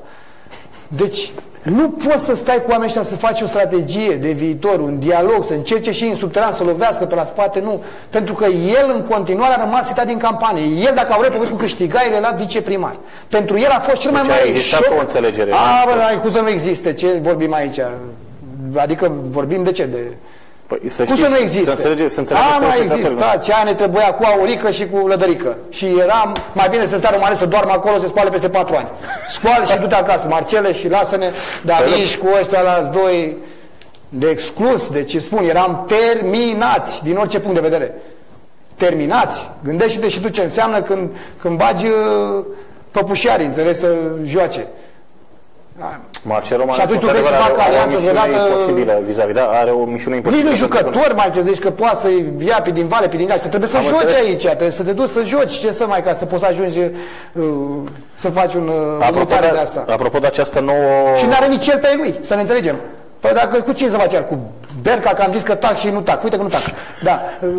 Deci, nu poți să stai cu oamenii ăștia să faci o strategie de viitor, un dialog, să încerce și în subteran să lovească pe la spate, nu. Pentru că el în continuare a rămas citat din campanie. El, dacă a vrut Popescu câștiga, el era viceprimar. Pentru el a fost cel mai Deci a mare existat șoc. o înțelegere, A, nu? bă, ai cum să nu existe, ce vorbim aici? Adică vorbim de ce? De... Păi, să Cum știți, să nu existe? Să înțelege, să înțelege A, ăștia mai spectatorii exista. Ce ne trebuia cu aurică și cu lădărică. Și era mai bine să stea romane să doarmă acolo, să scoale peste patru ani. Scoală și du-te acasă, Marcele, și lasă-ne. Dar Păi, ești cu ăștia la doi de exclus. Deci îți spun, eram terminați din orice punct de vedere. Terminați. Gândește-te și tu ce înseamnă când, când bagi uh, păpușarii, înțelegi, să joace. Marcel Roman Și atunci tu vrei să facă alianță vreodată- imposibilă vis-a-vis, da, are o misiune Nici imposibilă. nu pentru că- jucători mai ce zici că poate să ia pe din vale, pe din gaș. Trebuie să Am joci înțeles. aici, trebuie să te duci să joci. Ce să mai ca să poți să ajungi uh, să faci un uh, Apropo luptare de, de asta. apropo de această nouă... Și nu are nici el pe lui, să ne înțelegem. Păi dacă cu cine să face iar? Cu Berca, că am zis că tac și nu tac. Uite că nu tac. Da. Uh,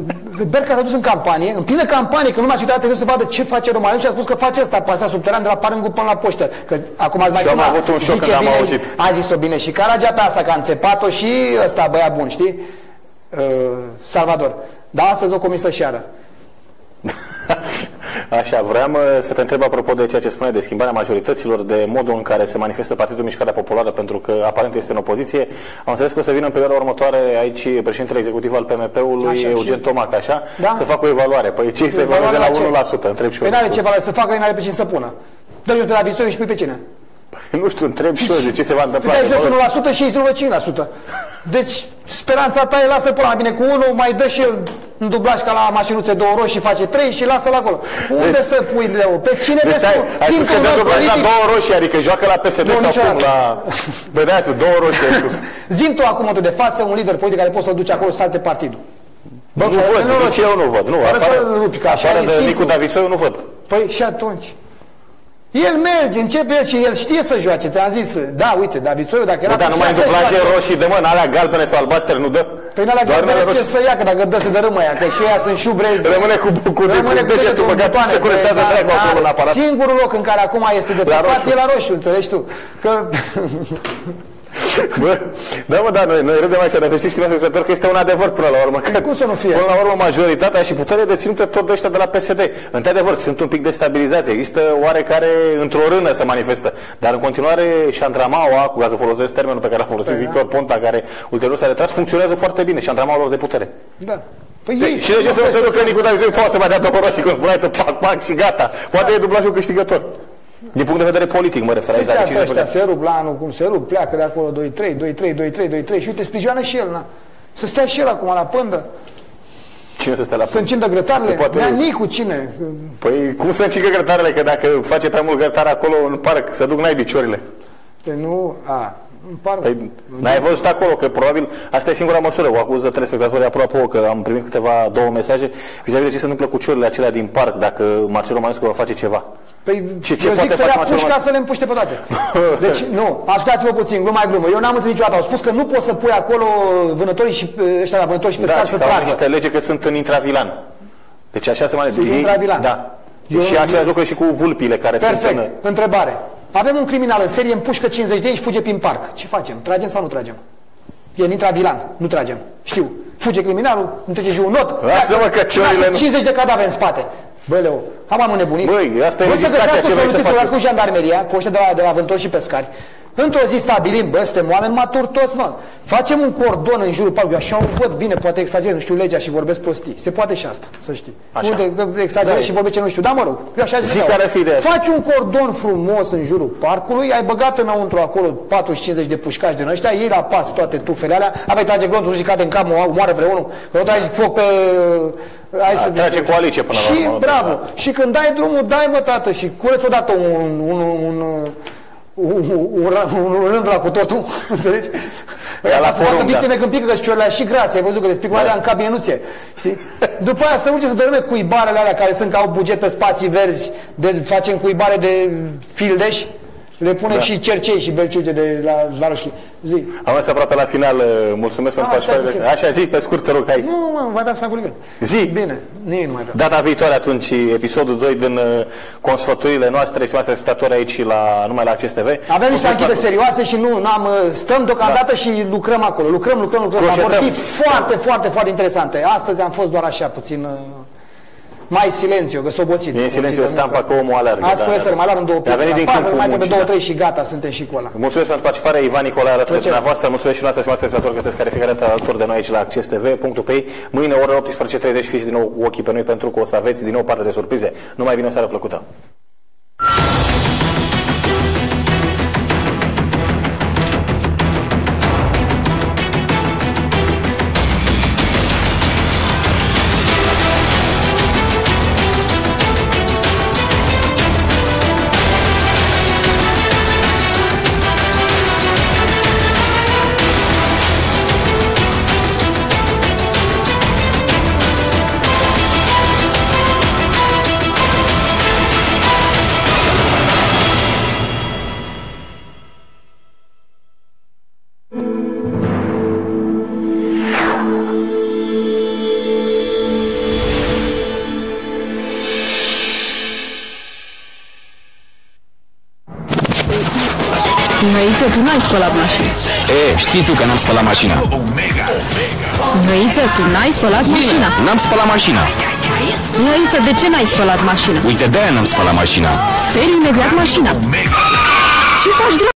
Berca s-a dus în campanie, în plină campanie, că lumea și uitat trebuie să vadă ce face România și a spus că face asta, pasea subteran de la Parengu până la poștă. Că acum ați mai Și eu am filmat. avut un șoc Zice când am bine, auzit. A zis-o bine și Caragea pe asta, că a înțepat-o și ăsta, băiat bun, știi? Uh, Salvador. Dar astăzi o comisă șeară. *laughs* Așa, vreau uh, să te întreb apropo de ceea ce spune de schimbarea majorităților, de modul în care se manifestă Partidul Mișcarea Populară, pentru că aparent este în opoziție. Am înțeles că o să vină în perioada următoare aici președintele executiv al PMP-ului, Așa, Eugen și- Tomac, așa, Da. să facă o evaluare. Păi ce se Evaluarea evaluează la la ce? 1%? Întreb și eu. Păi n-are ce valoare să facă, n-are pe cine să pună. Dă-i pe la viitor și pui pe cine? Nu știu, întreb și eu de ce se va întâmpla. Păi dai jos 1% și ei se 5%. Deci, speranța ta e lasă până mai bine cu unul, mai dă și el în dublaj ca la mașinuțe două roșii, face trei și lasă-l acolo. Unde să pui leu? Pe cine Deci, vezi stai, tu? ai Fiind spus că că dă un dublaj la politic- două roșii, adică joacă la PSD Nu, sau cum? niciodată. La... Băi, da, două roșii ai spus. *laughs* Zim tu acum de față un lider politic care poți să-l duci acolo să salte partidul. nu frate, văd, nu, nici eu nu văd. Nu, Fără afară, să rupi, că așa afară e de simplu. Nicu Davițoiu nu văd. Păi și atunci? El merge, începe el și el știe să joace. Ți-am zis, da, uite, David Soiu, dacă era Nu, dar cu numai în șase, duplaje joace. roșii de mână, alea galbene sau albastre, nu dă? Păi n-alea Doar galbene alea ce roșii. să ia, că dacă dă să dărâmă ea, că și ea sunt șubrezi. Rămâne cu, cu, cu, Rămâne cu degetul în băgat, butoane, se curentează pe- dracu da, acolo în da, aparat. Singurul loc în care acum este de La păcat roșu. e la roșu, înțelegi tu? Că *laughs* Bă, da, mă, da, noi, noi râdem aici, dar să știți, stimați spectatori, că este un adevăr până la urmă. Că, Cum să nu fie? Până la urmă, majoritatea și puterea deținută tot de ăștia de la PSD. Într-adevăr, sunt un pic destabilizați. Există oarecare într-o rână se manifestă. Dar în continuare, șantramaua, cu ca să folosesc termenul pe care l-a folosit Păi, Victor Ponta, care ulterior s-a retras, funcționează foarte bine. Șantramaua lor de putere. Da. Păi De, ei și de ce să nu se ducă Nicu David poate să mai dea două roșii când spuneai, pac, pac și gata. Poate e dublajul câștigător. Din punct de vedere politic, mă refer Se aici, dar ceartă deciziile ăștia, pe care- se rup la anul cum se rup, pleacă de acolo 2-3, 2-3, 2-3, 2-3 și uite, sprijoană și el, na. Să stea și el acum la pândă, Cine să stea la să încindă grătarele. Poate- Nea Nicu, cine? Păi cum să încigă grătarele, că dacă face prea mult grătar acolo în parc, să duc n-ai biciorile. Păi nu, a, îmi par... Păi n-ai văzut acolo, că probabil asta e singura măsură. O acuză telespectatorii aproape că am primit câteva două mesaje vis-a-vis de ce se întâmplă cu ciorile acelea din parc, dacă Marcel Romanescu va face ceva. Păi Ce- ce eu poate zic să face le Marcel apuci ca Roman? să le împuște pe toate. Deci, *laughs* nu, ascultați-vă puțin, glumă glumă. Eu n-am înțeles niciodată. Au spus că nu poți să pui acolo vânătorii și ăștia la vânători și Da, pescari și să că au tragă. niște lege că sunt în intravilan. Deci așa se mai Sunt intravilan. Da. Eu- și același eu- lucru și cu vulpile care sunt în... Perfect. Întrebare. Avem un criminal în serie, împușcă 50 de ei și fuge prin parc. Ce facem? Tragem sau nu tragem? E în intravilan. Nu tragem. Știu. Fuge criminalul, nu trece și un not. Lasă-mă că ciorile Lasă nu- 50 de cadavre în spate. Bă, Leo, am am nebunit. Băi, asta e Voi să legislația, găsească ce vrei să soluții, faci? să cu jandarmeria, cu ăștia de la, de la vântori și pescari. Într-o zi stabilim, bă, suntem oameni maturi toți, mă. Facem un cordon în jurul parcului, așa o văd bine, poate exagerez, nu știu legea și vorbesc prostii. Se poate și asta, să știi. Așa. Unde că exagerez Da. și vorbesc ce nu știu, da, mă rog, eu așa Zi zic, care ar fi ideea. Faci un cordon frumos în jurul parcului, ai băgat înăuntru acolo 40-50 de pușcași din ăștia, iei la pas toate tufele alea, aveai trage glonțul și cade în cap, mă- moare vreunul, că nu tragi foc pe... Hai Da, trage coaliție până la și, urmă, bravo, da. și când dai drumul, dai mă tată și cureți odată un, un, un, un, un, ra- un rând la cu totul, *laughs* înțelegi? Ia la Să facă porumb, da. victime când pică, că ciorile și grase, ai văzut că despică alea în cabine nu ție, știi? După aia să urce să dărâme cuibarele alea care sunt ca au buget pe spații verzi, de, facem cuibare de fildeș, le punem Da. și cercei și belciuge de la Zvaroșchi. Zi. Am ajuns aproape la final, uh, mulțumesc pentru Ah, stai participare. puțin. Așa, zi, pe scurt, te rog, hai. Nu, mă, vă dați mai vorbim. Zi. Bine, nimeni nu mai vrea. Data viitoare atunci, episodul 2 din uh, consfăturile noastre și noastre spectatori aici la, numai la Acces TV. Avem niște Mulțumesc anchete serioase și nu n-am, uh, stăm deocamdată și lucrăm acolo. Lucrăm, lucrăm, lucrăm. Dar Vor fi Procedăm. foarte, foarte, foarte interesante. Astăzi am fost doar așa, puțin uh, mai silențiu, că s-a obosit. E în silențiu, Obosit, stampa că- că omul alergă. Azi da, da, da. să mai luăm două A piese venit la din fază, câmpul mai trebuie muncii, două, da. trei și gata, suntem și cu ăla. Mulțumesc pentru participare, Ivan Nicolae, alături de Plăcere. dumneavoastră. Mulțumesc și noastră, stimați spectatori, că sunteți care fiecare dată alături de noi aici la Acces TV, punctul pe ei. Mâine, ora 18.30, fiți din nou cu ochii pe noi pentru că o să aveți din nou parte de surprize. Numai bine, o seară plăcută! Știi tu că n-am spălat mașina. Mihăiță, tu n-ai spălat mașina. N-am spălat mașina. Mihăiță, de ce n-ai spălat mașina? Uite, de-aia n-am spălat mașina. Speli imediat mașina. Ce faci,